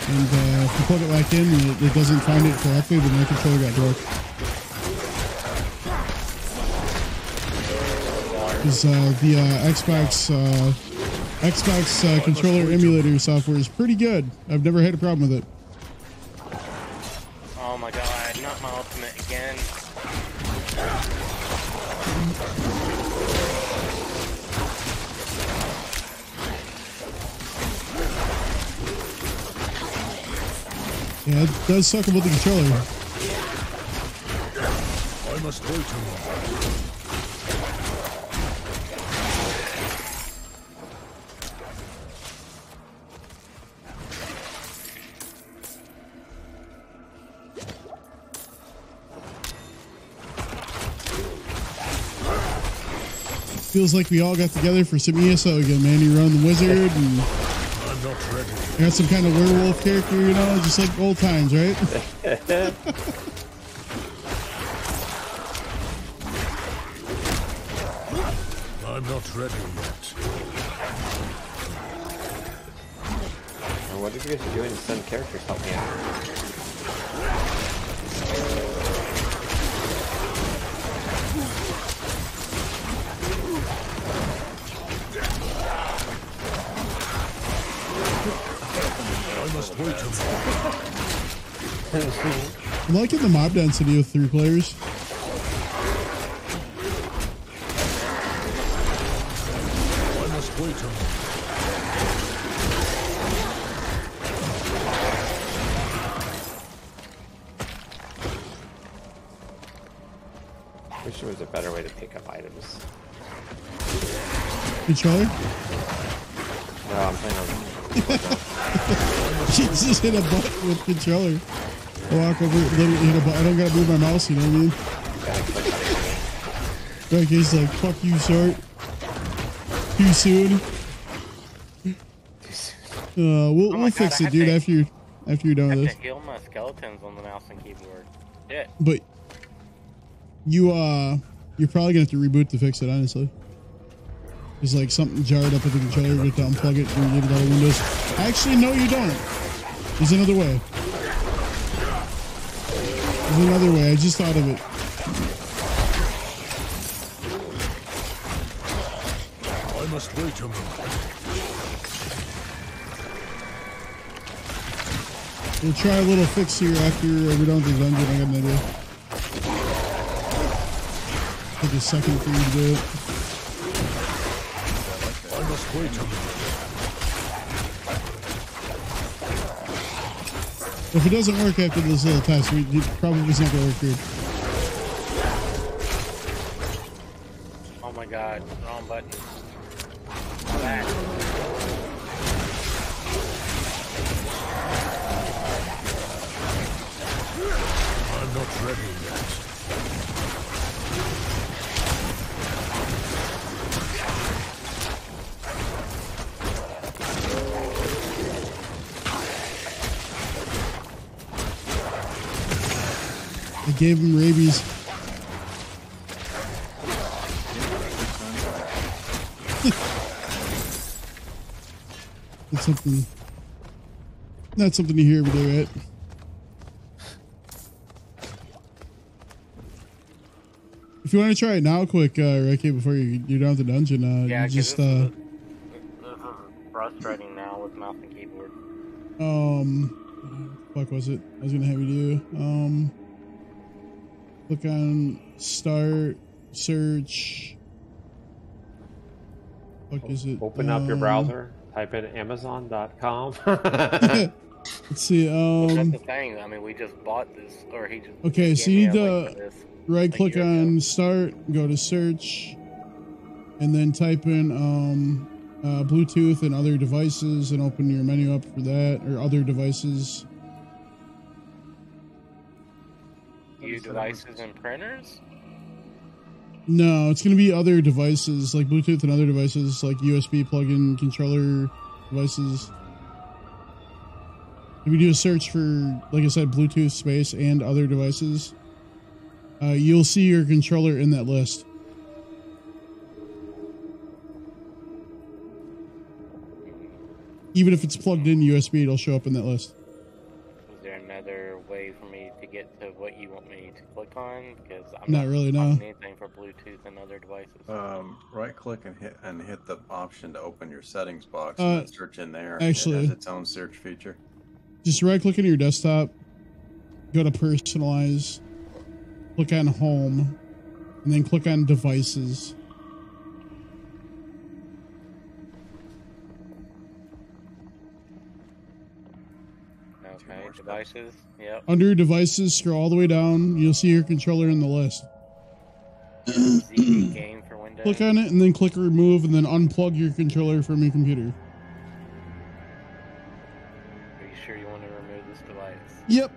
And uh, if you plug it back in, and it, it doesn't find it correctly, then your controller got broke. Because uh, the uh, Xbox uh, Xbox uh, controller emulator software is pretty good. I've never had a problem with it. Oh my god, not my ultimate Yeah, it does suck about the controller. I must wait. Feels like we all got together for some ESO again, man. You run the wizard and I'm not ready. Got some kind of werewolf character, you know, just like old times, right? I'm not ready yet. Or what if you guys are doing some characters help me out? I'm liking the mob density with three players. I must wait a. Wish there was a better way to pick up items. Controller? No, just hit a button with controller. I walk over, literally hit a button. I don't gotta move my mouse, you know what I mean? like he's like, fuck you, short. Too soon. Uh, we'll Oh we'll fix it, dude. to- After you after you're done I with this. heal my skeletons on the mouse and keyboard. Shit. But you uh you're probably gonna have to reboot to fix it, honestly. There's like something jarred up with the controller, you have to unplug it and leave it out of Windows. Actually, no you don't. There's another way. There's another way, I just thought of it. I must wait a moment. We'll try a little fix here after uh, we're done with the dungeon. I got an idea. Take a second for you to do it. I must wait a moment. If it doesn't work after this uh, little test, we it probably is not gonna work good. Oh my god, wrong button. Gave him rabies. That's something. Not something to hear every day, right? If you want to try it now, quick, uh, Ricky, before you you're down the dungeon, uh, Yeah, you just uh, This is frustrating now with mouse and keyboard. um, fuck was it? I was gonna have you do um, click on start search. Fuck is it? Open up your Um, browser, type in Amazon.com. Let's see. But that's Um, the thing. I mean, we just bought this, or he just. okay, so you need to right click year on start, go to search, and then type in um, uh, Bluetooth and other devices, and open your menu up for that or other devices. View devices and printers. No, it's going to be other devices like Bluetooth and other devices like USB plug-in controller devices. If you do a search for, like I said, Bluetooth space and other devices, uh, you'll see your controller in that list. Even if it's plugged in USB, it'll show up in that list. What you want me to click on? Because I'm Not not, really, no. anything for Bluetooth and other devices. Um, right click and hit and hit the option to open your settings box Uh, and search in there. actually- it has its own search feature. Just right click on your desktop, go to personalize, click on home, and then click on devices. Devices. Yep. Under devices, scroll all the way down. You'll see your controller in the list. Game for Windows. Click on it and then click remove and then unplug your controller from your computer. Are you sure you want to remove this device? Yep.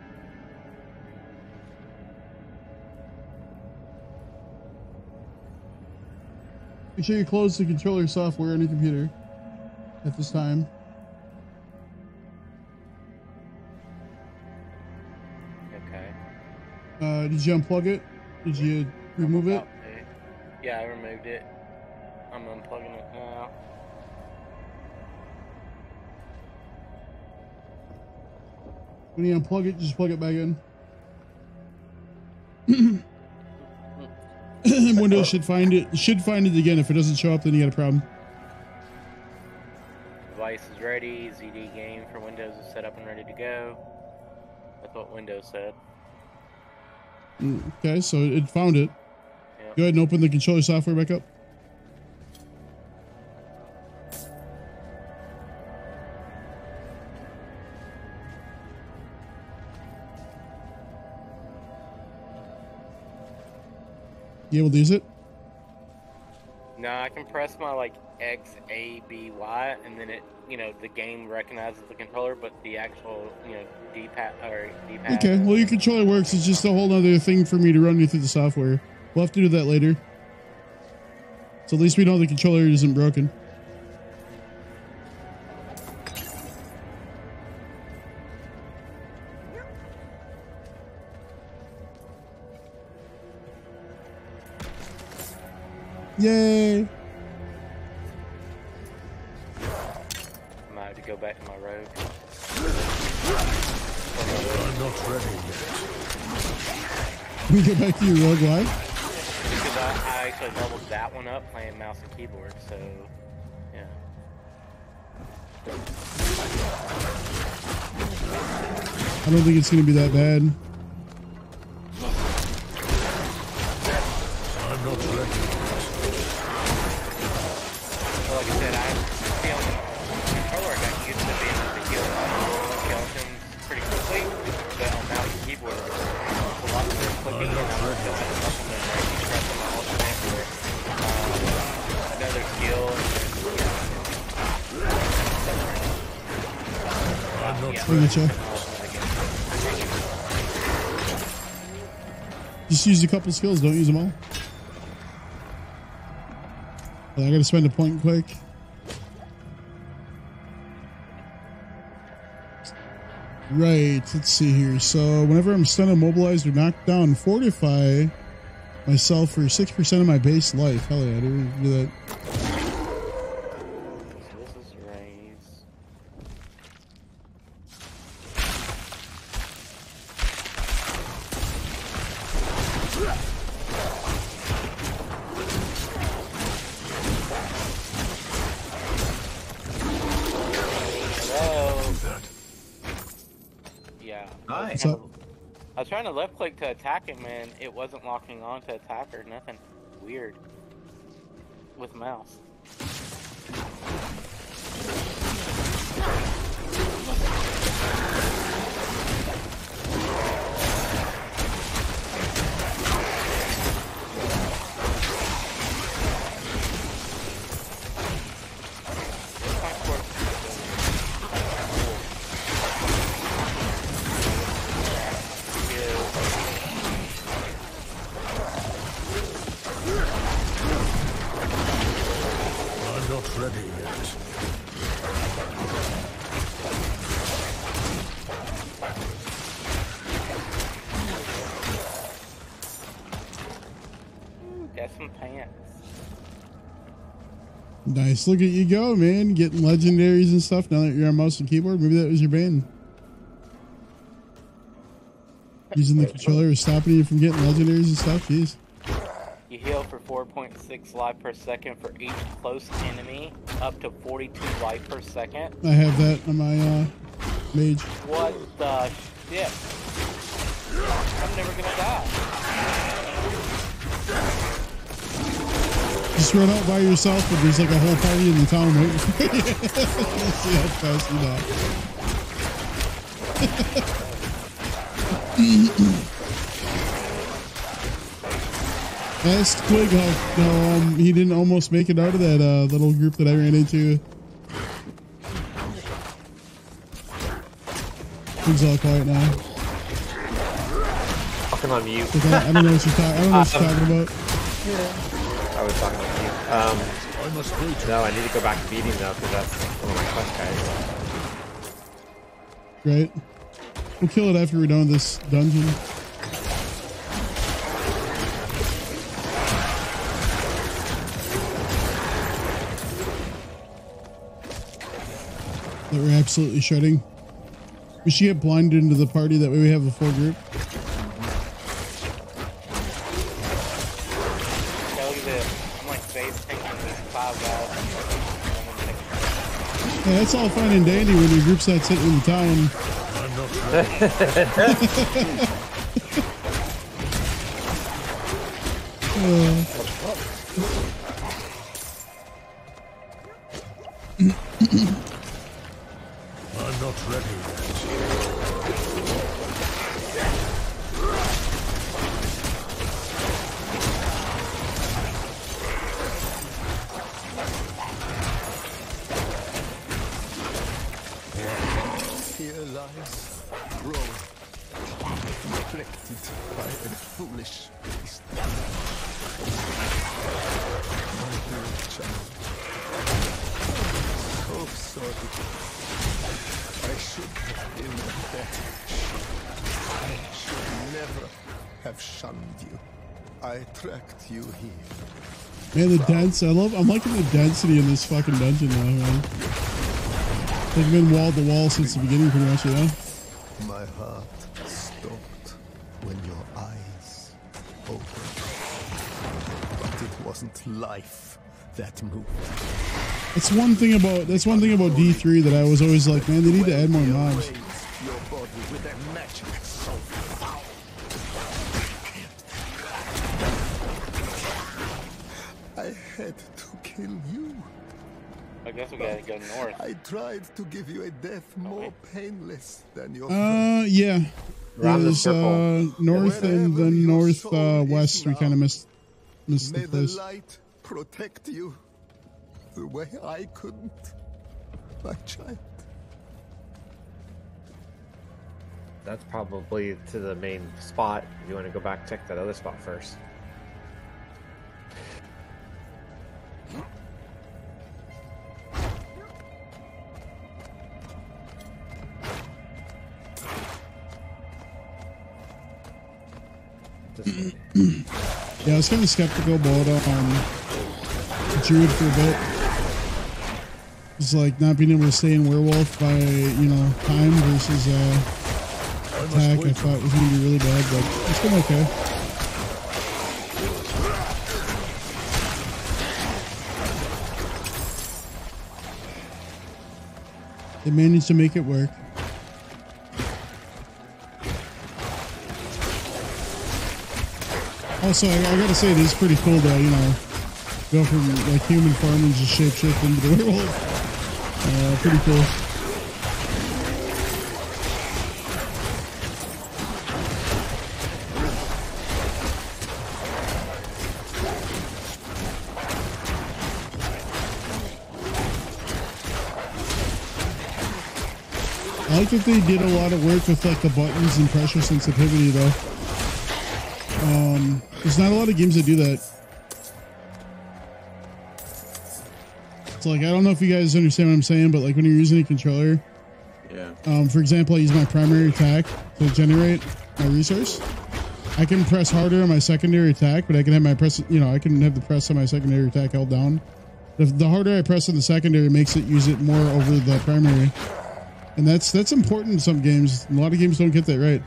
Make sure you close the controller software on your computer at this time. Uh, did you unplug it? Did you remove it? To. Yeah, I removed it. I'm unplugging it now. When you unplug it, just plug it back in. Windows should find it. Should find it again. If it doesn't show up, then you got a problem. Device is ready. ZD game for Windows is set up and ready to go. That's what Windows said. Okay, so it found it. Yep. Go ahead and open the controller software back up. You able to use it? No, I can press my like X, A, B, Y, and then it, you know, the game recognizes the controller, but the actual, you know, D-pad or D-pad. Okay, well your controller works. It's just a whole other thing for me to run you through the software. We'll have to do that later. So at least we know the controller isn't broken. Yay! I might have to go back to my rogue. I'm not ready yet. Can we get back to your rogue live? Because I, I actually leveled that one up playing mouse and keyboard, so yeah. I don't think it's gonna be that bad. I'm not ready. Not Yeah. I getcha. Just use a couple skills, don't use them all. I gotta spend a point quick. Right, let's see here. So, whenever I'm stunned, immobilized, or knocked down, fortify myself for 6% of my base life. Hell yeah, I didn't do that. Attack him and it wasn't locking on to attack or nothing. Weird. With mouse. Nice. Look at you go, man. Getting legendaries and stuff now that you're on mouse and keyboard. Maybe that was your bane. Using the controller is stopping you from getting legendaries and stuff. Jeez. You heal for 4.6 life per second for each close enemy, up to 42 life per second. I have that on my uh, mage. What the shit? I'm never gonna die. Just run out by yourself, but there's like a whole party in the town waiting for you. Let's see how fast you die. Asked quick how, um, he didn't almost make it out of that uh, little group that I ran into. Quig's all quiet now. Fucking on mute. I, I don't know what you're talking. I don't know what you're talking about. I was talking mute. Um, no, I need to go back and beat him because that's one of my quest guys. Right. We'll kill it after we're done with this dungeon. That we're absolutely shredding. We should get blinded into the party. That way we have a full group. Yeah, that's all fine and dandy when your group's not sitting in the town. I'm not Uh, lies Rome, neglected by a foolish priest. My dear child, so sorry. I should have been better. I should never have shunned you. I tracked you here. Man, the dense. I love. I'm liking the density in this fucking dungeon now, man. They've been wall to wall since the beginning, pretty much. Yeah. My heart stopped when your eyes opened. But it wasn't life that moved. That's one thing about. That's one thing about D3 that I was always like, man, they need to add more mobs. Your body with a magic so foul. I had to kill you. I guess we gotta go north. I tried to give you a death more painless than your Uh, yeah. Around it was uh, north and then north uh, west. We kind of missed missed May the the place. light protect you the way I couldn't, my child. That's probably to the main spot. You want to go back, check that other spot first. Yeah, I was kind of skeptical about um, Druid for a bit. It's like not being able to stay in Werewolf by you know time versus uh, attack. I thought was going to be really bad, but it's been okay. They managed to make it work. Also, I, I gotta say, it is pretty cool to, you know, go from like human and just shapeshift into the werewolf. Uh, pretty cool. I like that they did a lot of work with like the buttons and pressure sensitivity though. There's not a lot of games that do that. It's like I don't know if you guys understand what I'm saying, but like when you're using a controller, Yeah. um, for example, I use my primary attack to generate my resource. I can press harder on my secondary attack, but I can have my press, you know, I can have the press on my secondary attack held down. The, the harder I press on the secondary makes it use it more over the primary, and that's that's important in some games. A lot of games don't get that right.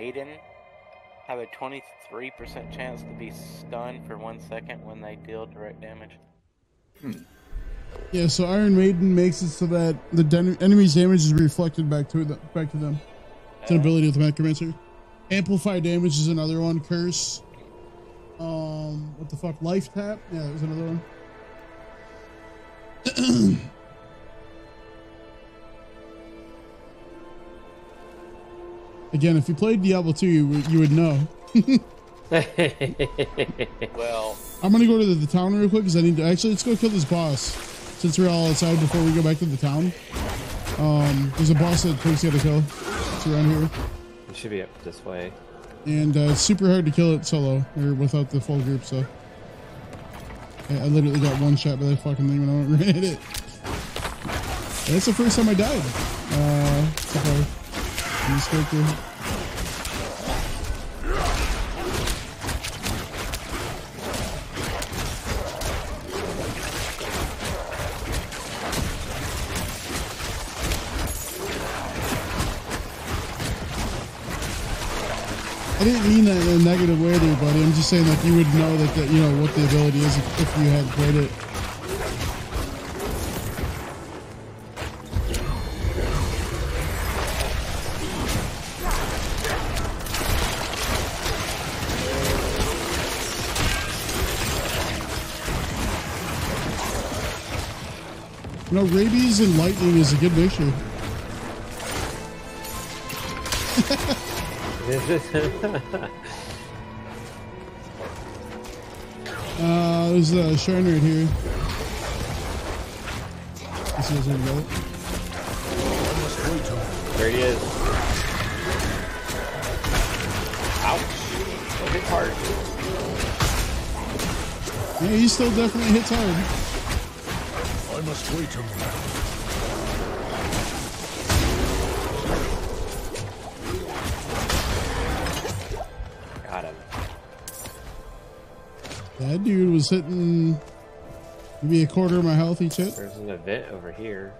Maiden have a 23% chance to be stunned for one second when they deal direct damage. Yeah, so Iron Maiden makes it so that the den- enemy's damage is reflected back to the back to them. It's an ability with the Necromancer. Amplify damage is another one. Curse. Um, what the fuck? Life tap? Yeah, that was another one. Again, if you played Diablo 2, you, would- you would know. Well, I'm gonna go to the, the town real quick because I need to actually let's go kill this boss since we're all outside before we go back to the town. Um, there's a boss that Frank's gotta kill. It's around here, It should be up this way. and uh, it's super hard to kill it solo or without the full group. So I, I literally got one shot by that fucking thing when I went right at it. That's the first time I died. Uh, so far. I didn't mean that in a negative way there, buddy. I'm just saying like you would know that, that you know what the ability is if, if you had played it. Know, rabies and lightning is a good mixture. Uh, there's a shrine right here. This is in the There he is. Ouch. Don't hit hard. Yeah, he still definitely hits hard. Wait a moment. Got him. That dude was hitting maybe a quarter of my health each hit. There's an event over here.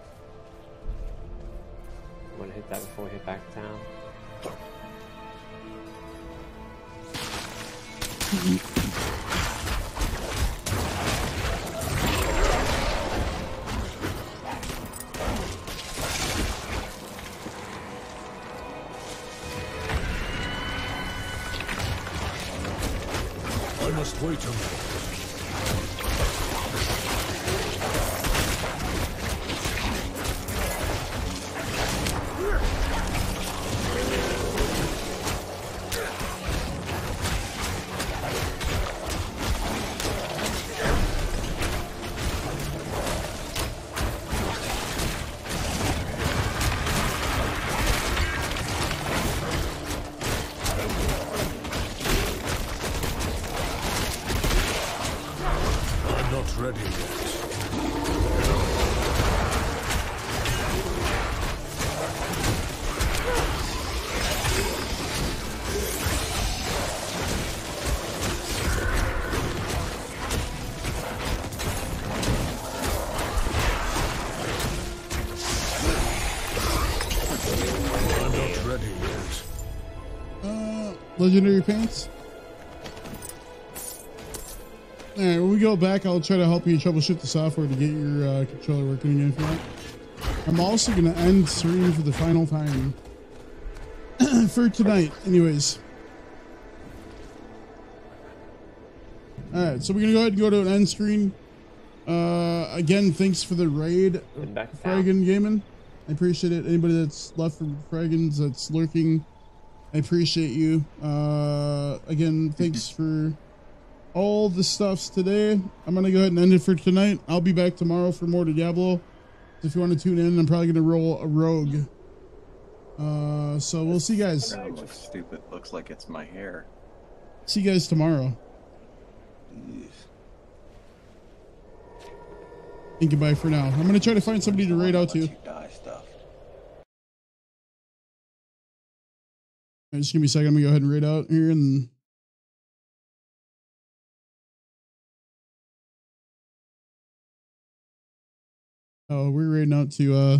Want to hit that before we hit back to town? Legendary pants. All right, when we go back, I'll try to help you troubleshoot the software to get your uh, controller working again for that. I'm also going to end stream for the final time for tonight. Anyways. All right, so we're going to go ahead and go to an end screen. Uh, again, thanks for the raid, Heading back to town. Fragan Gaming. I appreciate it. Anybody that's left from Fragans that's lurking, I appreciate you. Uh, again, thanks for all the stuffs today. I'm gonna go ahead and end it for tonight. I'll be back tomorrow for more to Diablo. If you want to tune in, I'm probably gonna roll a rogue. Uh, so we'll see you guys. Looks stupid. Looks like it's my hair. See you guys tomorrow. And goodbye for now. I'm gonna try to find somebody to raid out to. Alright, just give me a second. I'm gonna go ahead and read out here and. Oh, we're raiding out to uh